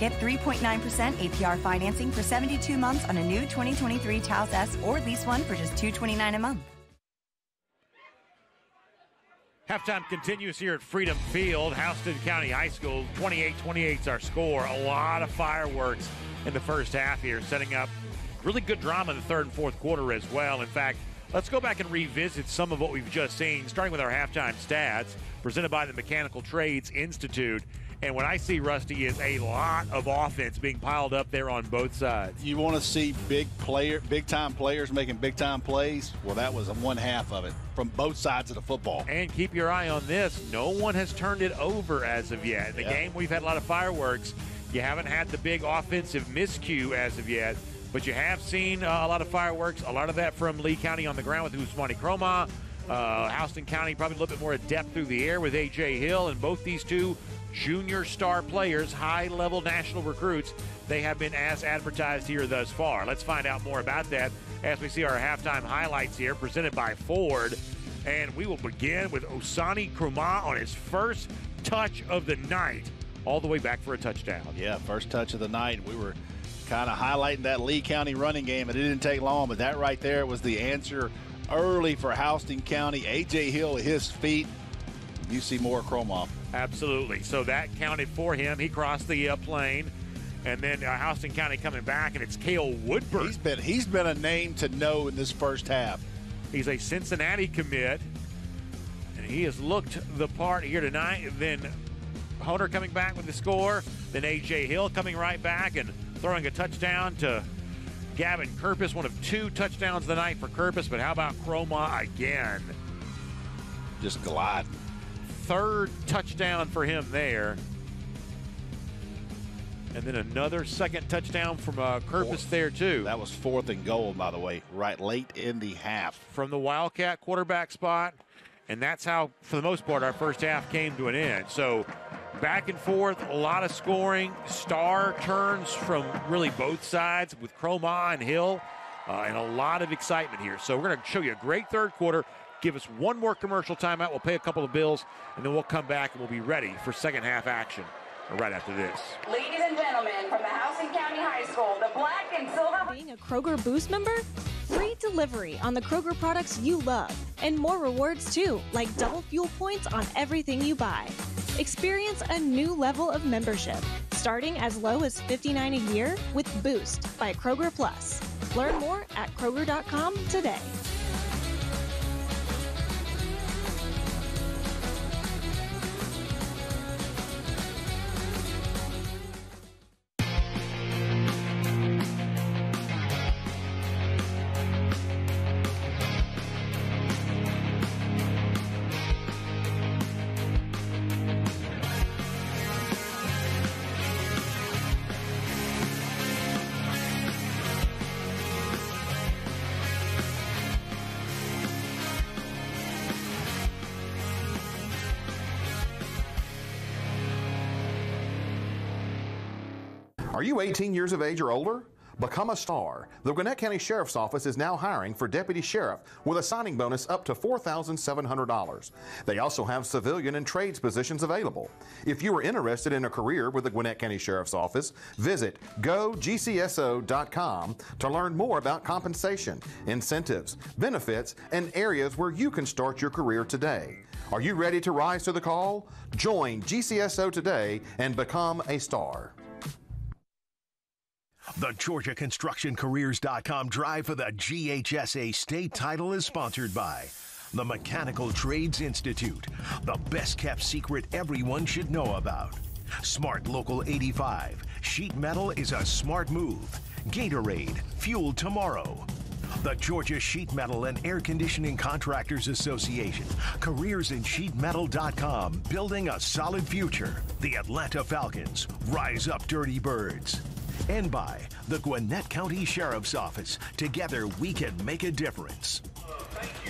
Get 3.9% APR financing for 72 months on a new 2023 Taos S or lease one for just 229 a month. Halftime continues here at Freedom Field, Houston County High School. 28 28 is our score. A lot of fireworks in the first half here, setting up really good drama in the third and fourth quarter as well. In fact, let's go back and revisit some of what we've just seen, starting with our halftime stats presented by the Mechanical Trades Institute. And what I see, Rusty, is a lot of offense being piled up there on both sides. You want to see big player, big time players making big time plays? Well, that was one half of it from both sides of the football. And keep your eye on this. No one has turned it over as of yet. In the Yeah. game, we've had a lot of fireworks. You haven't had the big offensive miscue as of yet, but you have seen uh, a lot of fireworks. A lot of that from Lee County on the ground with Ousmane Kromah. Uh, Houston County probably a little bit more adept through the air with A.J. Hill, and both these two junior star players, high level national recruits, they have been as advertised here thus far. Let's find out more about that as we see our halftime highlights here presented by Ford. And we will begin with Ousmane Kromah on his first touch of the night, all the way back for a touchdown. Yeah, first touch of the night. We were kind of highlighting that Lee County running game, and it didn't take long, but that right there was the answer early for Houston County. A.J. Hill his feet. You see more Chromop. Absolutely. So that counted for him. He crossed the uh, plane. And then uh, Houston County coming back, and it's Kale Woodburn. He's been he's been a name to know in this first half. He's a Cincinnati commit, and he has looked the part here tonight. Then Hunter coming back with the score. Then A.J. Hill coming right back and throwing a touchdown to Gavin Kerpus, one of two touchdowns of the night for Kerpus. But how about Kromah again? Just gliding. Third touchdown for him there. And then another second touchdown from uh, Kerpus there, too. That was fourth and goal, by the way, right late in the half. From the Wildcat quarterback spot. And that's how, for the most part, our first half came to an end. So back and forth, a lot of scoring, star turns from really both sides with Kromah and Hill, uh, and a lot of excitement here. So we're going to show you a great third quarter. Give us one more commercial timeout. We'll pay a couple of bills, and then we'll come back and we'll be ready for second half action right after this. Ladies and gentlemen, from the Houston County High School, the black and silver. Being a Kroger Boost member? Free delivery on the Kroger products you love. And more rewards too, like double fuel points on everything you buy. Experience a new level of membership, starting as low as $59 a year with Boost by Kroger Plus. Learn more at Kroger.com today. You 18 years of age or older? Become a star. The Gwinnett County Sheriff's Office is now hiring for deputy sheriff with a signing bonus up to $4,700. They also have civilian and trades positions available. If you are interested in a career with the Gwinnett County Sheriff's Office, visit gogcso.com to learn more about compensation, incentives, benefits, and areas where you can start your career today. Are you ready to rise to the call? Join GCSO today and become a star. The GeorgiaConstructionCareers.com drive for the GHSA state title is sponsored by the Mechanical Trades Institute, the best kept secret everyone should know about. Smart Local 85, sheet metal is a smart move. Gatorade, fuel tomorrow. The Georgia Sheet Metal and Air Conditioning Contractors Association, careersinsheetmetal.com, building a solid future. The Atlanta Falcons, rise up, dirty birds and by the Gwinnett County Sheriff's Office. Together, we can make a difference.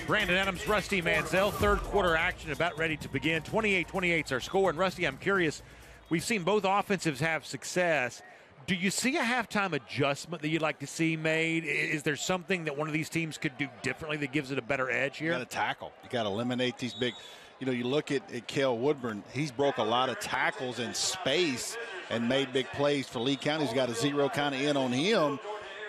Brandon Adams, Rusty Mansell, third quarter action about ready to begin. 28 28 is our score. And Rusty, I'm curious, we've seen both offensives have success. Do you see a halftime adjustment that you'd like to see made? Is there something that one of these teams could do differently that gives it a better edge You here? got to tackle. You got to eliminate these big. You know, you look at, at Kale Woodburn. He's broke a lot of tackles in space and made big plays for Lee County. He's got a zero kind of in on him.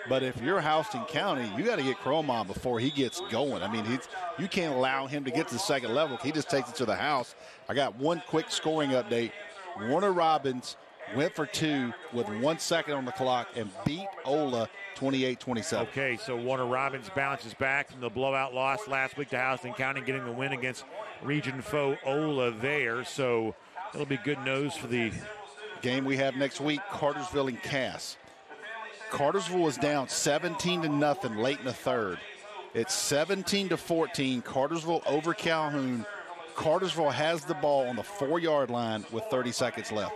But if you're Houston County, you got to get Cromon before he gets going. I mean, he's you can't allow him to get to the second level. He just takes it to the house. I got one quick scoring update. Warner Robins went for two with one second on the clock and beat Ola 28-27. Okay, so Warner Robins bounces back from the blowout loss last week to Houston County, getting the win against region foe Ola there. So it'll be good news for the game we have next week, Cartersville and Cass. Cartersville was down 17 to nothing late in the third. It's 17 to 14. Cartersville over Calhoun. Cartersville has the ball on the four yard line with 30 seconds left.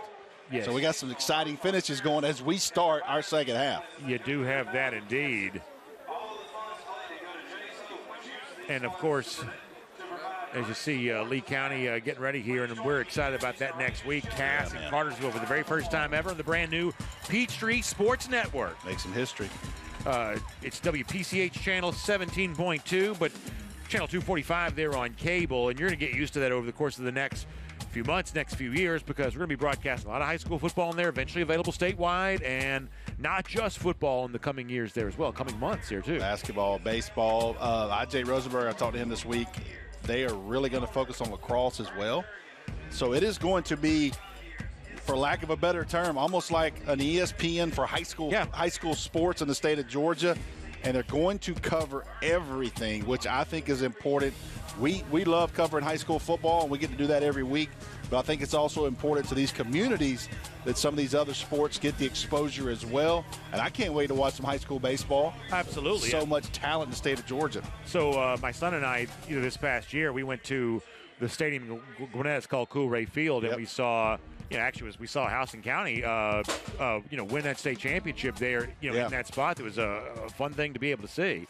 Yes. So we got some exciting finishes going as we start our second half. You do have that indeed. And of course, as you see, uh, Lee County uh, getting ready here, and we're excited about that next week. Cass Yeah, and. Cartersville for the very first time ever in the brand new Peachtree Sports Network. Make some history. Uh, it's WPCH channel 17.2, but channel 245 there on cable, and you're going to get used to that over the course of the next few months, next few years, because we're going to be broadcasting a lot of high school football in there, eventually available statewide, and not just football in the coming years there as well, coming months here too. Basketball, baseball. Uh, IJ Rosenberg, I talked to him this week. They are really going to focus on lacrosse as well. So it is going to be, for lack of a better term, almost like an ESPN for high school yeah. high school sports in the state of Georgia. And they're going to cover everything, which I think is important. We we love covering high school football, and we get to do that every week. But I think it's also important to these communities that some of these other sports get the exposure as well. And I can't wait to watch some high school baseball. Absolutely. So much talent in the state of Georgia. So uh, my son and I, you know, this past year, we went to the stadium in Gwinnett. It's called Coolray Field, and we saw, you know, actually, was we saw Houston County, uh, uh, you know, win that state championship there, you know, Yeah. in that spot. It was a, a fun thing to be able to see.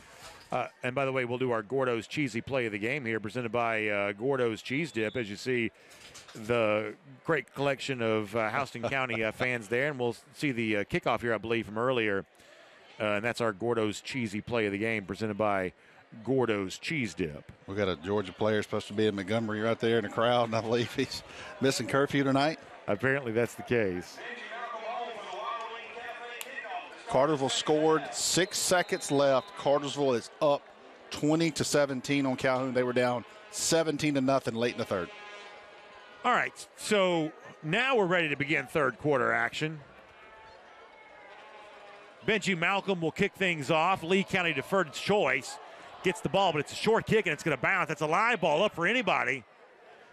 Uh, and by the way, we'll do our Gordo's cheesy play of the game here, presented by uh, Gordo's Cheese Dip. As you see, the great collection of uh, Houston County uh, fans there, and we'll see the uh, kickoff here, I believe, from earlier. Uh, and that's our Gordo's cheesy play of the game, presented by Gordo's Cheese Dip. We got a Georgia player supposed to be in Montgomery right there in the crowd, and I believe he's missing curfew tonight. Apparently, that's the case. Cartersville scored six seconds left. Cartersville is up 20 to 17 on Calhoun. They were down 17 to nothing late in the third. All right, so now we're ready to begin third quarter action. Benji Malcolm will kick things off. Lee County deferred its choice. Gets the ball, but it's a short kick and it's going to bounce. That's a live ball up for anybody.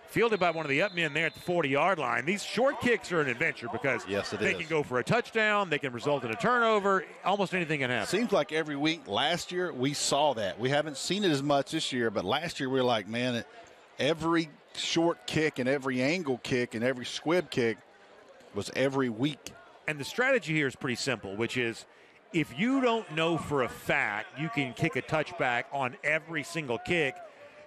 Fielded by one of the up men there at the 40 yard line. These short kicks are an adventure because Yes, they is. can go for a touchdown, they can result in a turnover. Almost anything can happen. Seems like every week last year we saw that. We haven't seen it as much this year, but last year we were like, man, every short kick and every angle kick and every squib kick was every week. And the strategy here is pretty simple, which is if you don't know for a fact you can kick a touchback on every single kick,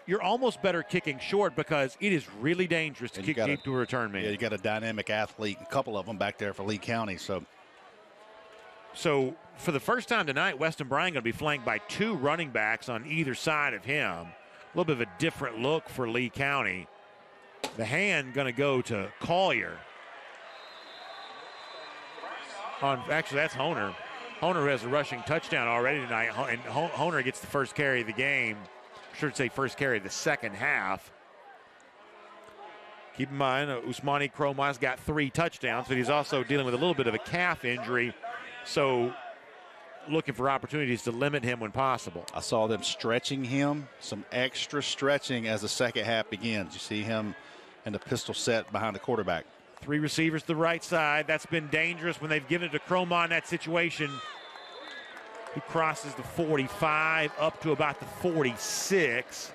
you're almost better kicking short because it is really dangerous to And kick a- deep to a return man. Yeah, you got a dynamic athlete, a couple of them back there for Lee County. So So for the first time tonight, Weston Bryan going to be flanked by two running backs on either side of him. A little bit of a different look for Lee County. The hand going to go to Collier. On actually, that's Honer. Honer who has a rushing touchdown already tonight, and Honer gets the first carry of the game. I should say first carry of the second half. Keep in mind, uh, Ousmane Kromah's got three touchdowns, but he's also dealing with a little bit of a calf injury. So, looking for opportunities to limit him when possible. I saw them stretching him, some extra stretching as the second half begins. You see him in the pistol set behind the quarterback. Three receivers to the right side. That's been dangerous when they've given it to Kromah in that situation. He crosses the 45 up to about the 46.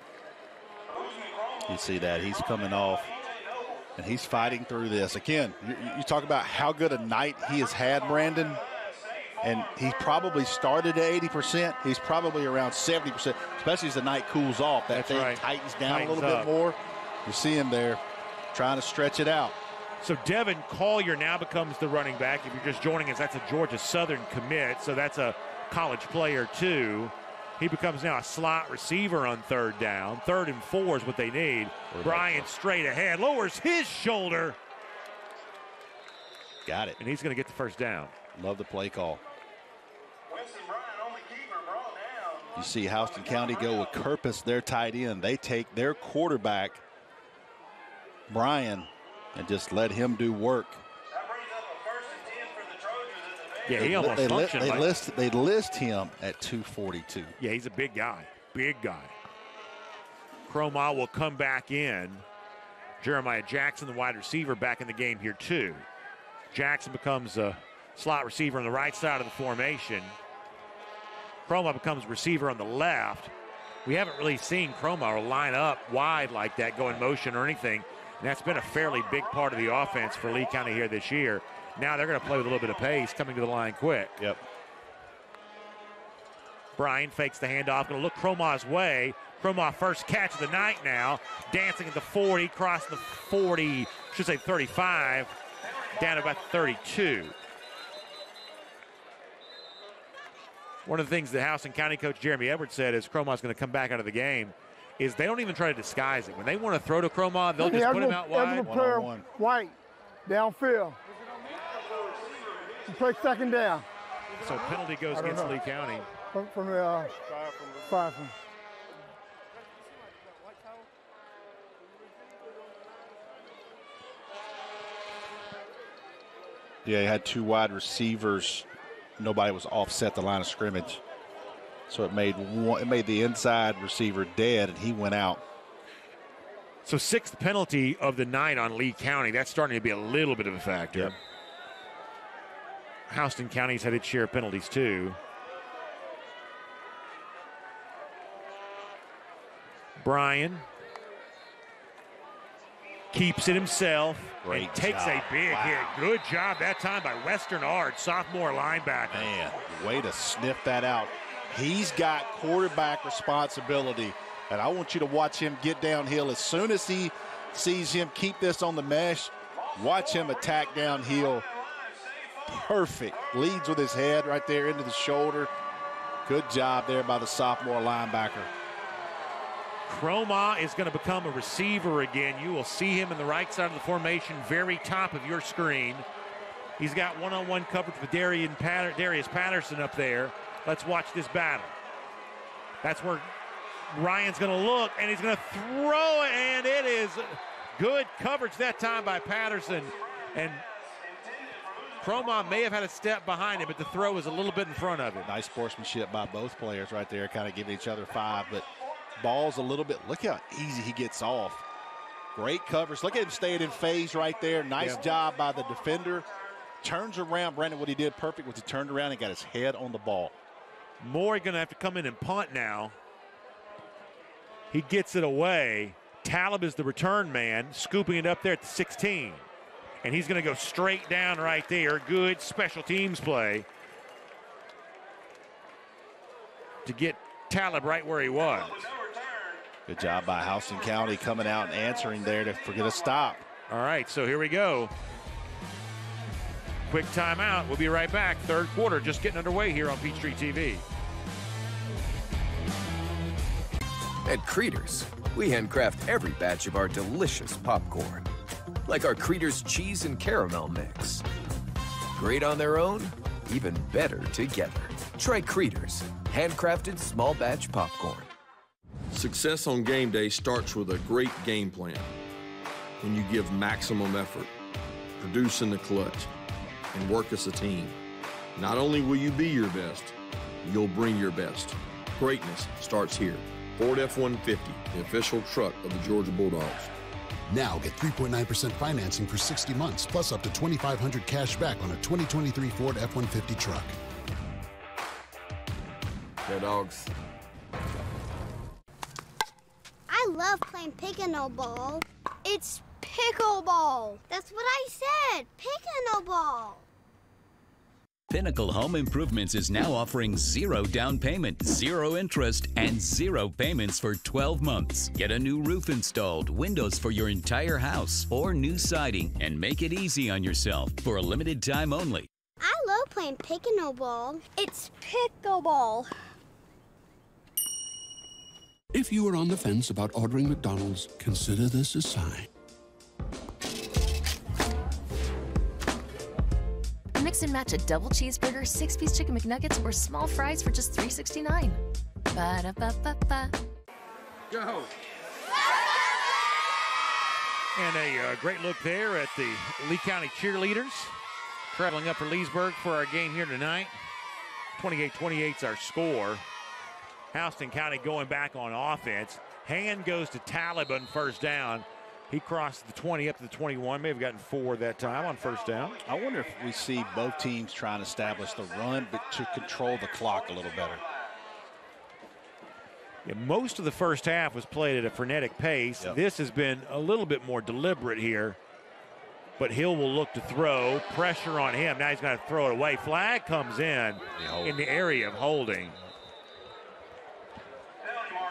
You see that he's coming off, and he's fighting through this. Again, you, you talk about how good a night he has had, Brandon, and he probably started at 80%. He's probably around 70%, especially as the night cools off. That That's thing right. tightens down Tightens a little up. bit more. You see him there trying to stretch it out. So Devin Collier now becomes the running back. If you're just joining us, that's a Georgia Southern commit. So that's a college player too. He becomes now a slot receiver on third down. Third and four is what they need. Bryant straight ahead, lowers his shoulder, Got it. and he's going to get the first down. Love the play call. You see Houston County go with Kirpus, their tight end. They take their quarterback, Bryan, and just let him do work. Yeah, he They- almost they, li- functioned they like- list they list him at 242. Yeah, he's a big guy. Big guy. Kromah will come back in. Jeremiah Jackson, the wide receiver, back in the game here, too. Jackson becomes a slot receiver on the right side of the formation. Kromah becomes receiver on the left. We haven't really seen Kromah line up wide like that, go in motion or anything. And that's been a fairly big part of the offense for Lee County here this year. Now they're going to play with a little bit of pace, coming to the line quick. Yep. Bryan fakes the handoff, going to look Kromah's way. Kromah first catch of the night now, dancing at the 40, crossing the 40, should say 35, down to about 32. One of the things that and County coach Jeremy Edwards said is Kromah's going to come back out of the game is they don't even try to disguise it. When they want to throw to Kromah, they'll just put him out wide. every player White, downfield. You play second down So penalty goes against know. Lee County. from, from the uh, five from. Yeah, he had two wide receivers. Nobody was offset the line of scrimmage, so it made one, it made the inside receiver dead, and he went out. So sixth penalty of the night on Lee County. That's starting to be a little bit of a factor. Houston County's had its share of penalties too. Bryan keeps it himself Great and takes job. a big Wow. hit. Good job that time by Western Ard, sophomore linebacker. Man, way to sniff that out. He's got quarterback responsibility, and I want you to watch him get downhill as soon as he sees him keep this on the mesh. Watch him attack downhill. Perfect. Leads with his head right there into the shoulder. Good job there by the sophomore linebacker. Kromah is going to become a receiver again. You will see him in the right side of the formation, very top of your screen. He's got one-on-one coverage with Darius Patterson up there. Let's watch this battle. That's where Ryan's going to look, and he's going to throw it, and it is good coverage that time by Patterson. And Kromah may have had a step behind him, but the throw was a little bit in front of him. Nice sportsmanship by both players right there, kind of giving each other five, but ball's a little bit. Look how easy he gets off. Great coverage. Look at him staying in phase right there. Nice Yeah. job by the defender. Turns around. Brandon, what he did perfect was he turned around and got his head on the ball. Moore going to have to come in and punt now. He gets it away. Talib is the return man, scooping it up there at the 16. And he's going to go straight down right there. Good special teams play to get Talib right where he was. Good job by Houston County coming out and answering there to forget a stop. All right, so here we go. Quick timeout. We'll be right back. Third quarter just getting underway here on Peachtree TV. At Creeders, we handcraft every batch of our delicious popcorn. Like our Creeders cheese and caramel mix. Great on their own, even better together. Try Creeders, handcrafted small batch popcorn. Success on game day starts with a great game plan. When you give maximum effort, produce in the clutch, and work as a team. Not only will you be your best, you'll bring your best. Greatness starts here. Ford F-150, the official truck of the Georgia Bulldogs. Now get 3.9% financing for 60 months, plus up to 2500 cash back on a 2023 Ford F-150 truck. Go Dogs. I love playing pickleball. It's pickleball. That's what I said. Pickleball. Pinnacle Home Improvements is now offering zero down payment, zero interest, and zero payments for 12 months. Get a new roof installed, windows for your entire house, or new siding, and make it easy on yourself for a limited time only. I love playing pickleball. It's pickleball. If you are on the fence about ordering McDonald's, consider this a sign. Mix and match a double cheeseburger, six piece chicken McNuggets, or small fries for just $3.69. Ba da ba ba ba. Go. And a uh, great look there at the Lee County cheerleaders. traveling up for Leesburg for our game here tonight. 28-28 is our score. Houston County going back on offense. Hand goes to Taliban first down. He crossed the 20 up to the 21. May have gotten four that time on first down. I wonder if we see both teams trying to establish the run, but to control the clock a little better. Yeah, most of the first half was played at a frenetic pace. Yep. This has been a little bit more deliberate here. But Hill will look to throw. Pressure on him. Now he's going to throw it away. Flag comes in in the area of holding.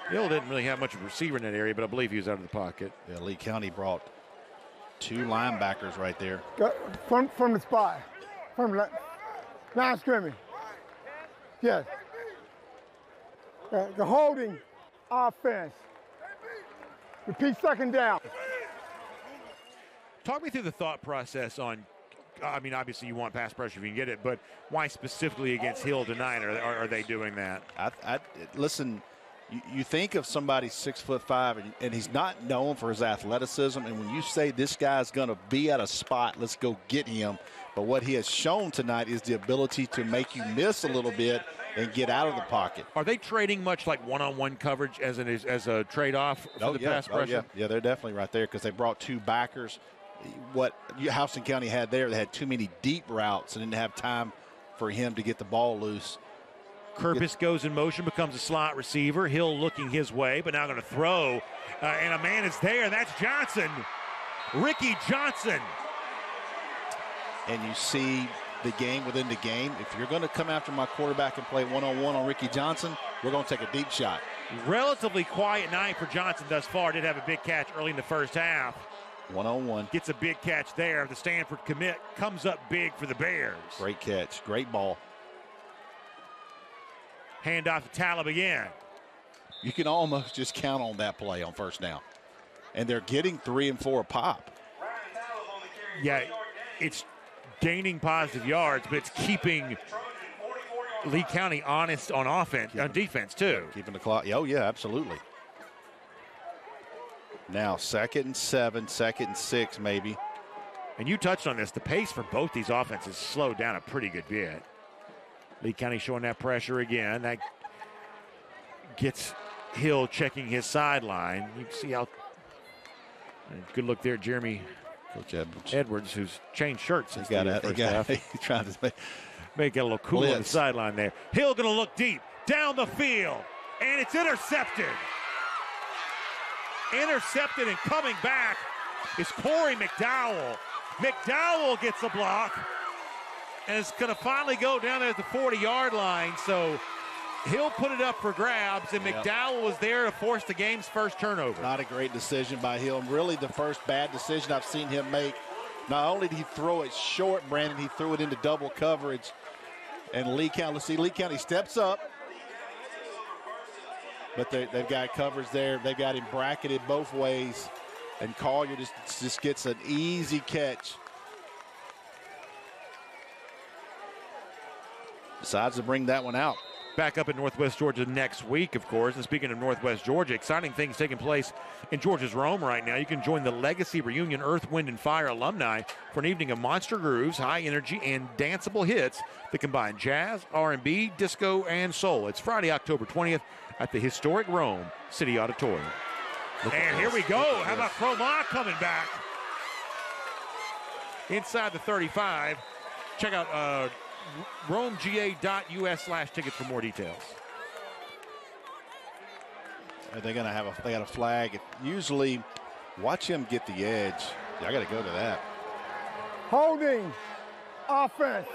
Hill didn't really have much of a receiver in that area, but I believe he was out of the pocket. Yeah, Lee County brought two linebackers right there. Go, from, from the spot. From the line scrimmage. Yes. Uh, the holding offense. Repeat second down. Talk me through the thought process on. I mean, obviously you want pass pressure if you can get it, but why specifically against Hill tonight? Are, are, are they doing that? I, I listen. You, you think of somebody six foot five, and, and he's not known for his athleticism. And when you say this guy's going to be at a spot, let's go get him. But what he has shown tonight is the ability to make you miss a little bit and get out of the pocket. Are they trading much like one-on-one coverage as an as a trade-off for oh, the yeah. pass Oh, pressure? yeah. yeah, they're definitely right there because they brought two backers. What Houston County had there, they had too many deep routes and didn't have time for him to get the ball loose. Kirpus goes in motion, becomes a slot receiver. Hill looking his way, but now going to throw. Uh, and a man is there, and that's Johnson. Ricky Johnson. and you see the game within the game. If you're going to come after my quarterback and play one on one on Ricky Johnson, we're going to take a deep shot. Relatively quiet night for Johnson thus far. Did have a big catch early in the first half. One on one. Gets a big catch there. The Stanford commit comes up big for the Bears. Great catch. Great ball. Hand off to Talib again. You can almost just count on that play on first down. And they're getting three and four a pop. Yeah, it's gaining positive yards, but it's keeping Lee County honest on offense, on defense too. Keeping the clock. Oh, yeah, absolutely. Now, second and seven, second and six, maybe. And you touched on this. The pace for both these offenses slowed down a pretty good bit. Lee County showing that pressure again. That gets Hill checking his sideline. You can see how good look there, Jeremy Coach Edwards. Edwards, who's changed shirts since He got the it. He got half. it. He tried to make, Make it a little cool on the sideline there. Hill going to look deep down the field, and it's intercepted. Intercepted and coming back is Corey McDowell. McDowell gets a block, and it's going to finally go down there at the 40 yard line. So Hill put it up for grabs, and Yep. McDowell was there to force the game's first turnover. Not a great decision by him. Really, the first bad decision I've seen him make. Not only did he throw it short, Brandon, he threw it into double coverage. And Lee County, let's see, Lee County steps up. But they, they've got coverage there. They've got him bracketed both ways. And Collier just, just gets an easy catch. Decides to bring that one out. back up in Northwest Georgia next week, of course. And speaking of Northwest Georgia, exciting things taking place in Georgia's Rome right now. You can join the Legacy Reunion Earth, Wind, and Fire alumni for an evening of monster grooves, high energy, and danceable hits that combine jazz, R&B, disco, and soul. It's Friday, October 20th at the historic Rome City Auditorium. and here we go. How about Kromah coming back? Inside the 35. Check out uh, romega.us slash tickets for more details. Are they gonna have a they got a flag? Usually watch him get the edge. I gotta go to that. Holding. Offense.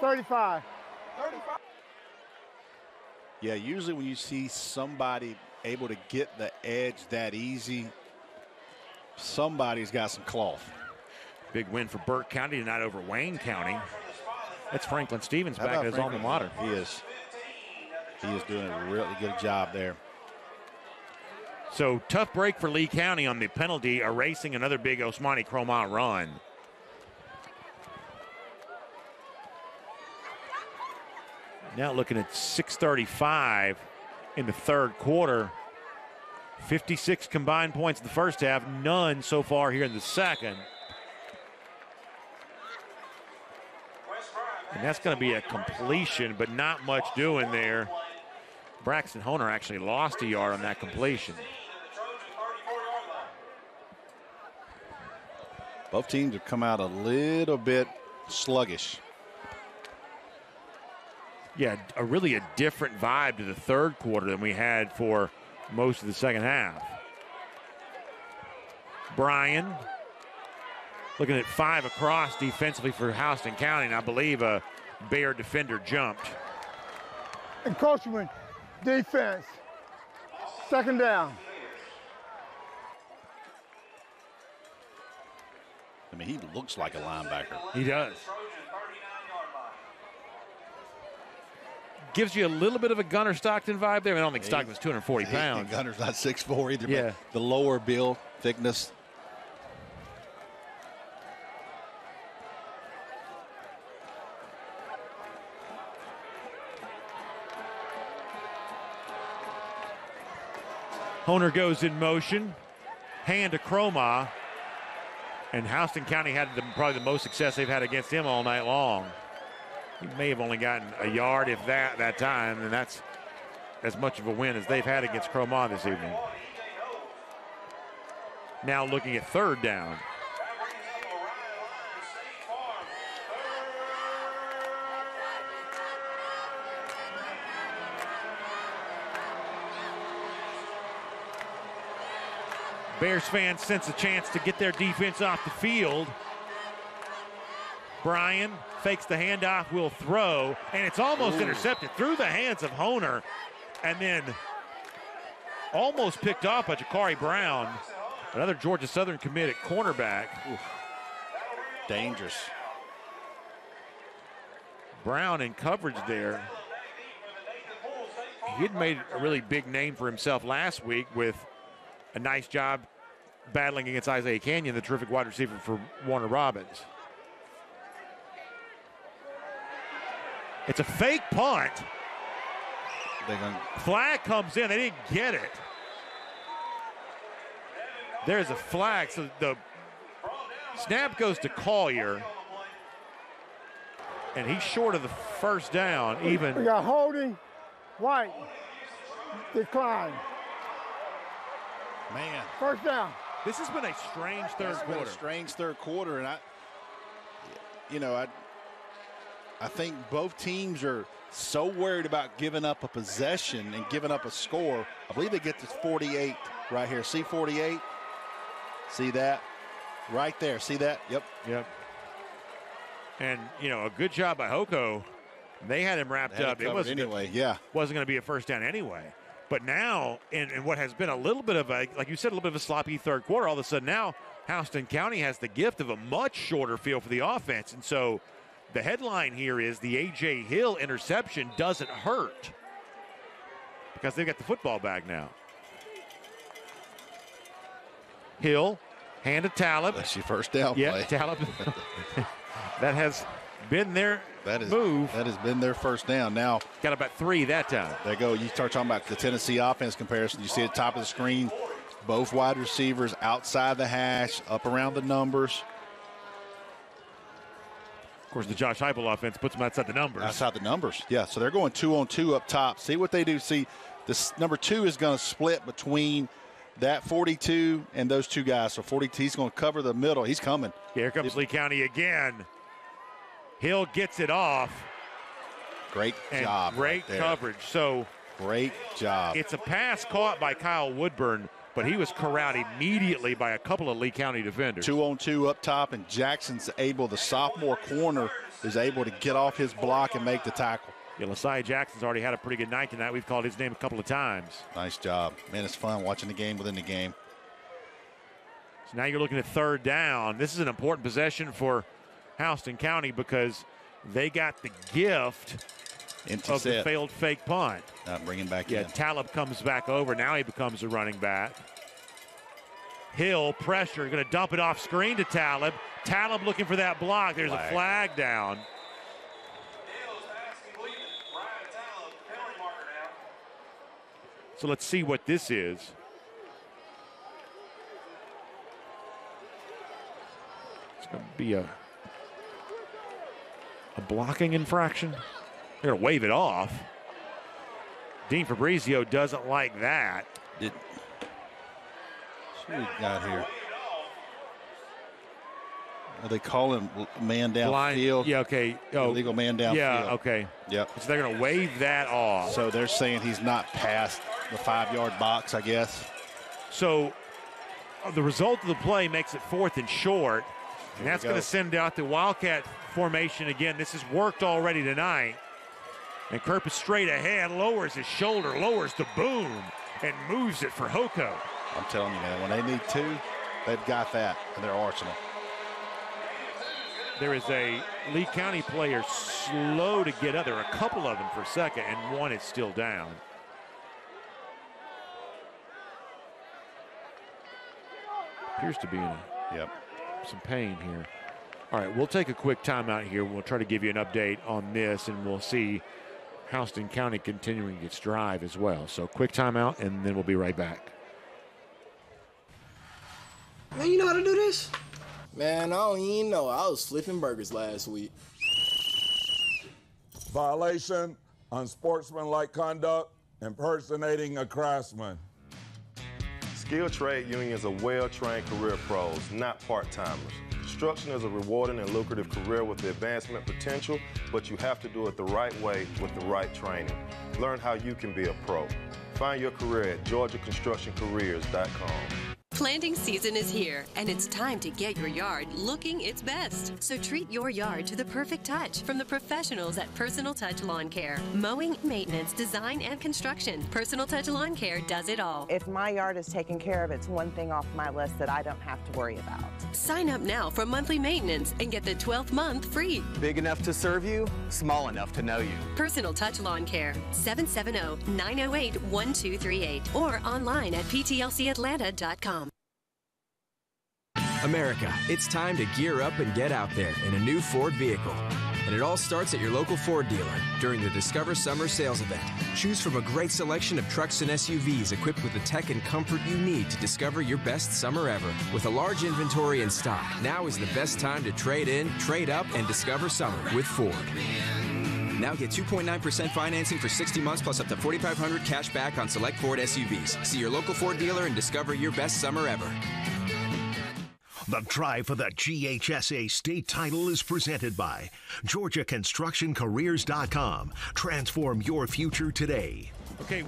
35. Yeah, usually when you see somebody able to get the edge that easy, somebody's got some cloth. Big win for Burke County tonight over Wayne County. That's Franklin Stevens How back at his alma mater. He is. He is doing a really good job there. So tough break for Lee County on the penalty, erasing another big Ousmane Kromah run. Now looking at 635 in the third quarter. 56 combined points in the first half, none so far here in the second. And that's going to be a completion, but not much doing there. Braxton Honer actually lost a yard on that completion. Both teams have come out a little bit sluggish. Yeah, a really a different vibe to the third quarter than we had for most of the second half. Bryan looking at five across defensively for Houston County, and I believe a Bear defender jumped. And Encroachment, defense, second down. I mean, he looks like a linebacker. He does. Gives you a little bit of a Gunner Stockton vibe there. I, mean, I don't think Stockton was 240 pounds. Gunner's not 6'4 either, Yeah. but the lower build, thickness. Honer goes in motion, hand to Kromah, and Houston County had the, probably the most success they've had against him all night long. He may have only gotten a yard, if that, that time, and that's as much of a win as they've had against Kromah this evening. Now looking at third down. Bears fans sense a chance to get their defense off the field. Bryan fakes the handoff, will throw, and it's almost Ooh. intercepted through the hands of Honer, and then almost picked off by Jakari Brown, another Georgia Southern commit at cornerback. Dangerous. Brown in coverage there. He had made a really big name for himself last week with a nice job battling against Isaiah Canyon, the terrific wide receiver for Warner Robins. It's a fake punt. They're gonna, Flag comes in. They didn't get it. There's a flag. So the snap goes to Collier. And he's short of the first down, even. We got holding, white, decline. Man. First down. This has been a strange third It's been a quarter. strange third quarter, and I, you know, I, I think both teams are so worried about giving up a possession and giving up a score. I believe they get to 48 right here. See 48? See that? Right there. See that? Yep. Yep. And, you know, a good job by HoCo. They had him wrapped Had up. It wasn't anyway, yeah. Wasn't going to be a first down anyway. But now, in, in what has been a little bit of a, like you said, a little bit of a sloppy third quarter, all of a sudden now Houston County has the gift of a much shorter field for the offense. And so the headline here is the A.J. Hill interception doesn't hurt because they've got the football back now. Hill, hand to Talib. That's your first down yeah, play. Talib. that has been their That is move. That has been their first down. Now got about three that time. There you go. You start talking about the Tennessee offense comparison. You see at the top of the screen, both wide receivers outside the hash, up around the numbers. Of course, the Josh Heupel offense puts them outside the numbers. Outside the numbers, yeah. So they're going two on two up top. See what they do. See, this number two is going to split between that 42 and those two guys. So 42, he's going to cover the middle. He's coming. Here comes Lee County again. Hill gets it off. Great and job. Great right coverage. So great job. It's a pass caught by Kyle Woodburn, but he was corralled immediately by a couple of Lee County defenders. Two on two up top, and Jackson's able, the sophomore corner is able to get off his block and make the tackle. Yeah, Lasai Jackson's already had a pretty good night tonight. We've called his name a couple of times. Nice job. Man, it's fun watching the game within the game. So now you're looking at third down. This is an important possession for Houston County because they got the gift Empty of the failed fake punt. Uh, Not bringing back Yeah, in. Talib comes back over. Now he becomes a running back. Hill pressure, going to dump it off screen to Talib. Talib looking for that block. There's Flag. a flag down. So let's see what this is. It's going to be a a blocking infraction. They're going to wave it off. Dean Fabrizio doesn't like that. Did, what we got here? Are they call him man downfield? Yeah, okay. Oh, Illegal man downfield. Yeah, okay. Yep. So they're going to wave that off. So they're saying he's not past the five yard box, I guess. So uh, the result of the play makes it fourth and short. And that's going to send out the Wildcat formation again. This has worked already tonight. And Kirpus straight ahead, lowers his shoulder, lowers the boom, and moves it for HoCo. I'm telling you, man, when they need two, they've got that in their arsenal. There is a Lee County player slow to get up. There are a couple of them for second, and one is still down. Appears to be in a, yep. Some pain here. All right, we'll take a quick timeout here. We'll try to give you an update on this, and we'll see Houston County continuing its drive as well. So, quick timeout, and then we'll be right back. Man, you know how to do this? Man, I don't even know. I was flipping burgers last week. Violation, unsportsmanlike conduct, impersonating a craftsman. Skilled trade unions are well-trained career pros, not part-timers. Construction is a rewarding and lucrative career with the advancement potential, but you have to do it the right way with the right training. Learn how you can be a pro. Find your career at georgiaconstructioncareers.com. Planting season is here, and it's time to get your yard looking its best. So treat your yard to the perfect touch from the professionals at Personal Touch Lawn Care. Mowing, maintenance, design, and construction. Personal Touch Lawn Care does it all. If my yard is taken care of, it's one thing off my list that I don't have to worry about. Sign up now for monthly maintenance and get the 12th month free. Big enough to serve you, small enough to know you. Personal Touch Lawn Care, oh, 770 908 1238, or online at ptlcatlanta.com. America, it's time to gear up and get out there in a new Ford vehicle. And it all starts at your local Ford dealer during the Discover Summer Sales Event. Choose from a great selection of trucks and SUVs equipped with the tech and comfort you need to discover your best summer ever. With a large inventory in stock, now is the best time to trade in, trade up, and discover summer with Ford. Now get 2.9% financing for 60 months plus up to 4500 cash back on select Ford SUVs. See your local Ford dealer and discover your best summer ever. The drive for the GHSA state title is presented by GeorgiaConstructionCareers.com. Transform your future today. Okay,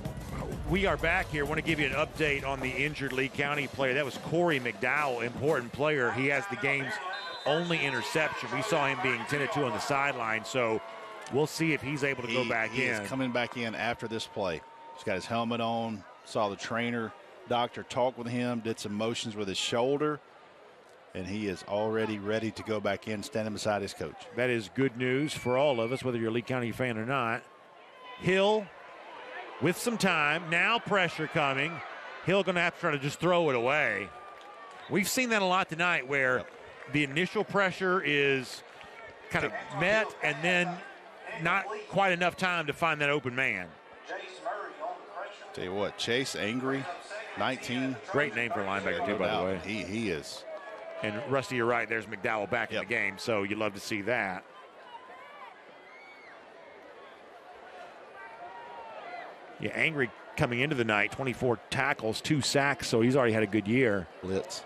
we are back here. want to give you an update on the injured Lee County player. That was Corey McDowell, important player. He has the game's only interception. We saw him being tended to on the sideline, so we'll see if he's able to He- go back he in. He's coming back in after this play. He's got his helmet on. Saw the trainer, doctor talk with him, did some motions with his shoulder, and he is already ready to go back in, standing beside his coach. That is good news for all of us, whether you're a Lee County fan or not. Hill with some time. Now pressure coming. Hill going to have to try to just throw it away. We've seen that a lot tonight where the initial pressure is kind of met and then not quite enough time to find that open man. Tell you what, Chase Angry, 19. Great name for a linebacker, too, by the way. He, he is. And Rusty, you're right. There's McDowell back in the game, so you'd love to see that. Yeah, Angry coming into the night, 24 tackles, two sacks, so he's already had a good year. Blitz.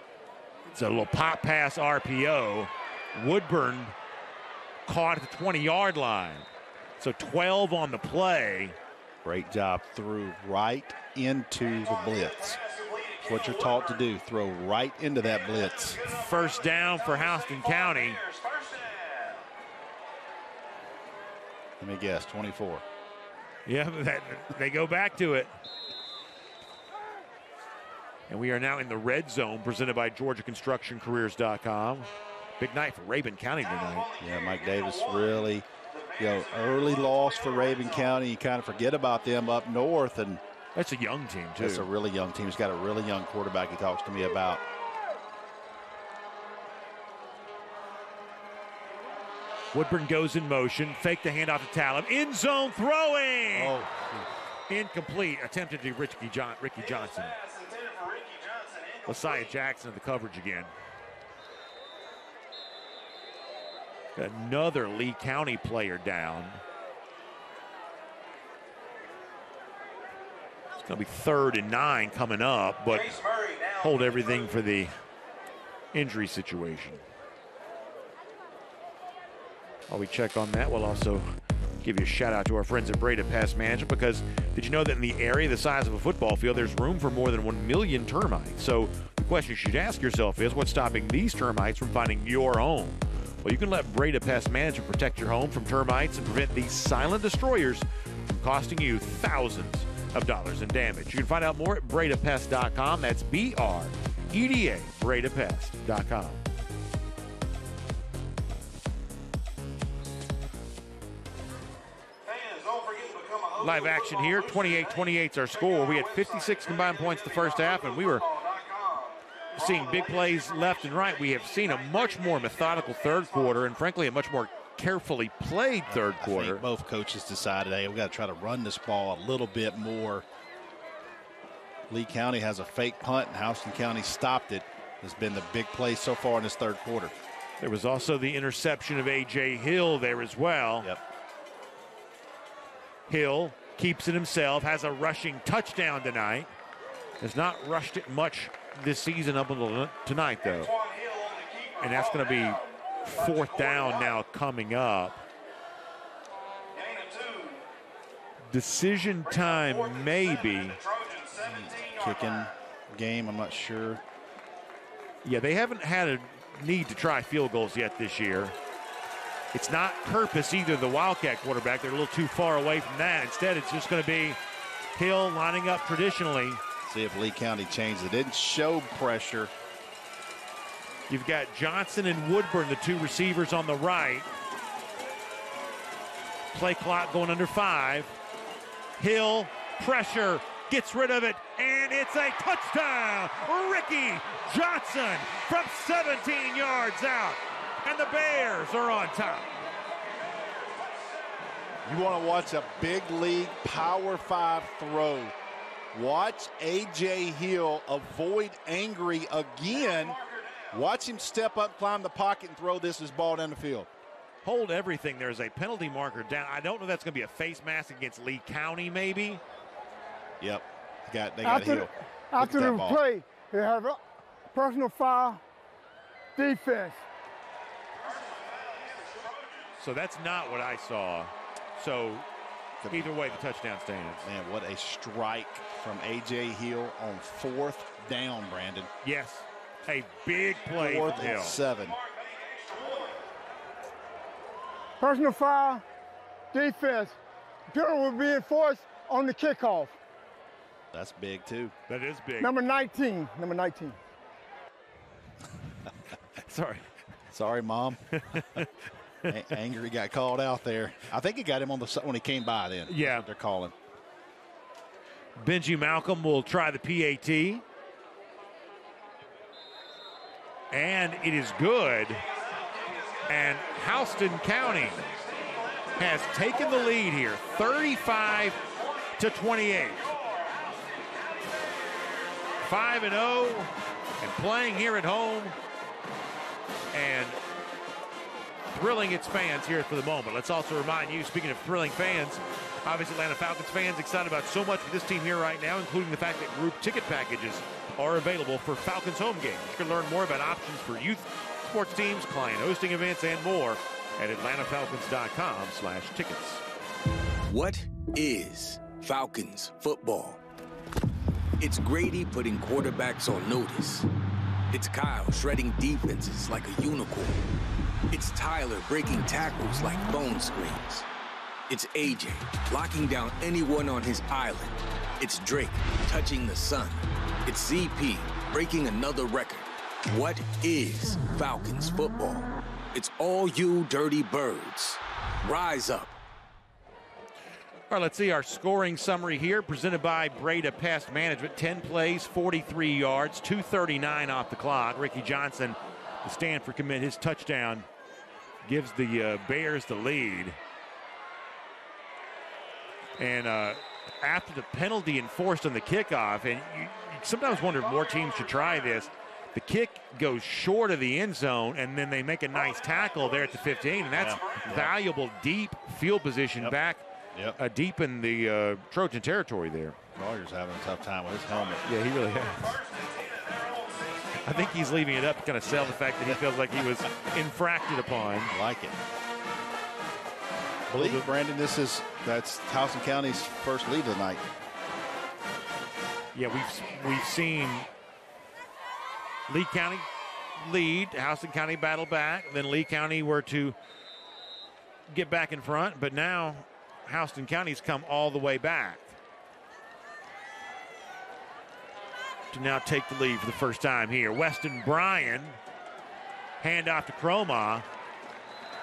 It's a little pop pass RPO. Woodburn caught at the 20 yard line. So 12 on the play. Great job. through right into the blitz. It's what you're taught to do. Throw right into that blitz. First down for Houston County. Let me guess, 24. Yeah, that, they go back to it. And we are now in the red zone presented by GeorgiaConstructionCareers.com. Big night for Rabun County tonight. Yeah, Mike Davis really, you know, early loss for Rabun County. You kind of forget about them up north, and that's a young team too. That's a really young team. He's got a really young quarterback. He talks to me about. Woodburn goes in motion, fake the handoff to Talib, end zone throwing. Oh, incomplete. Attempted to Ricky, John, Ricky Johnson. Messiah Jackson in the coverage again. Another Lee County player down. Going to be third and nine coming up, but hold everything for the injury situation. While we check on that, we'll also give you a shout out to our friends at Breda Pest Management because did you know that in the area the size of a football field, there's room for more than 1 million termites? So the question you should ask yourself is what's stopping these termites from finding your home? Well, you can let Breda Pest Management protect your home from termites and prevent these silent destroyers from costing you thousands of dollars in damage. You can find out more at BredaPest.com. That's B R E D A, BredaPest.com. Live action here. 28 28 is our score. We had 56 combined points the first half, and we were seeing big plays left and right. We have seen a much more methodical third quarter, and frankly, a much more carefully played third I quarter. think both coaches decided, hey, we've got to try to run this ball a little bit more. Lee County has a fake punt, and Houston County stopped it. Has been the big play so far in this third quarter. There was also the interception of A.J. Hill there as well. Yep. Hill keeps it himself, has a rushing touchdown tonight. Has not rushed it much this season up until tonight, though. And that's going to be fourth down now coming up. Decision time, maybe. Kicking game, I'm not sure. Yeah, they haven't had a need to try field goals yet this year. It's not Kirpus either, the Wildcat quarterback. They're a little too far away from that. Instead, it's just going to be Hill lining up traditionally. See if Lee County changed it. Didn't show pressure. You've got Johnson and Woodburn, the two receivers on the right. Play clock going under five. Hill, pressure, gets rid of it, and it's a touchdown. Ricky Johnson from 17 yards out. And the Bears are on top. You want to watch a big league Power Five throw. Watch A.J. Hill avoid angry again. Watch him step up, climb the pocket, and throw this as ball down the field. Hold everything. There's a penalty marker down. I don't know if that's going to be a face mask against Lee County, maybe. Yep. Got, they got After, Hill. the, after that the ball. play, they have a personal foul, defense. So that's not what I saw. So either way, the touchdown stands. Man, what a strike from A.J. Hill on fourth down, Brandon. Yes, a big play Fourth from and seven. Personal foul, defense. Penalty will be enforced on the kickoff. That's big, too. That is big. Number 19. Number 19. Sorry. Sorry, Mom. A- Angry got called out there. I think he got him on the when he came by then. Yeah. They're calling. Benji Malcolm will try the PAT. And it is good. And Houston County has taken the lead here 35 to 28. 5 and 0 and playing here at home and thrilling its fans here for the moment. Let's also remind you, speaking of thrilling fans, obviously Atlanta Falcons fans excited about so much with this team here right now, including the fact that group ticket packages are available for Falcons home games. You can learn more about options for youth sports teams, client hosting events, and more at atlantafalcons.com slash tickets. What is Falcons football? It's Grady putting quarterbacks on notice. It's Kyle shredding defenses like a unicorn. It's Tyler breaking tackles like phone screens. It's AJ locking down anyone on his island. It's Drake touching the sun. It's ZP breaking another record. What is Falcons football? It's all you dirty birds. Rise up. All right, let's see our scoring summary here, presented by Breda Pest Management. 10 plays, 43 yards, 239 off the clock. Ricky Johnson, the Stanford commit, his touchdown gives the uh, Bears the lead. And uh, after the penalty enforced on the kickoff, and you, you sometimes wonder if more teams should try this. The kick goes short of the end zone, and then they make a nice tackle there at the 15, and that's Yeah. valuable deep field position back Yep. uh, deep in the uh, Trojan territory there. Sawyer's having a tough time with his helmet. Yeah, he really has. I think he's leaving it up to kind of sell the fact that he feels like he was infracted upon. I like it. Believe, Brandon, this is that's Houston County's first lead tonight. Yeah, we've we've seen Lee County lead, Houston County battle back, then Lee County were to get back in front, but now Houston County's come all the way back to now take the lead for the first time here. Weston Bryan hand off to Kromah.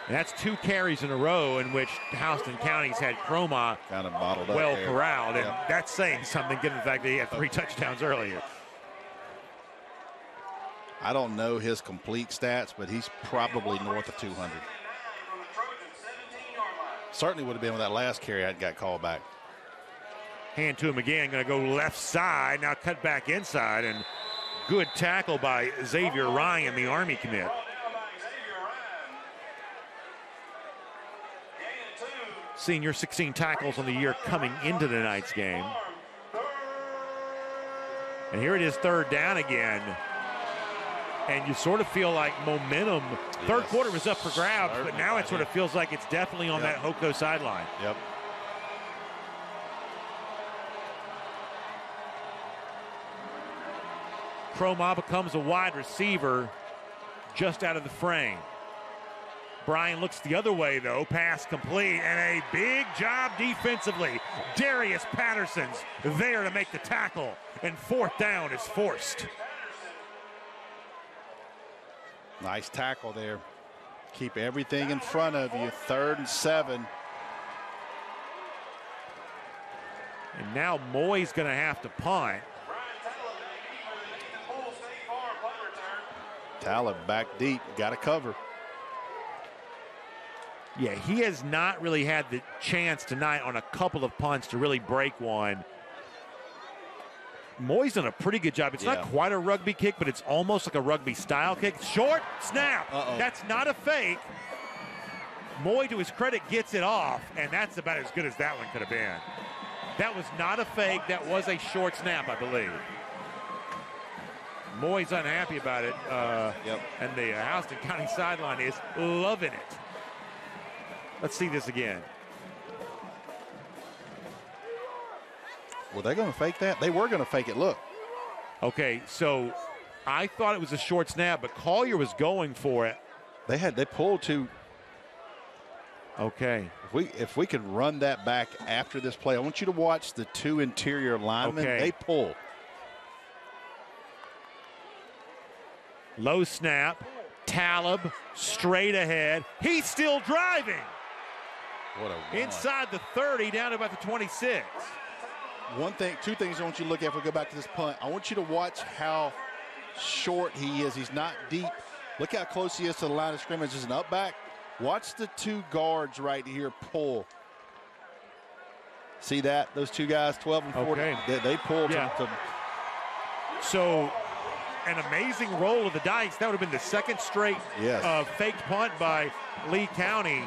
And that's two carries in a row in which Houston County's had Kromah kind of up well corralled, and Yeah. that's saying something given the fact that he had three touchdowns earlier. I don't know his complete stats, but he's probably north of 200. Certainly would have been with that last carry I got called back. Hand to him again, going to go left side, now cut back inside, and good tackle by Xavier Ryan, the Army commit. Senior 16 tackles on the year coming into tonight's game. And here it is, third down again. And you sort of feel like momentum. Third Yes. quarter was up for grabs, but Certainly, now I it sort of feels like it's definitely on Yep. that HoCo sideline. Yep. Kromah becomes a wide receiver just out of the frame. Bryan looks the other way, though. Pass complete and a big job defensively. Darius Patterson's there to make the tackle, and fourth down is forced. Nice tackle there. Keep everything in front of you. Third and seven. And now Moy's going to have to punt. Talib back deep. Got to cover. Yeah, he has not really had the chance tonight on a couple of punts to really break one. Moy's done a pretty good job. It's not quite a rugby kick, but it's almost like a rugby style kick. Short snap. Uh-oh. That's not a fake. Moy, to his credit, gets it off, and that's about as good as that one could have been. That was not a fake. That was a short snap, I believe. Moy's unhappy about it. Uh, yep. And the uh, Houston County sideline is loving it. Let's see this again. Were they going to fake that? They were going to fake it. Look. Okay, so I thought it was a short snap, but Collier was going for it. They had they pulled to. Okay. If we if we could run that back after this play, I want you to watch the two interior linemen. Okay. They pull. Low snap. Talib straight ahead. He's still driving. What a Inside the 30, down to about the 26. One thing, two things I want you to look at if we go back to this punt. I want you to watch how short he is. He's not deep. Look how close he is to the line of scrimmage as an up back. Watch the two guards right here pull. See that? Those two guys, 12 and 40. Okay. They, they pulled Yeah. to, to So, an amazing roll of the dice. That would have been the second straight Yes. uh, faked punt by Lee County.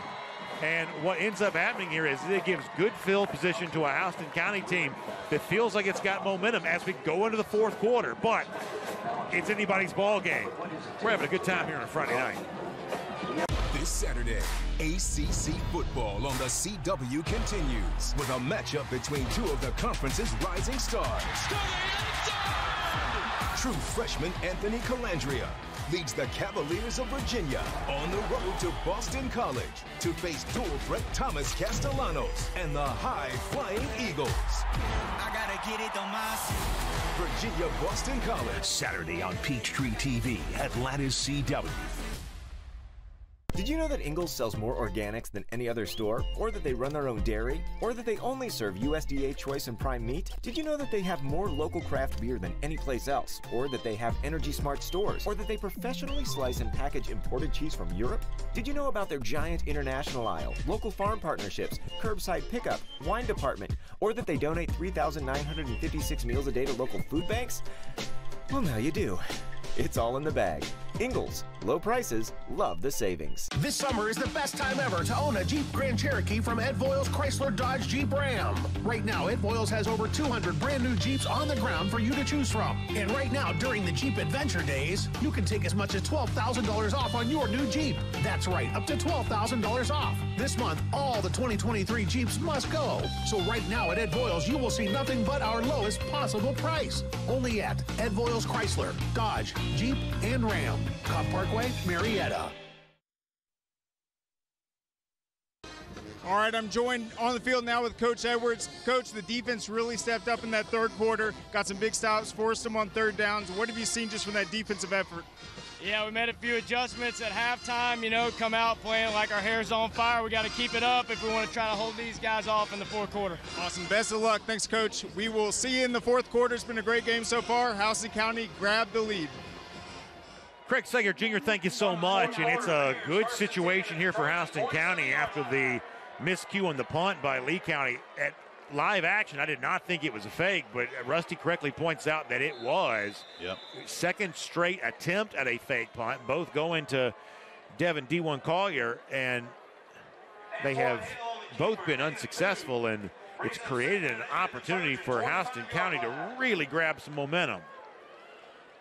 And what ends up happening here is it gives good field position to a Houston County team that feels like it's got momentum as we go into the fourth quarter. But it's anybody's ball game. We're having a good time here on Friday night. This Saturday, ACC football on the CW continues with a matchup between two of the conference's rising stars. True freshman Anthony Colandrea leads the Cavaliers of Virginia on the road to Boston College to face dual threat Thomas Castellanos and the high-flying Eagles. I gotta get it on my Virginia Boston College. Saturday on Peachtree TV, Atlanta's CW. Did you know that Ingles sells more organics than any other store? Or that they run their own dairy? Or that they only serve USDA choice and prime meat? Did you know that they have more local craft beer than any place else? Or that they have energy smart stores? Or that they professionally slice and package imported cheese from Europe? Did you know about their giant international aisle, local farm partnerships, curbside pickup, wine department? Or that they donate 3,956 meals a day to local food banks? Well, now you do. It's all in the bag. Ingles, low prices, love the savings. This summer is the best time ever to own a Jeep Grand Cherokee from Ed Voiles Chrysler Dodge Jeep Ram. Right now, Ed Voiles has over 200 brand new Jeeps on the ground for you to choose from. And right now, during the Jeep Adventure Days, you can take as much as $12,000 off on your new Jeep. That's right, up to $12,000 off. This month, all the 2023 Jeeps must go. So right now at Ed Voiles, you will see nothing but our lowest possible price. Only at Ed Voiles Chrysler, Dodge, Jeep, and Ram. Cobb Parkway, Marietta. All right, I'm joined on the field now with Coach Edwards. Coach, the defense really stepped up in that third quarter, got some big stops, forced them on third downs. What have you seen just from that defensive effort? Yeah, we made a few adjustments at halftime. You know, come out playing like our hair's on fire. We got to keep it up if we want to try to hold these guys off in the fourth quarter. Awesome. Best of luck. Thanks, Coach. We will see you in the fourth quarter. It's been a great game so far. Houston County grabbed the lead. Craig Sager Jr., thank you so much. And it's a good situation here for Houston County after the miscue on the punt by Lee County. At live action, I did not think it was a fake, but Rusty correctly points out that it was. Yep. Second straight attempt at a fake punt, both going to Devin D1 Collier, and they have both been unsuccessful, and it's created an opportunity for Houston County to really grab some momentum.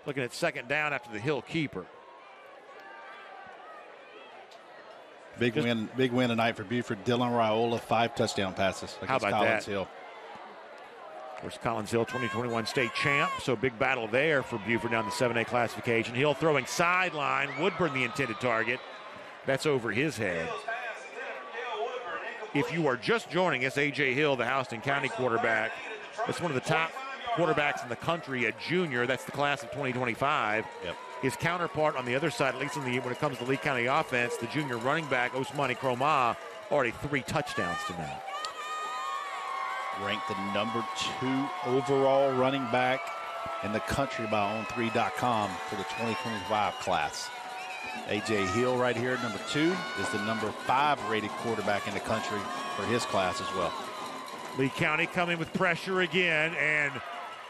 Looking at second down after the Hill keeper. Big Just- win, big win tonight for Buford. Dylan Raiola, five touchdown passes against Collins that? Hill. Of course, Collins Hill, 2021 state champ. So big battle there for Buford down the 7A classification. Hill throwing sideline. Woodburn the intended target. That's over his head. If you are just joining us, A.J. Hill, the Houston County quarterback, that's one of the top quarterbacks in the country, a junior. That's the class of 2025. Yep. His counterpart on the other side, at least in the, when it comes to Lee County offense, the junior running back, Ousmane Kromah, already three touchdowns tonight. Ranked the number two overall running back in the country by On3.com for the 2025 class. AJ Hill right here, number two, is the number five rated quarterback in the country for his class as well. Lee County coming with pressure again and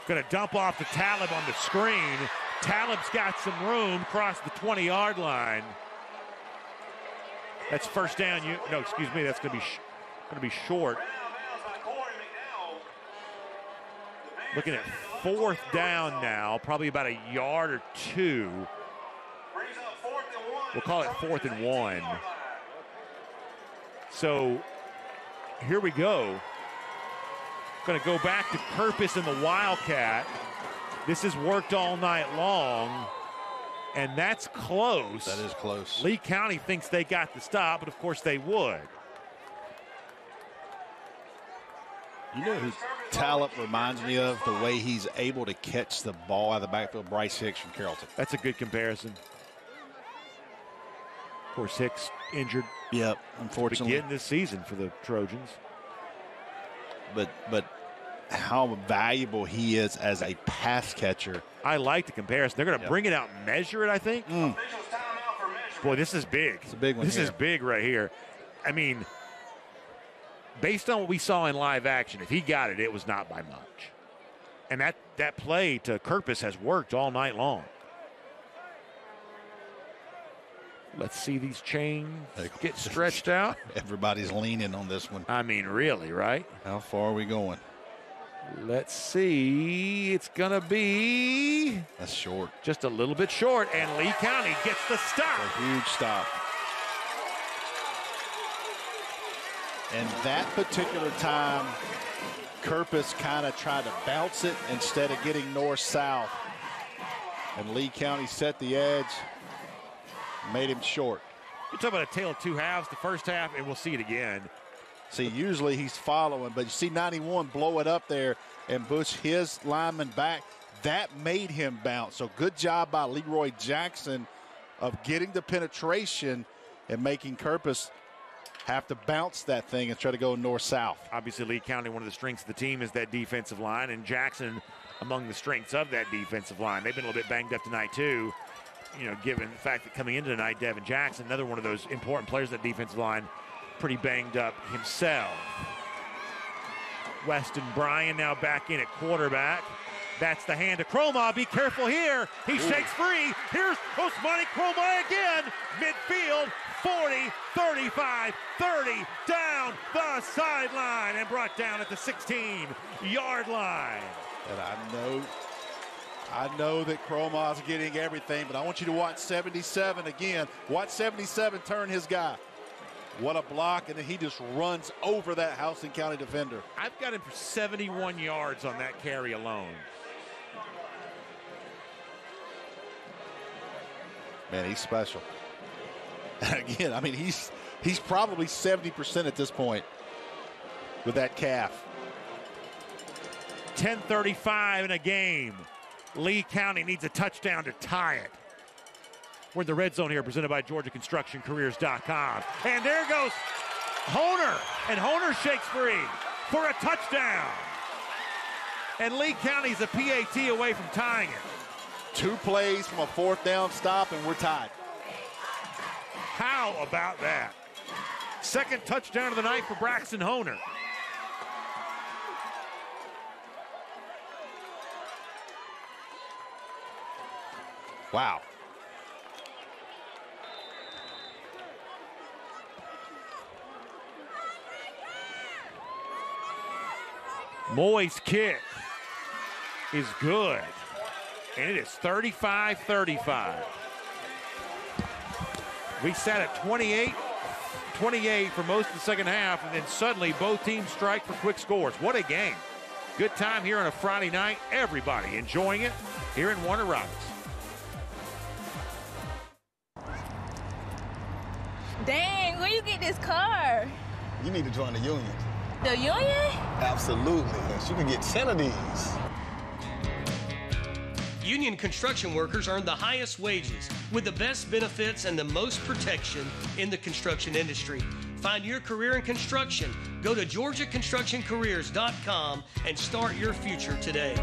going to dump off to Talib on the screen. Talib's got some room across the 20 yard line. That's first down. You no, excuse me. That's going to be going to be short. Looking at fourth down now, probably about a yard or two. We'll call it fourth and one. So here we go. Going to go back to Kirpus and the Wildcat. This has worked all night long, and that's close. That is close. Lee County thinks they got the stop, but of course they would. You know who Talent reminds me of? The way he's able to catch the ball out of the backfield. Bryce Hicks from Carrollton. That's a good comparison. Of course, Hicks injured. Yep, unfortunately. Again this season for the Trojans. But but how valuable he is as a pass catcher. I like the comparison. They're going to Yep. bring it out and measure it, I think. Mm. Boy, this is big. It's a big one This is big right here. I mean, based on what we saw in live action, if he got it, it was not by much. And that, that play to Kirpus has worked all night long. Let's see these chains get stretched out. Everybody's leaning on this one. I mean, really, right? How far are we going? Let's see. It's going to be That's short. just a little bit short, and Lee County gets the stop. A huge stop. And that particular time, Kirpus kind of tried to bounce it instead of getting north-south. And Lee County set the edge, made him short. You're talking about a tale of two halves. The first half, and we'll see it again. See, usually he's following, but you see 91 blow it up there and push his lineman back. That made him bounce. So good job by Leroy Jackson of getting the penetration and making Kirpus have to bounce that thing and try to go north-south. Obviously, Lee County, one of the strengths of the team is that defensive line, and Jackson among the strengths of that defensive line. They've been a little bit banged up tonight, too. You know, given the fact that coming into tonight, Devin Jackson, another one of those important players that defensive line, pretty banged up himself. Weston Bryan now back in at quarterback. That's the hand to Kromah. Be careful here. He Ooh. shakes free. Here's Ousmane Kromah again. Midfield, 40, 35, 30, down the sideline and brought down at the 16 yard line. And I know I know that Kromah's getting everything, but I want you to watch 77 again. Watch 77 turn his guy. What a block, and then he just runs over that Houston County defender. I've got him for 71 yards on that carry alone. Man, he's special. And again, I mean, he's he's probably 70% at this point with that calf. 10:35 in a game. Lee County needs a touchdown to tie it. We're in the red zone here, presented by GeorgiaConstructionCareers.com. And there goes Honer, and Honer shakes free for a touchdown. And Lee County's a PAT away from tying it. Two plays from a fourth down stop, and we're tied. How about that? Second touchdown of the night for Braxton Honer. Wow. Moy's kick is good. And it is 35 35. We sat at 28 28 for most of the second half, and then suddenly both teams strike for quick scores. What a game. Good time here on a Friday night. Everybody enjoying it here in Warner Robins. Dang, where you get this car? You need to join the union. The union? Absolutely. Yes, you can get 10 of these. Union construction workers earn the highest wages with the best benefits and the most protection in the construction industry. Find your career in construction. Go to georgiaconstructioncareers.com and start your future today.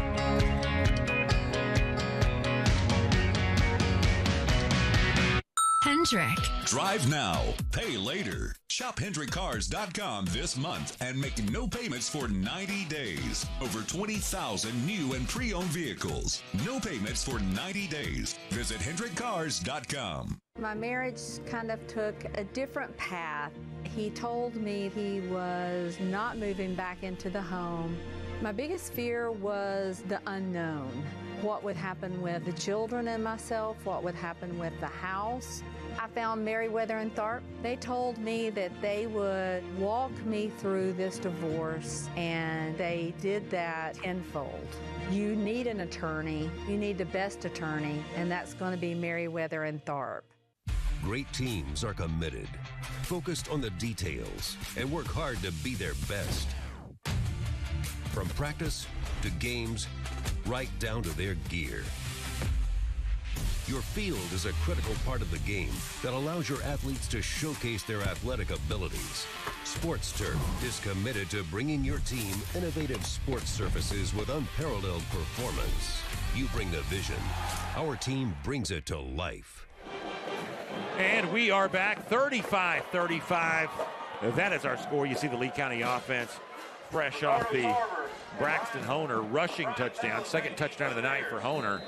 Hendrick. Drive now, pay later. Shop HendrickCars.com this month and make no payments for 90 days. Over 20,000 new and pre owned vehicles. No payments for 90 days. Visit HendrickCars.com. My marriage kind of took a different path. He told me he was not moving back into the home. My biggest fear was the unknown. What would happen with the children and myself? What would happen with the house? I found Meriwether and Tharp. They told me that they would walk me through this divorce, and they did that tenfold. You need an attorney. You need the best attorney, and that's going to be Meriwether and Tharp. Great teams are committed, focused on the details, and work hard to be their best. From practice to games, right down to their gear. Your field is a critical part of the game that allows your athletes to showcase their athletic abilities. Sports Turf is committed to bringing your team innovative sports surfaces with unparalleled performance. You bring the vision. Our team brings it to life. And we are back 35 35. That is our score. You see the Lee County offense fresh off the Braxton Honer rushing touchdown. Second touchdown of the night for Honer.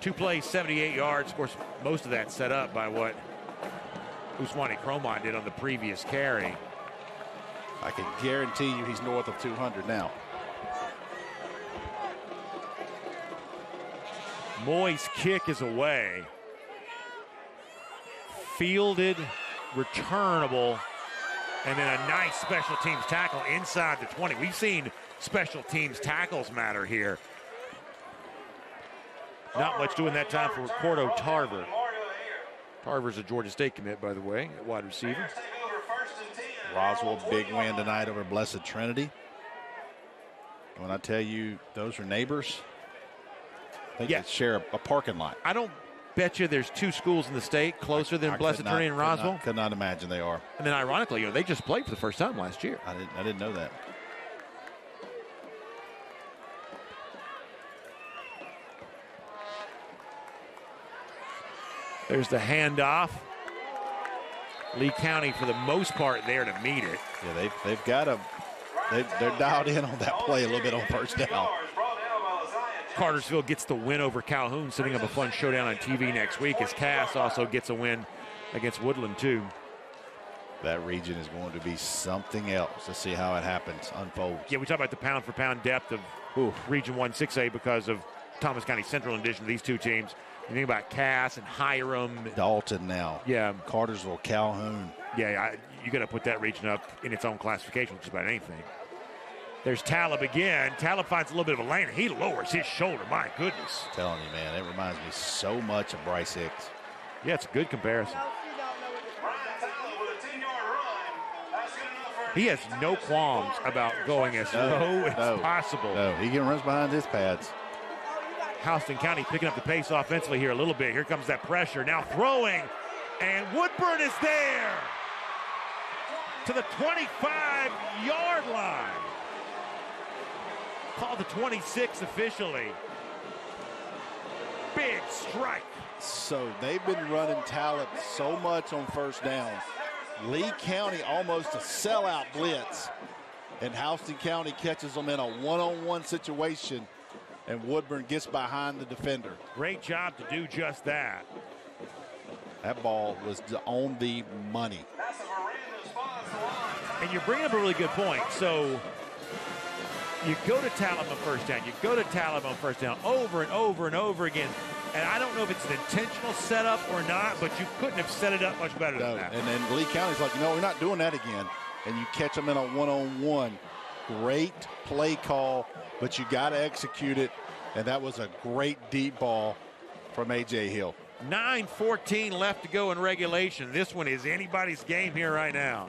Two plays, 78 yards. Of course, most of that set up by what Ousmane Kromah did on the previous carry. I can guarantee you he's north of 200 now. Moy's kick is away. Fielded, returnable, and then a nice special teams tackle inside the 20. We've seen special teams tackles matter here. Not much doing that time for Ricardo Tarver. Tarver's a Georgia State commit, by the way, at wide receiver. Roswell, big win tonight over Blessed Trinity. When I tell you those are neighbors, they yeah. share a, a, parking lot. I don't bet you there's two schools in the state closer than I Blessed Trinity and Roswell. Could not, could not imagine they are. And then ironically, you know, they just played for the first time last year. I didn't, I didn't know that. There's the handoff. Lee County, for the most part, there to meet it. Yeah, they've, they've got a, they, they're dialed in on that play a little bit on first down. Cartersville gets the win over Calhoun, setting up a fun showdown on TV next week as Cass also gets a win against Woodland, too. That region is going to be something else. Let's see how it happens, unfolds. Yeah, we talk about the pound for pound depth of Ooh. Region 1 6A because of Thomas County Central in addition to these two teams. You think about Cass and Hiram. Dalton now. Yeah. Cartersville, Calhoun. Yeah, I, you got to put that region up in its own classification, just about anything. There's Talib again. Talib finds a little bit of a lane. He lowers his shoulder. My goodness. I'm telling you, man, it reminds me so much of Bryce Hicks. Yeah, it's a good comparison. He has no qualms about going as no, low as no, possible. No, he can runs behind his pads. Houston County picking up the pace offensively here a little bit. Here comes that pressure. Now throwing, and Woodburn is there to the 25 yard line. Called the 26 officially. Big strike. So they've been running Talib so much on first down. Lee County almost a sellout blitz. And Houston County catches them in a one-on-one situation. And Woodburn gets behind the defender. Great job to do just that. That ball was on the money. And you're bringing up a really good point. So you go to Talib on first down. You go to Talib on first down over and over and over again. And I don't know if it's an intentional setup or not, but you couldn't have set it up much better no. than that. And then Lee County's like, you know, we're not doing that again. And you catch them in a one-on-one. Great play call, but you got to execute it. And that was a great deep ball from A.J. Hill. 9-14 left to go in regulation. This one is anybody's game here right now.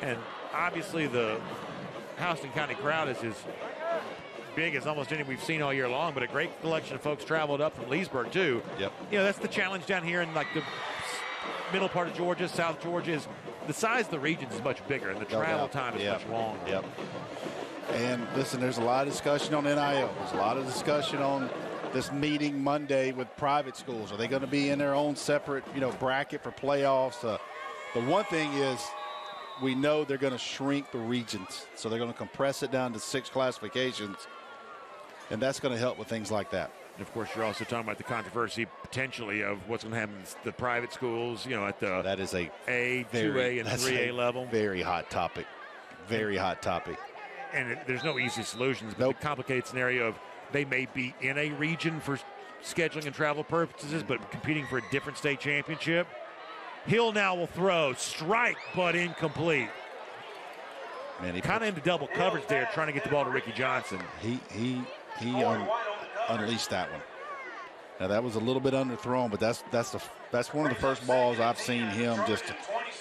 And obviously the Houston County crowd is as big as almost any we've seen all year long, but a great collection of folks traveled up from Leesburg too. Yep. You know, that's the challenge down here in like the middle part of Georgia, South Georgia is the size of the regions is much bigger and the travel time is yep. much longer. Yep. And listen, there's a lot of discussion on NIL. There's a lot of discussion on this meeting Monday with private schools. Are they going to be in their own separate, you know, bracket for playoffs? Uh, the one thing is we know they're going to shrink the regions. So they're going to compress it down to six classifications. And that's going to help with things like that. And of course, you're also talking about the controversy potentially of what's going to happen to the private schools, you know, at the that is a A, very, 2A, and 3A level. Very hot topic. Very hot topic. And it, there's no easy solutions, but nope. the complicated scenario of they may be in a region for scheduling and travel purposes, but competing for a different state championship. Hill now will throw, strike, but incomplete. Man, he kind of into double coverage there, trying to get the ball to Ricky Johnson. He he he un, unleashed that one. Now that was a little bit underthrown, but that's that's the that's one of the first balls I've seen him just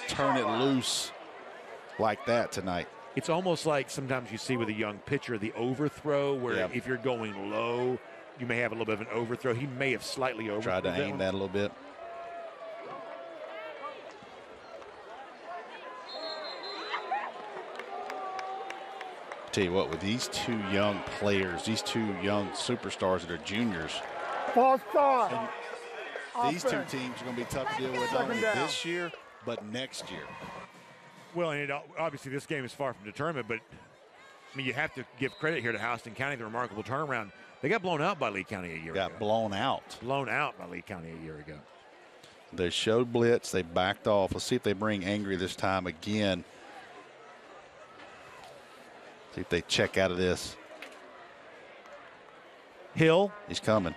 turn it loose like that tonight. It's almost like sometimes you see with a young pitcher the overthrow, where Yeah. if you're going low, you may have a little bit of an overthrow. He may have slightly overthrown Tried to aim one. that a little bit. Tell you what, with these two young players, these two young superstars that are juniors, False start. these two teams are going to be tough to deal with not only this year, but next year. Well, and it, obviously this game is far from determined, but I mean you have to give credit here to Houston County, the remarkable turnaround. They got blown out by Lee County a year Got ago. blown out. Blown out by Lee County a year ago. They showed blitz. They backed off. Let's see if they bring Angry this time again. See if they check out of this. Hill. He's coming.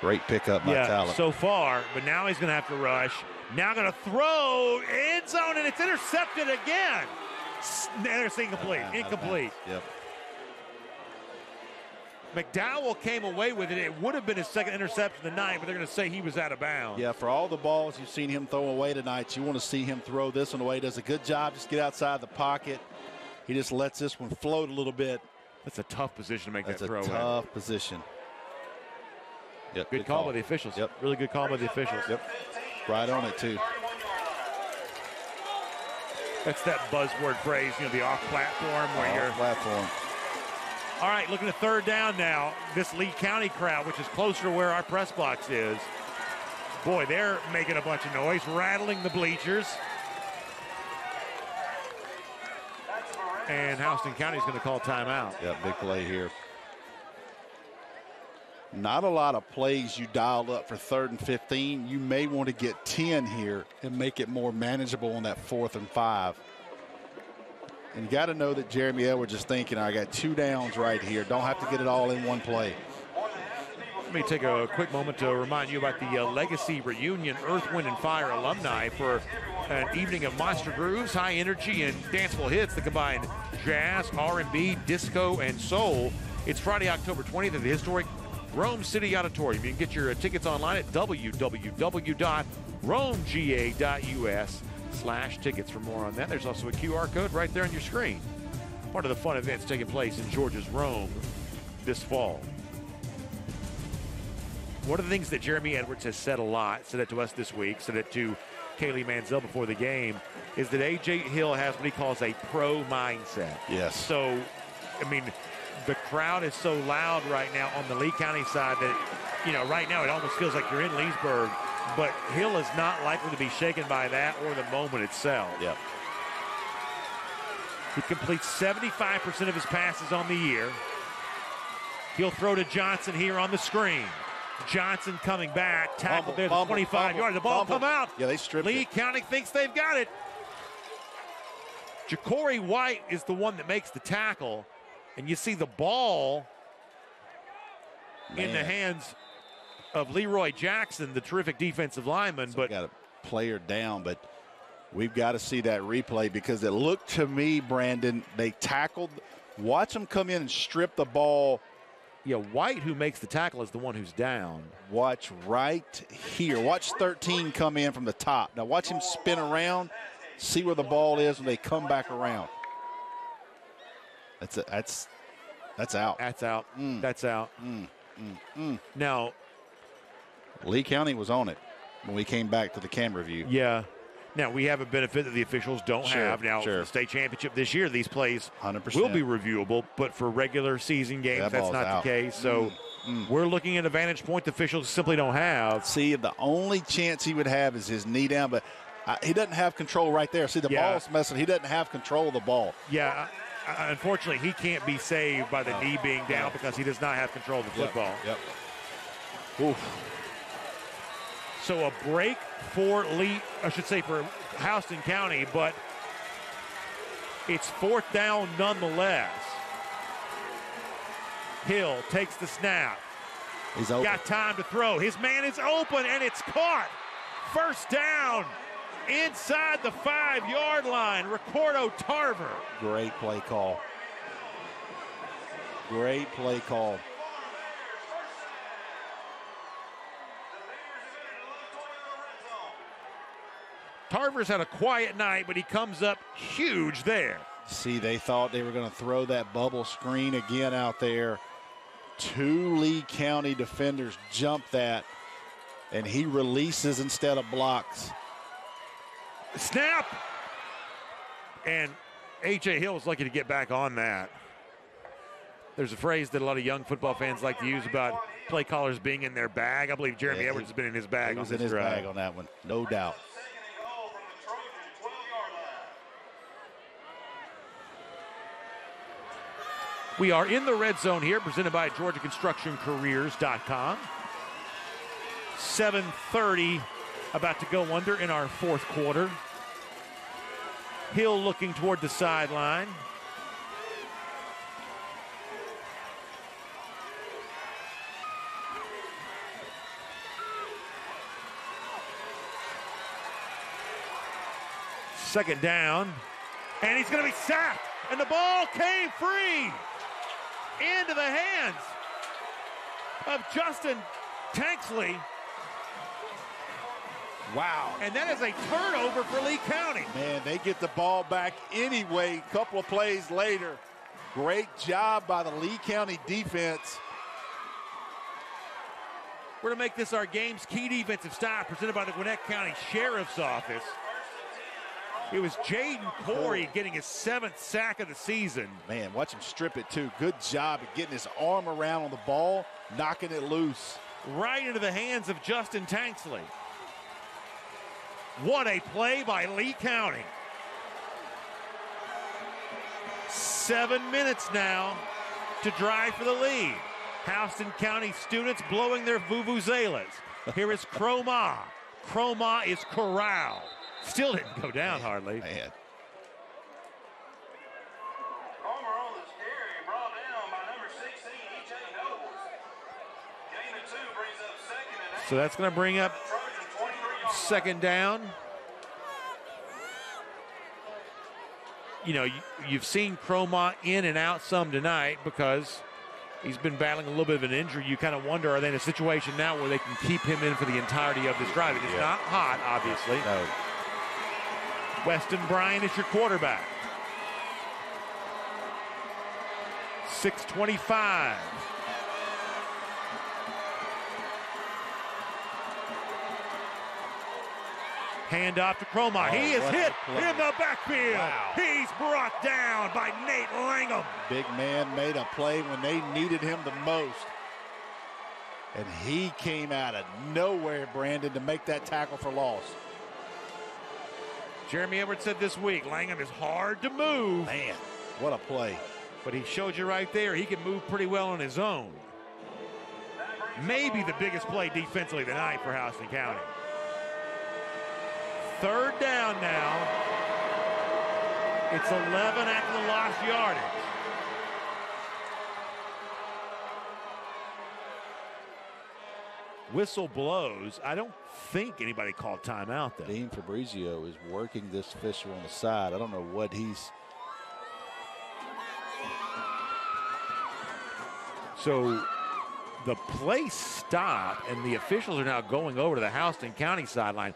Great pickup by yeah, Talent. so far, but now he's going to have to rush. Now going to throw end zone, and it's intercepted again. There's incomplete. Incomplete. Yep. McDowell came away with it. It would have been his second interception of the night, but they're going to say he was out of bounds. Yeah, for all the balls you've seen him throw away tonight, you want to see him throw this one away. Does a good job. Just get outside the pocket. He just lets this one float a little bit. That's a tough position to make That's that throw. That's a in. tough position. Yep, Good, call, by the officials. Yep. Really good call by the officials. Yep. Right on it too. That's that buzzword phrase, you know, the off platform where you're. Off platform. All right, looking at third down now. This Lee County crowd, which is closer to where our press box is. Boy, they're making a bunch of noise, rattling the bleachers. And Houston County is going to call timeout. Yeah, big play here. Not a lot of plays you dialed up for third and 15. You may want to get 10 here and make it more manageable on that fourth and five. And you got to know that Jeremy Edwards is thinking, I got two downs right here. Don't have to get it all in one play. Let me take a quick moment to remind you about the uh, Legacy Reunion Earth, Wind, and Fire alumni for an evening of monster grooves, high energy, and danceable hits that combine jazz, R&B, disco, and soul. It's Friday, October 20th at the historic Rome City Auditorium. You can get your tickets online at www.romega.us slash tickets for more on that. There's also a QR code right there on your screen. Part of the fun events taking place in Georgia's Rome this fall. One of the things that Jeremy Edwards has said a lot, said it to us this week, said it to Kaylee Mansell before the game, is that A.J. Hill has what he calls a pro mindset. Yes. So, I mean, the crowd is so loud right now on the Lee County side that, you know, right now it almost feels like you're in Leesburg, but Hill is not likely to be shaken by that or the moment itself. Yep. He completes 75% of his passes on the year. He'll throw to Johnson here on the screen. Johnson coming back, tackled there, the 25 yards. The ball fumble. come out. Yeah, they stripped Lee it. County thinks they've got it. Ja'Cory White is the one that makes the tackle, and you see the ball in the hands of Leroy Jackson, the terrific defensive lineman. but got a player down, but we've got to see that replay because it looked to me, Brandon, they tackled. Watch them come in and strip the ball. Yeah, White, who makes the tackle, is the one who's down. Watch right here. Watch 13 come in from the top. Now watch him spin around, see where the ball is when they come back around. That's a, that's that's out. That's out. Mm. That's out. Mm, mm, mm. Now, Lee County was on it when we came back to the camera view. Yeah. Now we have a benefit that the officials don't Sure, have. Now sure. the state championship this year, these plays 100%. will be reviewable, but for regular season games, That that's not out. the case. So we're looking at a vantage point the officials simply don't have. See, the only chance he would have is his knee down, but uh, he doesn't have control right there. See, the Yeah. ball's messing. He doesn't have control of the ball. Yeah, uh, unfortunately, he can't be saved by the knee being down because he does not have control of the Yep, football. Yep. So a break for Lee, I should say for Houston County, but it's fourth down nonetheless. Hill takes the snap. He's open. Got time to throw. His man is open and it's caught. First down inside the five yard line. Ricardo Tarver. Great play call. Great play call. Tarver's had a quiet night, but he comes up huge there. See, they thought they were going to throw that bubble screen again out there. Two Lee County defenders jump that, and he releases instead of blocks. Snap! And A.J. Hill was lucky to get back on that. There's a phrase that a lot of young football fans like to use about play callers being in their bag. I believe Jeremy Yeah, Edwards has been in his bag He was in his drive. bag on that one, no doubt. We are in the red zone here, presented by GeorgiaConstructionCareers.com. 7:30, about to go under in our fourth quarter. Hill looking toward the sideline. Second down, and he's going to be sacked, and the ball came free into the hands of Justin Tanksley. Wow. And that is a turnover for Lee County. Man, they get the ball back anyway. A couple of plays later. Great job by the Lee County defense. We're going to make this our game's key defensive stop presented by the Gwinnett County Sheriff's Office. It was Jaden Corey getting his seventh sack of the season. Man, watch him strip it too. Good job at getting his arm around on the ball, knocking it loose. Right into the hands of Justin Tanksley. What a play by Lee County. seven minutes now to drive for the lead. Houston County students blowing their vuvuzelas. Here is Kromah. Kromah is corralled. Still didn't go down hardly. Man. So that's going to bring up second down. You know, you, you've seen Kromah in and out some tonight because he's been battling a little bit of an injury. You kind of wonder, are they in a situation now where they can keep him in for the entirety of this drive? It's Yeah. not hot, obviously. No. Weston Bryan is your quarterback. 625. Hand off to Kromah. Oh, he is hit in the backfield. Wow. He's brought down by Nate Langham. Big man made a play when they needed him the most. And he came out of nowhere, Brandon, to make that tackle for loss. Jeremy Edwards said this week, Langham is hard to move. Man, what a play. But he showed you right there, he can move pretty well on his own. Maybe the biggest play defensively tonight for Houston County. Third down now. It's 11 after the lost yardage. Whistle blows. I don't think anybody called timeout though. Dean Fabrizio is working this official on the side. I don't know what he's. So the play stopped, and the officials are now going over to the Houston County sideline.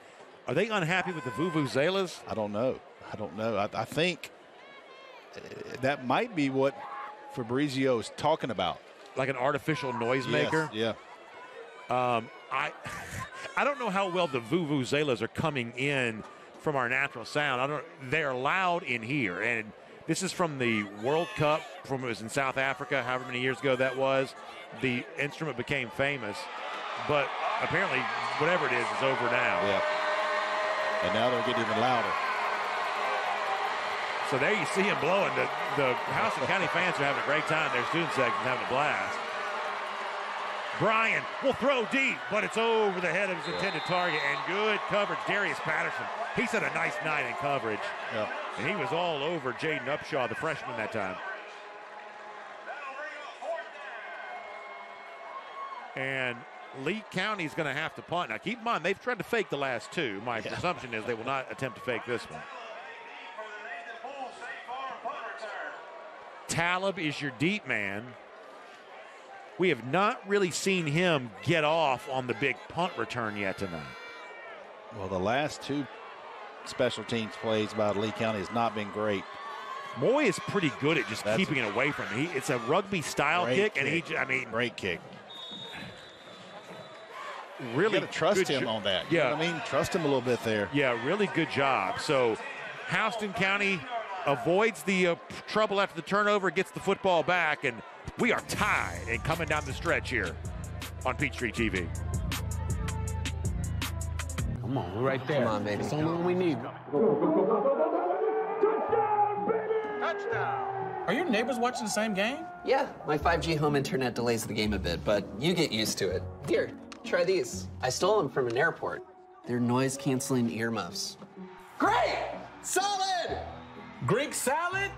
Are they unhappy with the Vuvuzelas? I don't know. I don't know. I, I think uh, that might be what Fabrizio is talking about. Like an artificial noisemaker? Yes, Um, I I don't know how well the vuvuzelas are coming in from our natural sound. I don't. They're loud in here, and this is from the World Cup from it was in South Africa, however many years ago that was. The instrument became famous, but apparently whatever it is is over now. Yeah. And now they're getting even louder. So there you see him blowing. The, the Houston County fans are having a great time. Their student section's having a blast. Bryan will throw deep, but it's over the head of his intended target. And good coverage. Darius Patterson. He's had a nice night in coverage. Yeah. And he was all over Jaden Upshaw, the freshman that time. And Lee County's going to have to punt. Now, keep in mind, they've tried to fake the last two. My presumption is they will not attempt to fake this one. Talib is your deep man. We have not really seen him get off on the big punt return yet tonight. Well, the last two special teams plays by Lee County has not been great. Moy is pretty good at just That's keeping it away from him. He, it's a rugby style Great kick, and he, kick. I mean, Great kick. really you trust him on that. You Yeah, know I mean, trust him a little bit there. Yeah, really good job. So, Houston County avoids the uh, trouble after the turnover, gets the football back, and we are tied and coming down the stretch here on Peachtree TV. Come on, we're right there. Come on, baby. It's the only one we need. Touchdown Are your neighbors watching the same game? Yeah, my 5G home internet delays the game a bit, but you get used to it. Here, try these. I stole them from an airport. They're noise canceling earmuffs. Great! Solid! Greek salad?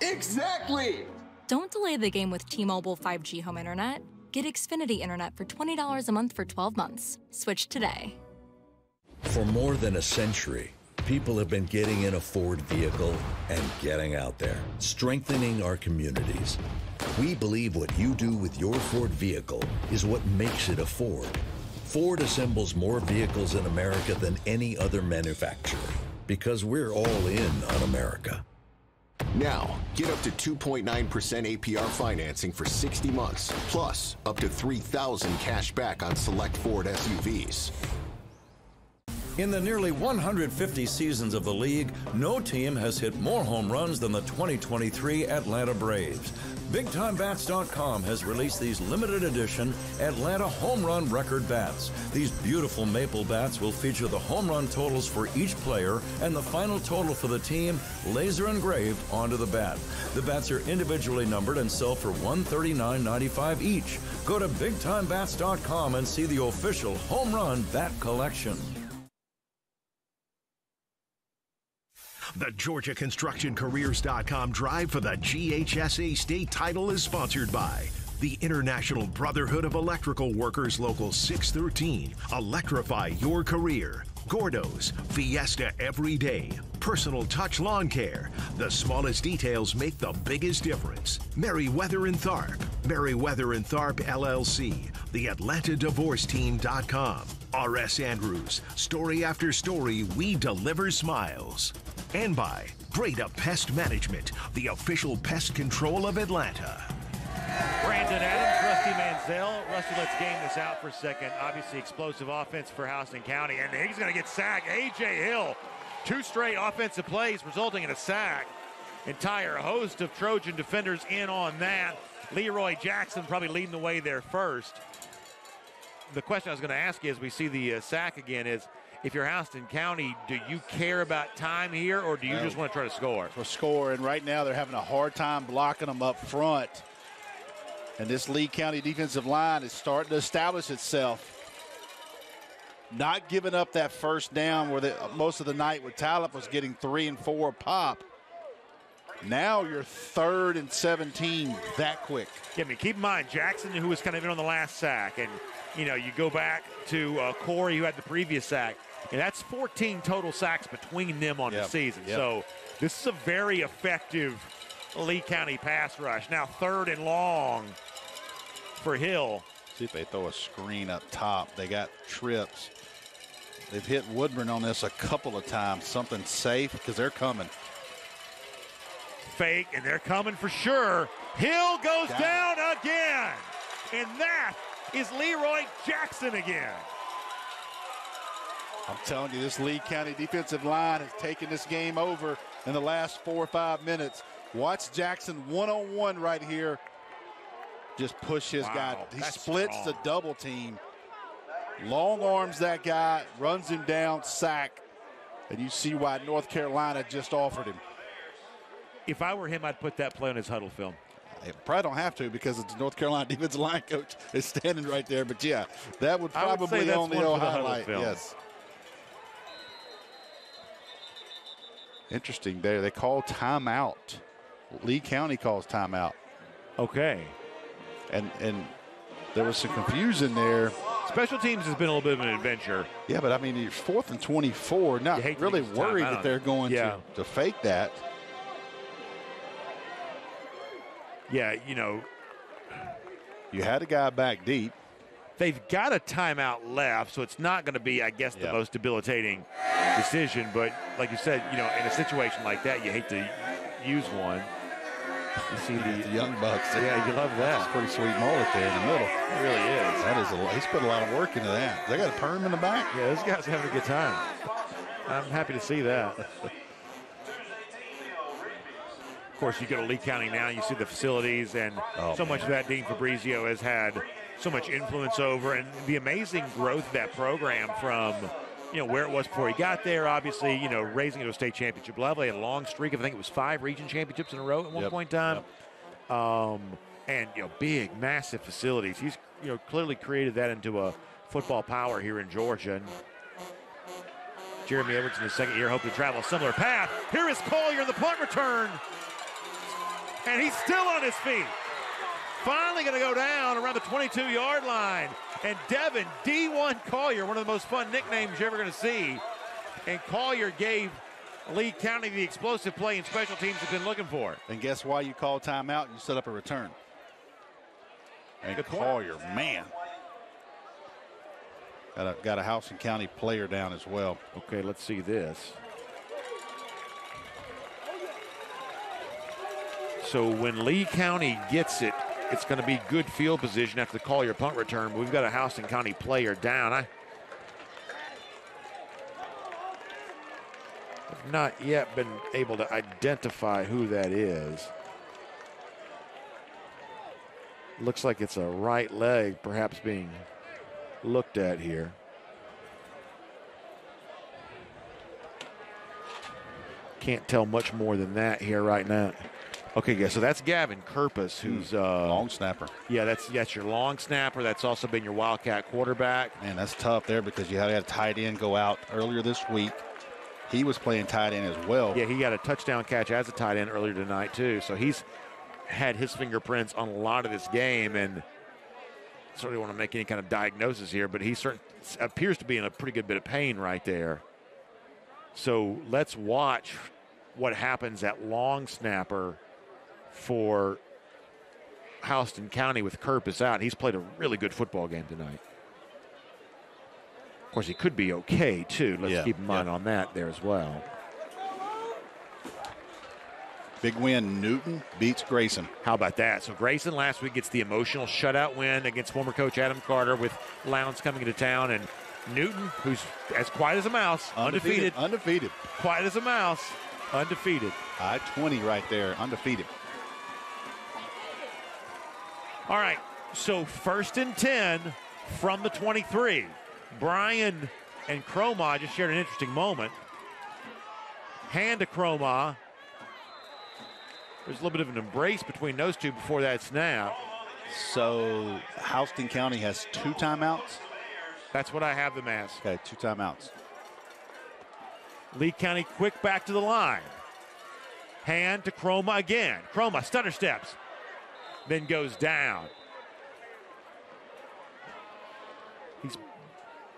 Exactly! Don't delay the game with T-Mobile 5G home internet. Get Xfinity internet for $20 a month for 12 months. Switch today. For more than a century, people have been getting in a Ford vehicle and getting out there, strengthening our communities. We believe what you do with your Ford vehicle is what makes it a Ford. Ford assembles more vehicles in America than any other manufacturer because we're all in on America. Now, get up to 2.9% APR financing for 60 months, plus up to 3000 cash back on select Ford SUVs. In the nearly 150 seasons of the league, no team has hit more home runs than the 2023 Atlanta Braves. BigTimeBats.com has released these limited edition Atlanta home run record bats. These beautiful maple bats will feature the home run totals for each player and the final total for the team laser engraved onto the bat. The bats are individually numbered and sell for $139.95 each. Go to BigTimeBats.com and see the official home run bat collection. The Georgia Construction Careers.com drive for the GHSA state title is sponsored by the International Brotherhood of Electrical Workers Local 613. Electrify your career. Gordo's, Fiesta every day. Personal touch lawn care. The smallest details make the biggest difference. Meriwether and Tharp. Meriwether and Tharp LLC. The Atlanta Divorce Team.com. R.S. Andrews. Story after story, we deliver smiles. And by Breda Pest Management, the official pest control of Atlanta. Brandon Adams, Rusty Mansell. Rusty, let's game this out for a second. Obviously, explosive offense for Houston County, and he's going to get sacked. A.J. Hill, two straight offensive plays resulting in a sack. Entire host of Trojan defenders in on that. Leroy Jackson probably leading the way there first. The question I was going to ask you as we see the uh, sack again is, if you're Houston County, do you care about time here, or do you No. just want to try to score? For score, and right now they're having a hard time blocking them up front. And this Lee County defensive line is starting to establish itself. Not giving up that first down where the, most of the night with Talib was getting three and four pop. Now you're third and 17 that quick. Yeah, I mean, keep in mind Jackson, who was kind of in on the last sack, and you know you go back to uh, Corey, who had the previous sack, and that's 14 total sacks between them on Yep, the season. yep. So this is a very effective Lee County pass rush. Now third and long for Hill. See if they throw a screen up top. They got trips. They've hit Woodburn on this a couple of times. Something safe because they're coming. Fake, and they're coming for sure. Hill goes Got down again, and that is Leroy Jackson again. I'm telling you, this Lee County defensive line has taken this game over in the last four or five minutes. Watch Jackson one on one right here. Just push his Wow, guy. He splits strong. the double team. Long arms that guy, runs him down, sack. And you see why North Carolina just offered him. If I were him, I'd put that play on his huddle film. They probably don't have to because it's North Carolina defensive line coach is standing right there. But yeah, that would I would probably one for the highlight. film. Yes. Interesting there. They call timeout. Lee County calls timeout. Okay. And and there was some confusion there. Special teams has been a little bit of an adventure. Yeah, but I mean, you're fourth and 24. Not You hate to really worried that they're going Yeah. to, to fake that. Yeah, you know, You had a guy back deep. They've got a timeout left, so it's not going to be, I guess, the Yep. most debilitating decision. But like you said, you know, in a situation like that, you hate to use one. You see the, The Young Bucks. Yeah, you love That's that. a pretty sweet mullet there in the middle. It really is. That is a lot. He's put a lot of work into that. They got a perm in the back. Yeah, those guys are having a good time. I'm happy to see that. Of course, you go to Lee County now, you see the facilities, and Oh, so much of that Dean Fabrizio has had so much influence over, and the amazing growth of that program from, you know, where it was before he got there. Obviously, you know, raising it to a state championship level. He had a long streak of, I think it was five region championships in a row at one Yep, point in time. Um, and you know, big, massive facilities. He's you know clearly created that into a football power here in Georgia. And Jeremy Edwards in his second year hope to travel a similar path. Here is Collier in the punt return. And he's still on his feet. Finally going to go down around the 22 yard line. And Devin D1 Collier, one of the most fun nicknames you're ever going to see. And Collier gave Lee County the explosive play and special teams have been looking for. And guess why you call timeout and you set up a return? And Good point. Collier, man. Got a, got a Houston County player down as well. Okay, let's see this. So when Lee County gets it, it's going to be good field position after the Collier punt return. We've got a Houston County player down. I have not yet been able to identify who that is. Looks like it's a right leg, perhaps being looked at here. Can't tell much more than that here right now. Okay, yeah, so that's Gavin Kirpus, who's uh, long snapper. Yeah, that's that's your long snapper. That's also been your Wildcat quarterback. Man, that's tough there because you had a tight end go out earlier this week. He was playing tight end as well. Yeah, he got a touchdown catch as a tight end earlier tonight too. So he's had his fingerprints on a lot of this game, and certainly want to make any kind of diagnosis here, but he certainly appears to be in a pretty good bit of pain right there. So let's watch what happens at long snapper for Houston County with Kirpus out. He's played a really good football game tonight. Of course, he could be okay too. Let's Yeah, keep in mind yeah. on that there as well. Big win. Newton beats Grayson. How about that? So Grayson last week gets the emotional shutout win against former coach Adam Carter with Lowndes coming into town and Newton, who's as quiet as a mouse, undefeated, Undefeated. quiet as a mouse, undefeated. I 20 right there. Undefeated. All right, so first and 10 from the 23. Bryan and Kromah just shared an interesting moment. Hand to Kromah. There's a little bit of an embrace between those two before that snap. So Houston County has two timeouts. That's what I have them as. Okay, two timeouts. Lee County quick back to the line. Hand to Kromah again. Kromah stutter steps, then goes down. He's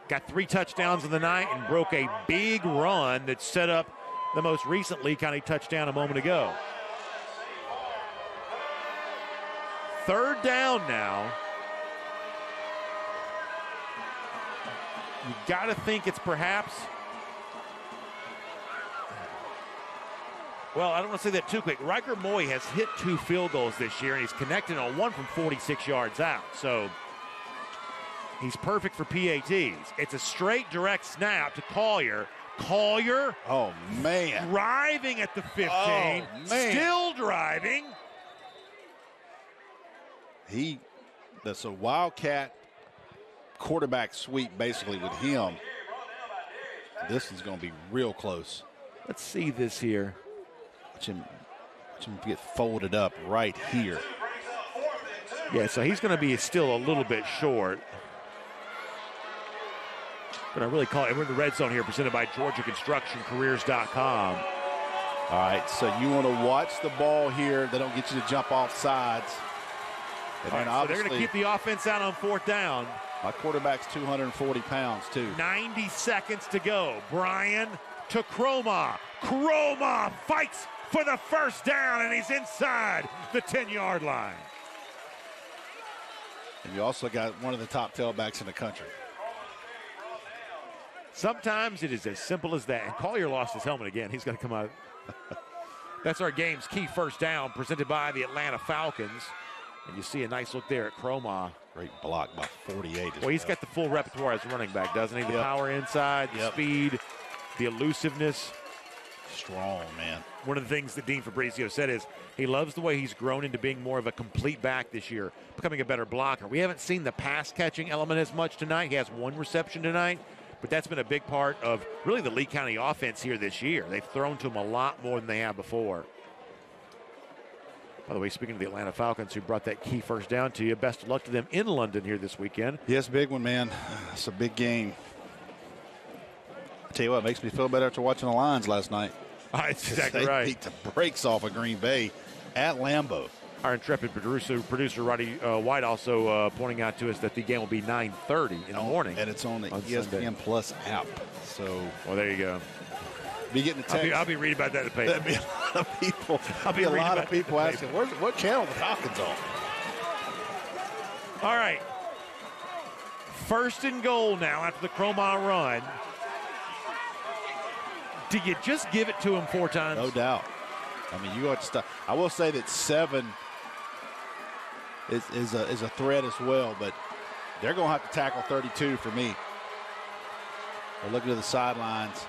got three touchdowns in the night and broke a big run that set up the most recently kind of touchdown a moment ago. Third down now. You got to think it's perhaps Well, I don't want to say that too quick. Riker Moy has hit two field goals this year, and he's connected on one from 46 yards out. So he's perfect for PATs. It's a straight direct snap to Collier. Collier. Oh, man. Driving at the 15. Oh, man. Still driving. He, that's a Wildcat quarterback sweep basically with him. This is going to be real close. Let's see this here. Watch him, watch him get folded up right here. Yeah, so he's going to be still a little bit short. But I really call it. We're in the red zone here, presented by Georgia Construction Careers.com. All right, so you want to watch the ball here. They don't get you to jump off sides. And right, so they're going to keep the offense out on fourth down. my quarterback's 240 pounds too. 90 seconds to go. Bryan to Kromah. Kromah fights for the first down, and he's inside the 10 yard line. And you also got one of the top tailbacks in the country. Sometimes it is as simple as that. And Collier lost his helmet again. He's going to come out. That's our game's key first down, presented by the Atlanta Falcons. And you see a nice look there at Kromah. Great block by 48. Well, he's got the full repertoire as a running back, doesn't he? The Yep. power inside, the Yep. speed, the elusiveness. strong, man. One of the things that Dean Fabrizio said is he loves the way he's grown into being more of a complete back this year, becoming a better blocker. We haven't seen the pass catching element as much tonight. He has one reception tonight, but that's been a big part of really the Lee County offense here this year. They've thrown to him a lot more than they have before. By the way, speaking of the Atlanta Falcons, who brought that key first down to you, best of luck to them in London here this weekend. Yes, big one, man. It's a big game. I tell you what, it makes me feel better after watching the Lions last night. That's exactly they right. beat the brakes off of Green Bay at Lambeau. Our intrepid producer, producer Roddy uh, White, also uh, pointing out to us that the game will be 9:30 in the morning, and it's on the on ESPN Sunday. Plus app. So, well, there you go. Be getting a I'll be, text. I'll be reading about that in the paper. There'll be a lot of people. I'll be a lot of people asking, Where's, what channel the Falcons on? All right. First and goal now after the Kromah run. Do you just give it to him four times? No doubt. I mean, you got to stop. I will say that seven is, is a is a threat as well, but they're going to have to tackle 32 for me. They're looking to the sidelines.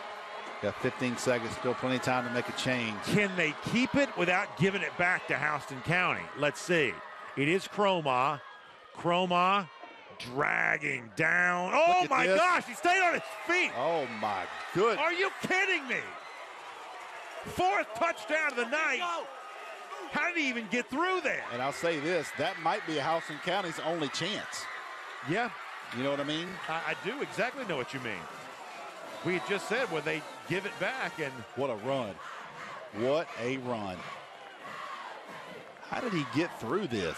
Got 15 seconds, still plenty of time to make a change. Can they keep it without giving it back to Houston County? Let's see. It is Kromah. Kromah dragging down. Oh my this. gosh, he stayed on his feet. Oh my good. Are you kidding me? Fourth touchdown of the night. How did he even get through there? And I'll say this, that might be a Houston County's only chance. Yeah. You know what I mean? I, I do exactly know what you mean. We had just said when they give it back and What a run. What a run. How did he get through this?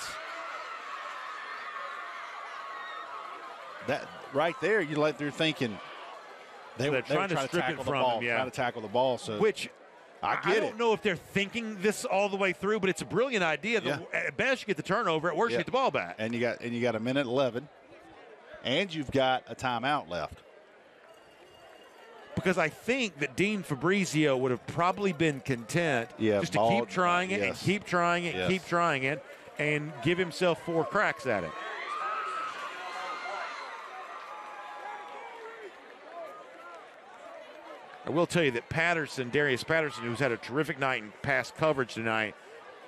That right there, you like they're thinking they, they were trying to to strip it tackle the ball, him, yeah. trying to tackle the ball. So which I get don't it. know if they're thinking this all the way through, but it's a brilliant idea. The- At best, you get the turnover. At worst, you get the ball back. And you got and you got a minute eleven, and you've got a timeout left. Because I think that Dean Fabrizio would have probably been content Yeah, just to ball- keep trying it and keep trying it and Yes. keep trying it and give himself four cracks at it. I will tell you that Patterson, Darius Patterson, who's had a terrific night in pass coverage tonight,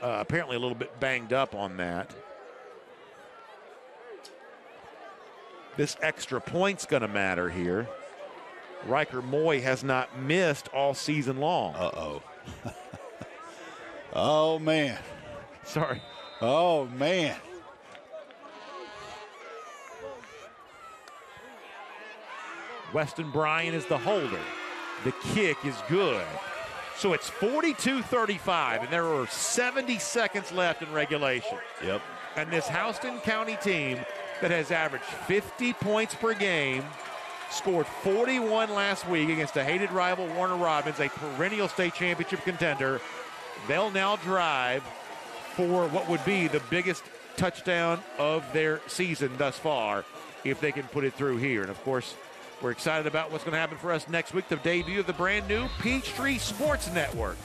uh, apparently a little bit banged up on that. This extra point's going to matter here. Riker Moy has not missed all season long. Uh oh. oh man. Sorry. Oh man. Weston Bryan is the holder. The kick is good. So it's 42 35, and there are 70 seconds left in regulation. Yep. And this Houston County team that has averaged 50 points per game scored 41 last week against a hated rival, Warner Robins, a perennial state championship contender. They'll now drive for what would be the biggest touchdown of their season thus far if they can put it through here. And of course, we're excited about what's going to happen for us next week the debut of the brand new Peachtree Sports Network.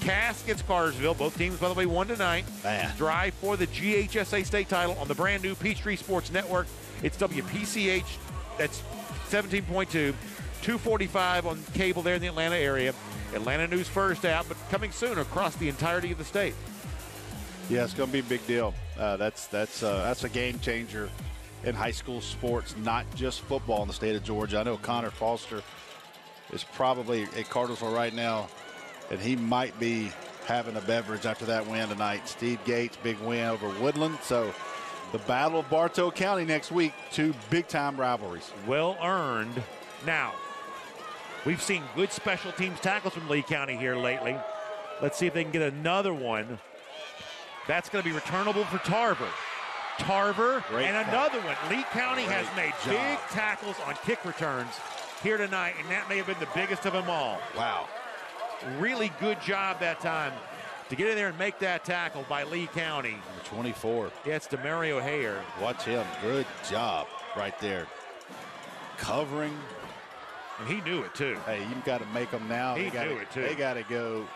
Cass against Cartersville. Both teams, by the way, won tonight. Man. Drive for the GHSA state title on the brand new Peachtree Sports Network. It's WPCH. That's 17.2. 245 on cable there in the Atlanta area. Atlanta News first out, but coming soon across the entirety of the state. Yeah, it's going to be a big deal. Uh, that's that's uh, that's a game changer in high school sports, not just football in the state of Georgia. I know Connor Foster is probably at Cartersville right now, and he might be having a beverage after that win tonight. Steve Gates, big win over Woodland. So the Battle of Bartow County next week, two big time rivalries. Well earned. Now, we've seen good special teams tackles from Lee County here lately. Let's see if they can get another one. That's going to be returnable for Tarver. Tarver Great and tackle. another one. Lee County has made job. big tackles on kick returns here tonight, and that may have been the biggest of them all. Wow. Really good job that time to get in there and make that tackle by Lee County. Number 24. Yeah, it's Demario Hayer. Watch him. Good job right there. Covering. And he knew it too. Hey, you've got to make them now. He they gotta, knew it, too. They got to go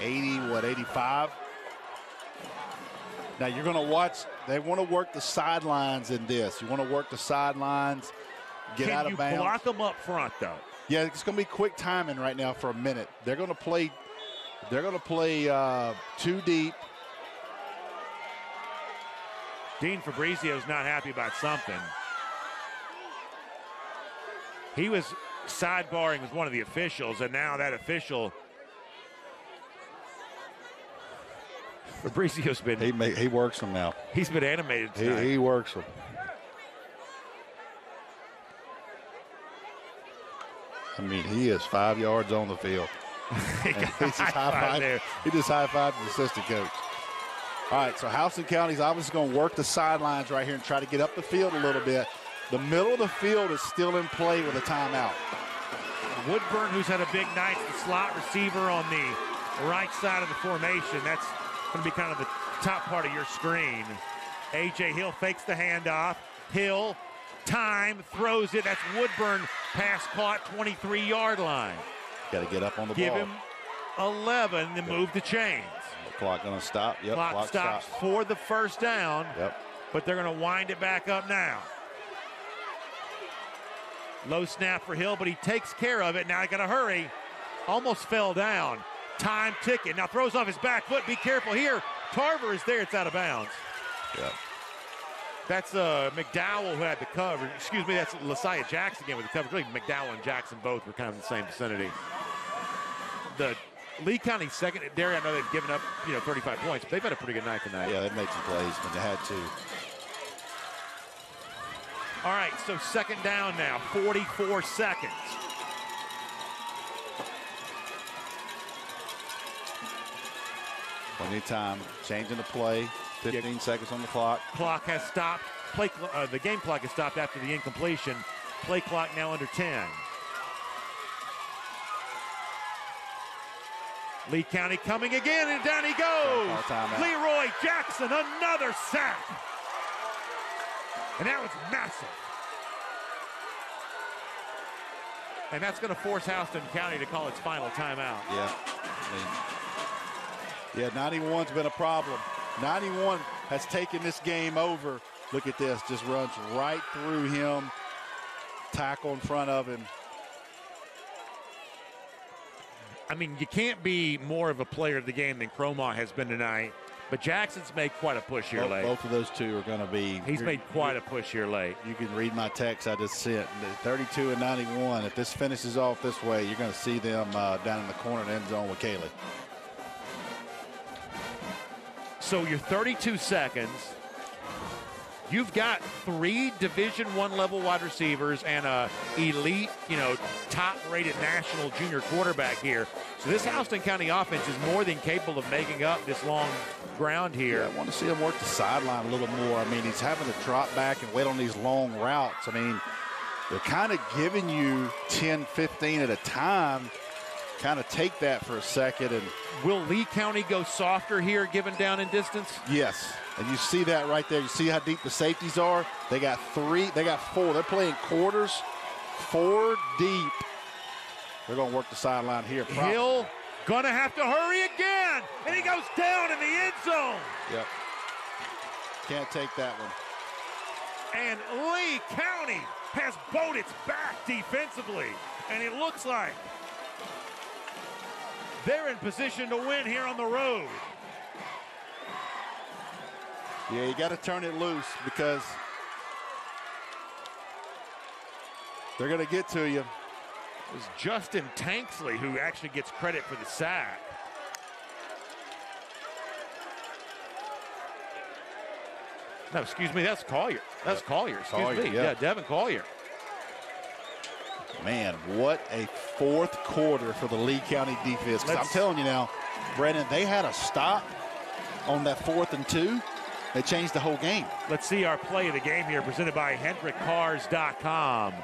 80, what, 85? Now you're going to watch. They want to work the sidelines in this. You want to work the sidelines, get Can out of you bounds. block them up front, though? Yeah, it's going to be quick timing right now for a minute. They're going to play. They're going to play uh, too deep. Dean Fabrizio Fabrizio's not happy about something. He was sidebarring with one of the officials, and now that official. Fabrizio's been. He ma- he works them now. He's been animated He, tonight. he works them. I mean, he is five yards on the field. He just high five. He just high fived the assistant coach. All right, so Houston County's obviously going to work the sidelines right here and try to get up the field a little bit. The middle of the field is still in play with a timeout. Woodburn, who's had a big night, the slot receiver on the right side of the formation. That's going to be kind of the top part of your screen. A.J. Hill fakes the handoff. Hill, time, throws it. That's Woodburn, pass caught, 23 yard line. Got to get up on the Give ball. Give him 11 to move the chains. The clock going to stop. Yep, Clock, clock stops stops. for the first down, Yep. but they're going to wind it back up now. Low snap for Hill, but he takes care of it. Now I got to hurry. almost fell down. Time ticking. Now throws off his back foot. Be careful here. Tarver is there. It's out of bounds. Yep. That's uh, McDowell who had the cover. Excuse me, that's Lasiah Jackson again with the cover. Really, McDowell and Jackson both were kind of in the same vicinity. The Lee County second. secondary, I know they've given up, you know, 35 points, but they've had a pretty good night tonight. Yeah, they made some plays when they had to. All right, so second down now, 44 seconds. Plenty of time. Changing the play. 15 seconds on the clock. Clock has stopped. Play uh, the game clock has stopped after the incompletion. Play clock now under 10. Lee County coming again, and down he goes. Leroy Jackson, another sack. And that was massive. And that's going to force Houston County to call its final timeout. Yeah. I mean, yeah, 91's been a problem. 91 has taken this game over. Look at this, just runs right through him. Tackle in front of him. I mean, you can't be more of a player of the game than Kromah has been tonight. But Jackson's made quite a push here Both, late. both of those two are going to be. He's made quite a push here late. You can read my text I just sent. 32 and 91. If this finishes off this way, you're going to see them uh, down in the corner of the end zone with Kaylee. So you're 32 seconds. You've got three Division One level wide receivers and a elite, you know, top-rated national junior quarterback here. So this Houston County offense is more than capable of making up this long ground here. Yeah, I want to see him work the sideline a little more. I mean, he's having to drop back and wait on these long routes. I mean, they're kind of giving you 10, 15 at a time. Kind of take that for a second and Will Lee County go softer here, given down in distance? Yes, and you see that right there. You see how deep the safeties are? They got three, they got four. They're playing quarters, four deep. They're going to work the sideline here. probably. Hill gonna have to hurry again, and he goes down in the end zone. Yep. Can't take that one. And Lee County has bowed its back defensively, and it looks like they're in position to win here on the road. Yeah, you got to turn it loose because they're going to get to you. It was Justin Tanksley who actually gets credit for the sack. No, excuse me, that's Collier. That's Collier. Excuse Collier, me. yeah. yeah, Devin Collier. Man, what a fourth quarter for the Lee County defense. 'Cause I'm telling you now, Brennan, they had a stop on that fourth and two. They changed the whole game. Let's see our play of the game here, presented by HendrickCars.com.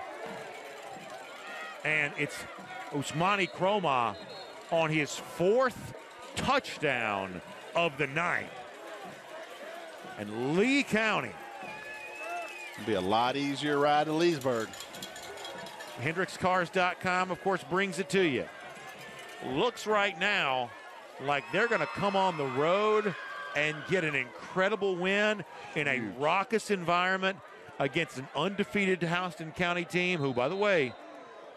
And it's Usmani Kromah on his fourth touchdown of the night. And Lee County. It'll be a lot easier ride to Leesburg. HendricksCars.com, of course, brings it to you. Looks right now like they're going to come on the road and get an incredible win in a raucous environment against an undefeated Houston County team, who, by the way,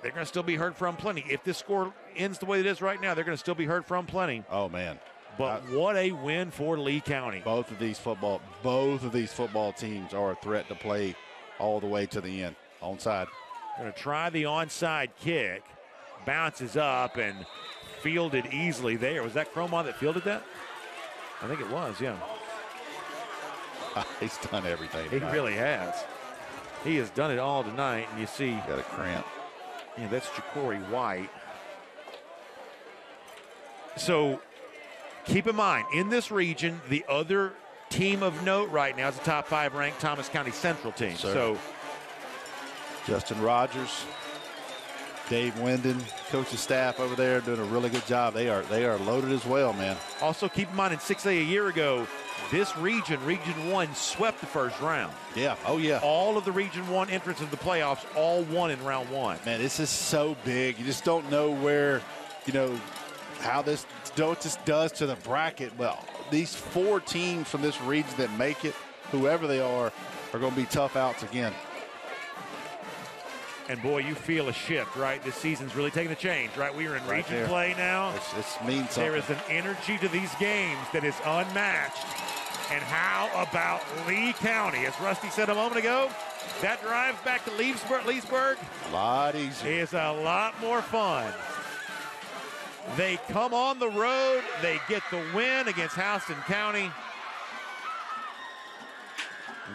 they're going to still be heard from plenty. If this score ends the way it is right now, they're going to still be heard from plenty. Oh man! But what a win for Lee County. Both of these football, both of these football teams are a threat to play all the way to the end. Onside. Going to try the onside kick. Bounces up and fielded easily there. Was that Kromah that fielded that? I think it was, yeah. He's done everything. Tonight. He really has. He has done it all tonight, and you see. Got a cramp. Yeah, that's Ja'Cory White. So keep in mind, in this region, the other team of note right now is the top five ranked Thomas County Central team. Sir. So Justin Rogers, Dave Winden, coaching staff over there doing a really good job. They are they are loaded as well, man. also keep in mind, in 6A a year ago, this region, Region 1, swept the first round. Yeah. Oh yeah. All of the Region 1 entrants of the playoffs all won in round one. Man, this is so big. You just don't know where, you know, how this this does to the bracket. Well, these four teams from this region that make it, whoever they are, are going to be tough outs again. And boy, you feel a shift, right? This season's really taking a change, right? We are in Right region there. play now. It's, it's means something. There is an energy to these games that is unmatched. And how about Lee County? As Rusty said a moment ago, that drive back to Leesburg, Leesburg a lot easier. is a lot more fun. They come on the road. They get the win against Houston County.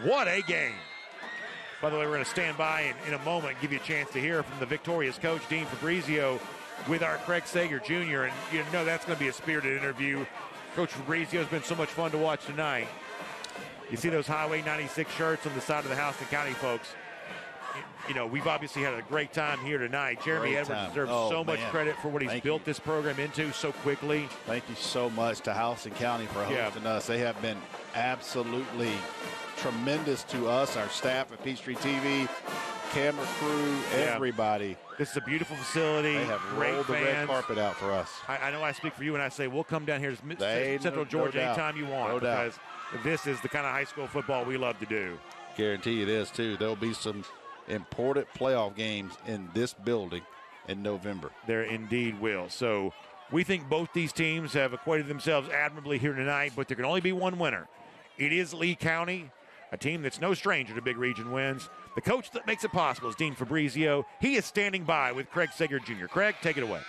What a game. By the way, we're going to stand by in, in a moment and give you a chance to hear from the victorious coach, Dean Fabrizio, with our Craig Sager Jr. And you know that's going to be a spirited interview. Coach Fabrizio has been so much fun to watch tonight. You see those Highway 96 shirts on the side of the Houston County folks. You know, we've obviously had a great time here tonight. Jeremy Great Edwards time. deserves Oh, so much credit for what he's Thank built this program into so quickly. Thank you so much to Houston County for Yeah. hosting us. They have been absolutely tremendous to us, our staff at Peachtree TV, camera crew, Yeah. everybody. This is a beautiful facility. They have great rolled the red carpet out for us. I, I know I speak for you when I say we'll come down here to Central no- no Georgia doubt. anytime you want No doubt. this is the kind of high school football we love to do. Guarantee it is too. There'll be some important playoff games in this building in November. There indeed will. So we think both these teams have acquitted themselves admirably here tonight, but there can only be one winner. It is Lee County, a team that's no stranger to big region wins. The coach that makes it possible is Dean Fabrizio. He is standing by with Craig Sager Jr. Craig, take it away.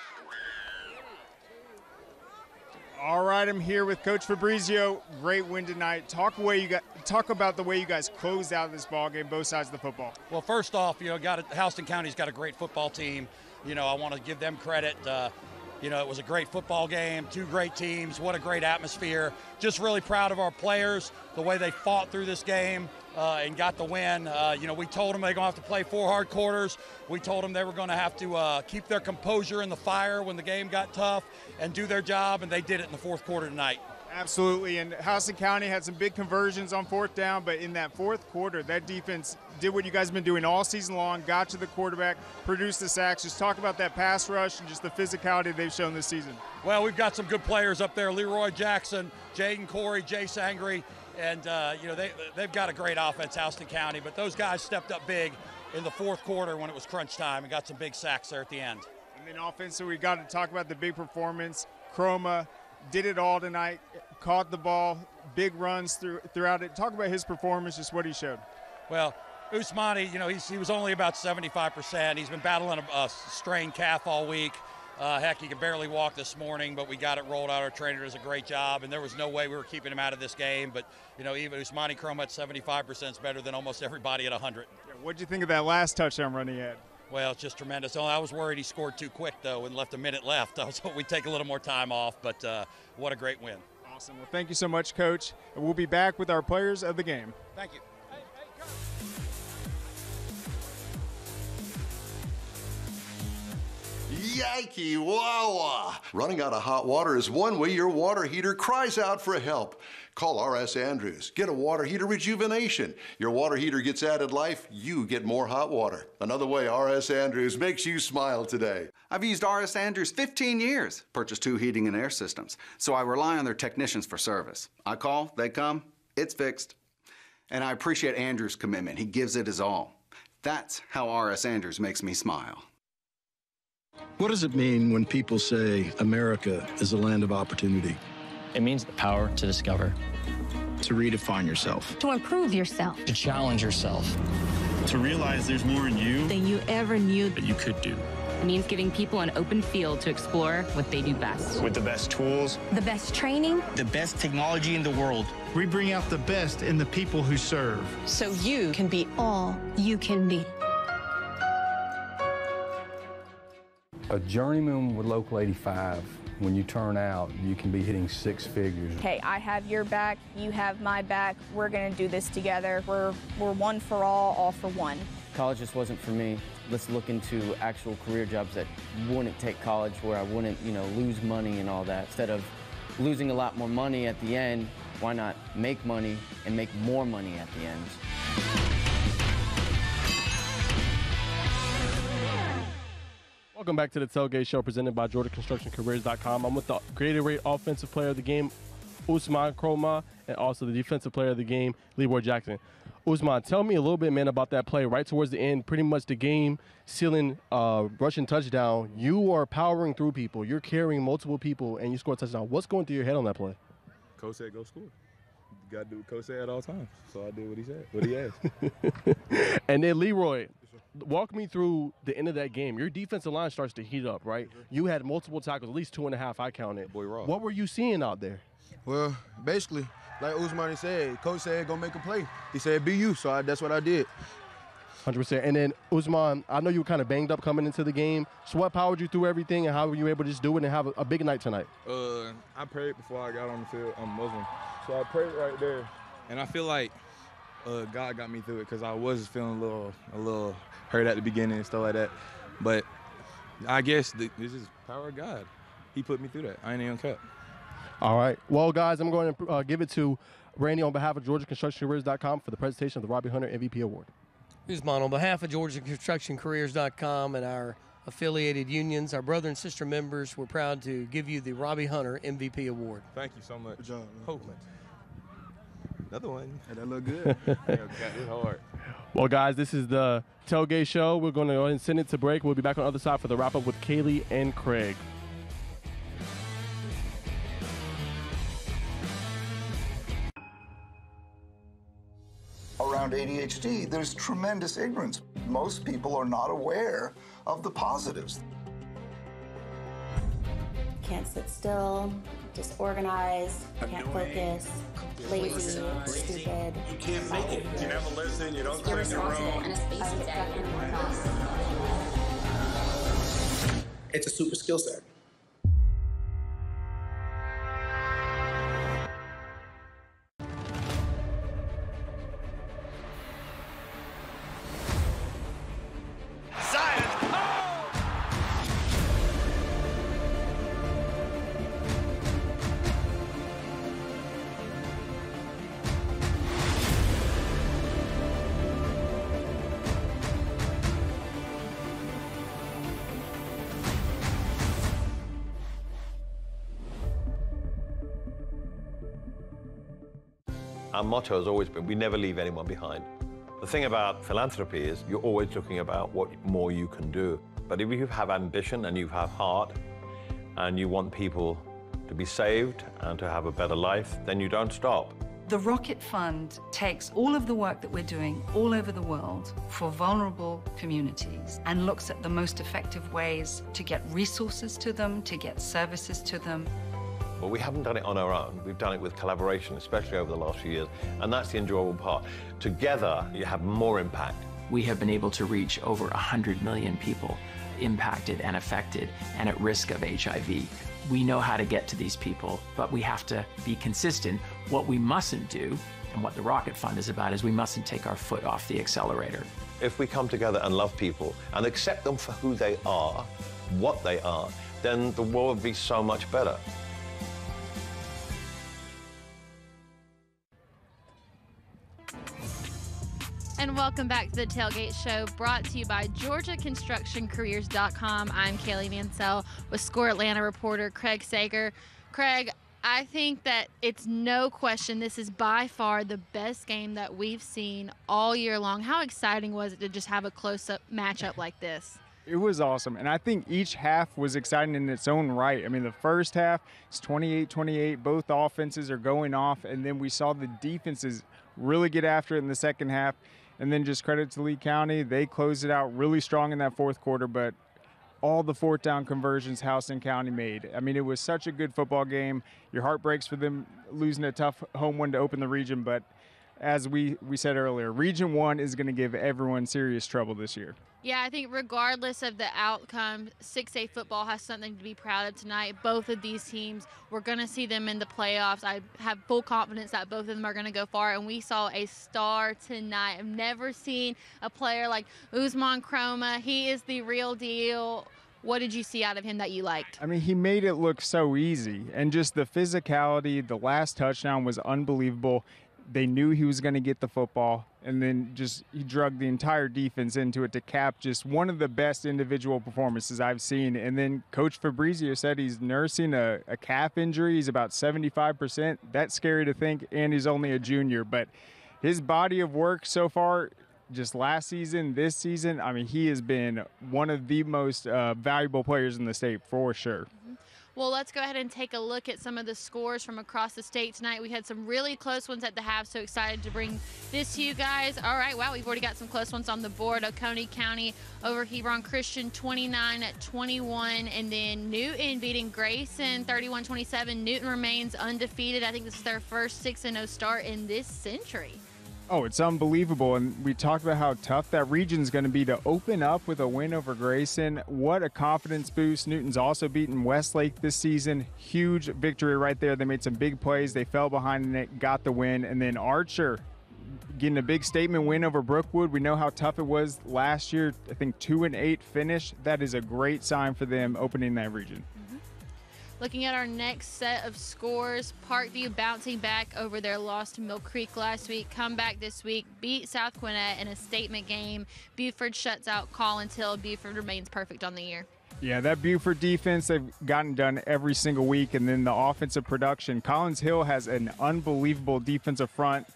All right, I'm here with Coach Fabrizio. Great win tonight. Talk away you got. Talk about the way you guys closed out this ball game, both sides of the football. Well, first off, you know, got a, Houston County's got a great football team. You know, I want to give them credit. Uh, you know, it was a great football game, two great teams. What a great atmosphere. Just really proud of our players, the way they fought through this game uh, and got the win. Uh, you know, we told them they're going to have to play four hard quarters. We told them they were going to have to uh, keep their composure in the fire when the game got tough and do their job, and they did it in the fourth quarter tonight. Absolutely, and Houston County had some big conversions on fourth down, but in that fourth quarter, that defense did what you guys have been doing all season long, got to the quarterback, produced the sacks. Just talk about that pass rush and just the physicality they've shown this season. Well, we've got some good players up there: Leroy Jackson, Jaden Corey, Jay Sangry, and uh, you know they they've got a great offense, Houston County. But those guys stepped up big in the fourth quarter when it was crunch time and got some big sacks there at the end. And then offensively, we got to talk about the big performance. Kromah did it all tonight, caught the ball, big runs through, throughout it. Talk about his performance, just what he showed. Well, Usmani, you know, he's, he was only about 75%. He's been battling a, a strained calf all week. Uh, heck, he could barely walk this morning, but we got it rolled out. Our trainer does a great job, and there was no way we were keeping him out of this game. But, you know, even Usmani Kromah at 75% is better than almost everybody at 100. What'd you think of that last touchdown run he had? Well, it's just tremendous. Oh, I was worried he scored too quick, though, and left a minute left. I was hoping we'd take a little more time off, but uh, what a great win. Awesome. Well, thank you so much, Coach. And we'll be back with our players of the game. Thank you. Yankee Wawa! Running out of hot water is one way your water heater cries out for help. Call R.S. Andrews. Get a water heater rejuvenation. Your water heater gets added life, you get more hot water. Another way R.S. Andrews makes you smile today. I've used RS Andrews 15 years, purchased two heating and air systems, so I rely on their technicians for service. I call, they come, it's fixed. And I appreciate Andrews' commitment. He gives it his all. That's how RS Andrews makes me smile. What does it mean when people say America is a land of opportunity? It means the power to discover, To redefine yourself. To improve yourself. to challenge yourself. To realize there's more in you Than you ever knew. that you could do. It means giving people an open field to explore what they do best. With the best tools, The best training. the best technology in the world. We bring out the best in the people who serve. So you can be all you can be. A journeyman with Local 85, when you turn out, you can be hitting six figures. Okay, I have your back, you have my back. We're gonna do this together. We're we're one for all, all for one. College just wasn't for me. Let's look into actual career jobs that wouldn't take college, where I wouldn't, you know, lose money and all that. Instead of losing a lot more money at the end, why not make money and make more money at the end? Welcome back to the Tailgate Show presented by GeorgiaConstructionCareers.com. I'm with the Gatorade Offensive Player of the Game, Ousmane Kromah, and also the Defensive Player of the Game, Leroy Jackson. Ousmane, tell me a little bit, man, about that play right towards the end, pretty much the game sealing uh, rushing touchdown. You are powering through people, you're carrying multiple people, and you score a touchdown. What's going through your head on that play? Coach said go score. You got to do what Coach said at all times. So I did what he said, what he asked. and then Leroy, walk me through the end of that game. Your defensive line starts to heat up, right? You had multiple tackles, at least two and a half, I counted. Boy, raw. What were you seeing out there? Well, basically, like Usmani said, coach said go make a play. He said be you, so I, that's what I did. 100%. And then Ousmane, I know you were kind of banged up coming into the game. So what powered you through everything, and how were you able to just do it and have a, a big night tonight? Uh, I prayed before I got on the field. I'm Muslim, so I prayed right there, and I feel like uh, God got me through it because I was feeling a little, a little hurt at the beginning and stuff like that. But I guess the, this is power of God. He put me through that. I ain't even cut. All right. Well, guys, I'm going to uh, give it to Randy on behalf of GeorgiaConstructionCareers.com for the presentation of the Robbie Hunter MVP Award. Ousmane, on behalf of GeorgiaConstructionCareers.com and our affiliated unions, our brother and sister members, we're proud to give you the Robbie Hunter MVP Award. Thank you so much. Good job. Hopefully. Another one. Hey, that look good. yeah, got this hard. Well, guys, this is the Tailgate Show. We're going to go ahead and send it to break. We'll be back on the other side for the wrap up with Kaylee and Craig. around ADHD, there's tremendous ignorance. Most people are not aware of the positives. Can't sit still, disorganized, can't focus, lazy, stupid. You can't make it. You never listen, you don't clean your irresponsible, room. and it's basically stuck in one house. It's a super skill set. Our motto has always been we never leave anyone behind. The thing about philanthropy is you're always looking about what more you can do. But if you have ambition and you have heart and you want people to be saved and to have a better life, then you don't stop. The Rocket Fund takes all of the work that we're doing all over the world for vulnerable communities and looks at the most effective ways to get resources to them, to get services to them. But we haven't done it on our own. We've done it with collaboration, especially over the last few years. And that's the enjoyable part. Together, you have more impact. We have been able to reach over 100 million people impacted and affected and at risk of HIV. We know how to get to these people, but we have to be consistent. What we mustn't do, and what the Rocket Fund is about, is we mustn't take our foot off the accelerator. If we come together and love people and accept them for who they are, what they are, then the world would be so much better. And welcome back to the Tailgate Show, brought to you by GeorgiaConstructionCareers.com. I'm Kaylee Mansell with Score Atlanta reporter Craig Sager. Craig, I think that it's no question this is by far the best game that we've seen all year long. How exciting was it to just have a close up matchup like this? It was awesome. And I think each half was exciting in its own right. I mean, the first half is 28 28. Both offenses are going off. And then we saw the defenses really get after it in the second half. And then just credit to Lee County. They closed it out really strong in that fourth quarter. But all the fourth down conversions Houston County made. I mean, it was such a good football game. Your heart breaks for them losing a tough home one to open the region. But as we, we said earlier, Region 1 is going to give everyone serious trouble this year. Yeah, I think regardless of the outcome, 6A football has something to be proud of tonight. Both of these teams, we're going to see them in the playoffs. I have full confidence that both of them are going to go far, and we saw a star tonight. I've never seen a player like Ousmane Kromah. He is the real deal. What did you see out of him that you liked? I mean, he made it look so easy, and just the physicality, the last touchdown was unbelievable. They knew he was going to get the football, and then just he drug the entire defense into it to cap just one of the best individual performances I've seen. And then Coach Fabrizio said he's nursing a, a calf injury. He's about 75%. That's scary to think, and he's only a junior, but his body of work so far, just last season, this season, I mean, he has been one of the most uh, valuable players in the state for sure. Well, let's go ahead and take a look at some of the scores from across the state tonight. We had some really close ones at the half, so excited to bring this to you guys. All right, wow, we've already got some close ones on the board. Oconee County over Hebron Christian 29 at 21, and then Newton beating Grayson 31 27. Newton remains undefeated. I think this is their first 6 0 start in this century. Oh, it's unbelievable. And we talked about how tough that region is going to be to open up with a win over Grayson. What a confidence boost. Newton's also beaten Westlake this season. Huge victory right there. They made some big plays. They fell behind in it, got the win. And then Archer getting a big statement win over Brookwood. We know how tough it was last year. I think two and eight finish. That is a great sign for them opening that region. Looking at our next set of scores, Parkview bouncing back over their loss to Mill Creek last week, come back this week, beat South Gwinnett in a statement game. Buford shuts out Collins Hill. Buford remains perfect on the year. Yeah, that Buford defense, they've gotten done every single week. And then the offensive production. Collins Hill has an unbelievable defensive front.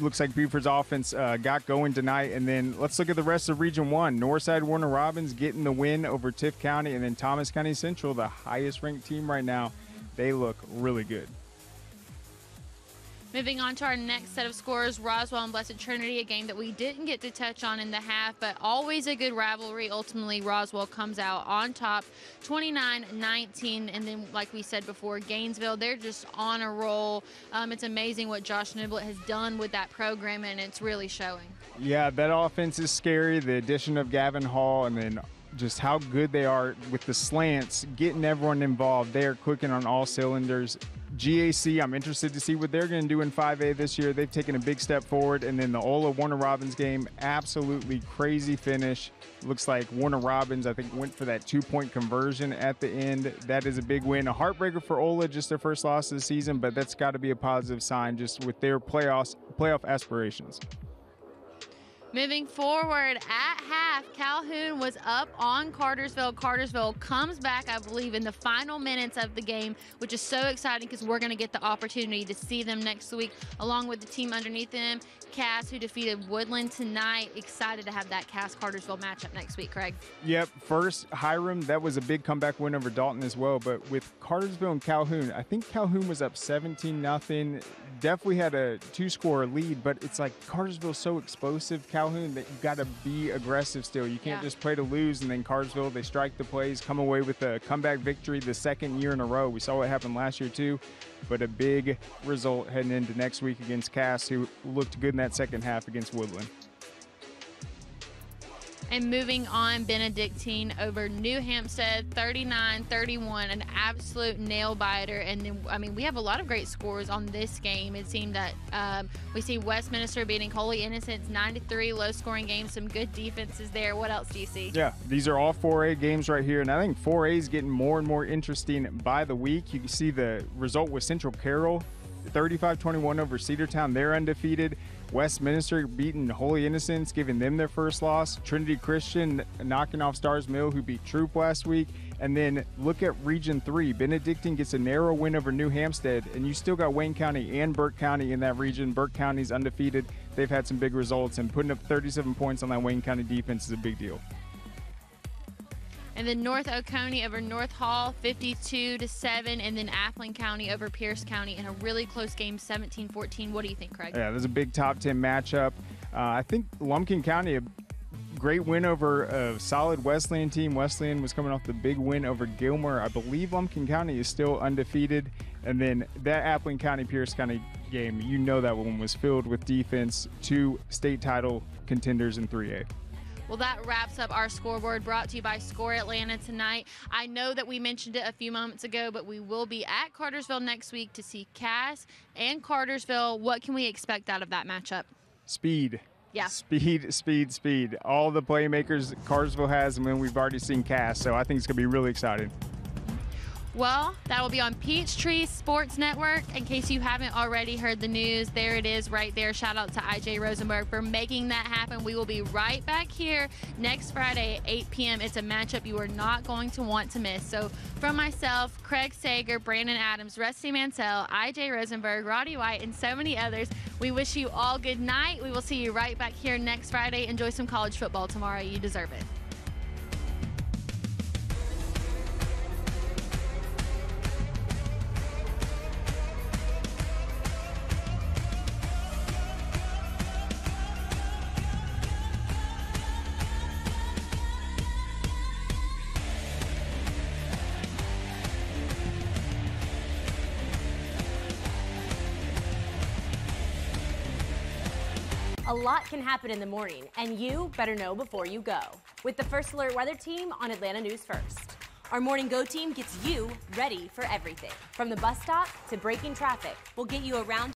Looks like Buford's offense uh, got going tonight. And then let's look at the rest of Region 1. Northside Warner Robins getting the win over Tift County. And then Thomas County Central, the highest ranked team right now. They look really good. Moving on to our next set of scores, Roswell and Blessed Trinity, a game that we didn't get to touch on in the half, but always a good rivalry. Ultimately, Roswell comes out on top 29 19. And then, like we said before, Gainesville, they're just on a roll. Um, it's amazing what Josh Niblett has done with that program, and it's really showing. Yeah, that offense is scary. The addition of Gavin Hall and then just how good they are with the slants, getting everyone involved. They are clicking on all cylinders. GAC, I'm interested to see what they're going to do in 5A this year. They've taken a big step forward. And then the Ola Warner Robins game, absolutely crazy finish. Looks like Warner Robins, I think, went for that two point conversion at the end. That is a big win. A heartbreaker for Ola, just their first loss of the season, but that's got to be a positive sign just with their playoffs, playoff aspirations. Moving forward at half, Calhoun was up on Cartersville. Cartersville comes back, I believe, in the final minutes of the game, which is so exciting because we're going to get the opportunity to see them next week along with the team underneath them. Cass, who defeated Woodland tonight. Excited to have that Cass Cartersville matchup next week, Craig. Yep, first Hiram, that was a big comeback win over Dalton as well. But with Cartersville and Calhoun, I think Calhoun was up 17 nothing. Definitely had a two score lead, but it's like Cartersville's so explosive, Calhoun, that you got to be aggressive still. You can't Yeah. just play to lose. And then Cartersville, they strike the plays, come away with a comeback victory the second year in a row. We saw what happened last year too, but a big result heading into next week against Cass, who looked good in that second half against Woodland. And moving on, Benedictine over New Hampstead, 39 31, an absolute nail biter. And then, I mean, we have a lot of great scores on this game. It seemed that um, we see Westminster beating Holy Innocents 93, low scoring games, some good defenses there. What else do you see? Yeah, these are all 4A games right here, and I think 4A is getting more and more interesting by the week. You can see the result with Central Carroll, 35-21 over Cedartown. They're undefeated. Westminster beating Holy Innocents, giving them their first loss. Trinity Christian knocking off Starr's Mill, who beat Troup last week. And then look at Region 3. Benedictine gets a narrow win over New Hampstead, and you still got Wayne County and Burke County in that region. Burke County's undefeated. They've had some big results, and putting up 37 points on that Wayne County defense is a big deal. And then North Oconee over North Hall, 52 to 7. And then Appling County over Pierce County in a really close game, 17 14. What do you think, Craig? Yeah, there's a big top 10 matchup. Uh, I think Lumpkin County, a great win over a solid Wesleyan team. Wesleyan was coming off the big win over Gilmer. I believe Lumpkin County is still undefeated. And then that Appling County Pierce County game, you know that one was filled with defense, two state title contenders in 3A. Well, that wraps up our scoreboard brought to you by Score Atlanta tonight. I know that we mentioned it a few moments ago, but we will be at Cartersville next week to see Cass and Cartersville. What can we expect out of that matchup? Speed. Yeah. Speed, speed, speed. All the playmakers Cartersville has, and then we've already seen Cass, so I think it's going to be really exciting. Well, that will be on Peachtree Sports Network. In case you haven't already heard the news, there it is right there. Shout out to IJ Rosenberg for making that happen. We will be right back here next Friday at 8 p.m. It's a matchup you are not going to want to miss. So, from myself, Craig Sager, Brandon Adams, Rusty Mansell, IJ Rosenberg, Roddy White, and so many others, we wish you all good night. We will see you right back here next Friday. Enjoy some college football tomorrow. You deserve it. Lot can happen in the morning, and you better know before you go. With the First Alert Weather Team on Atlanta News First. Our Morning Go team gets you ready for everything. From the bus stop to breaking traffic, we'll get you around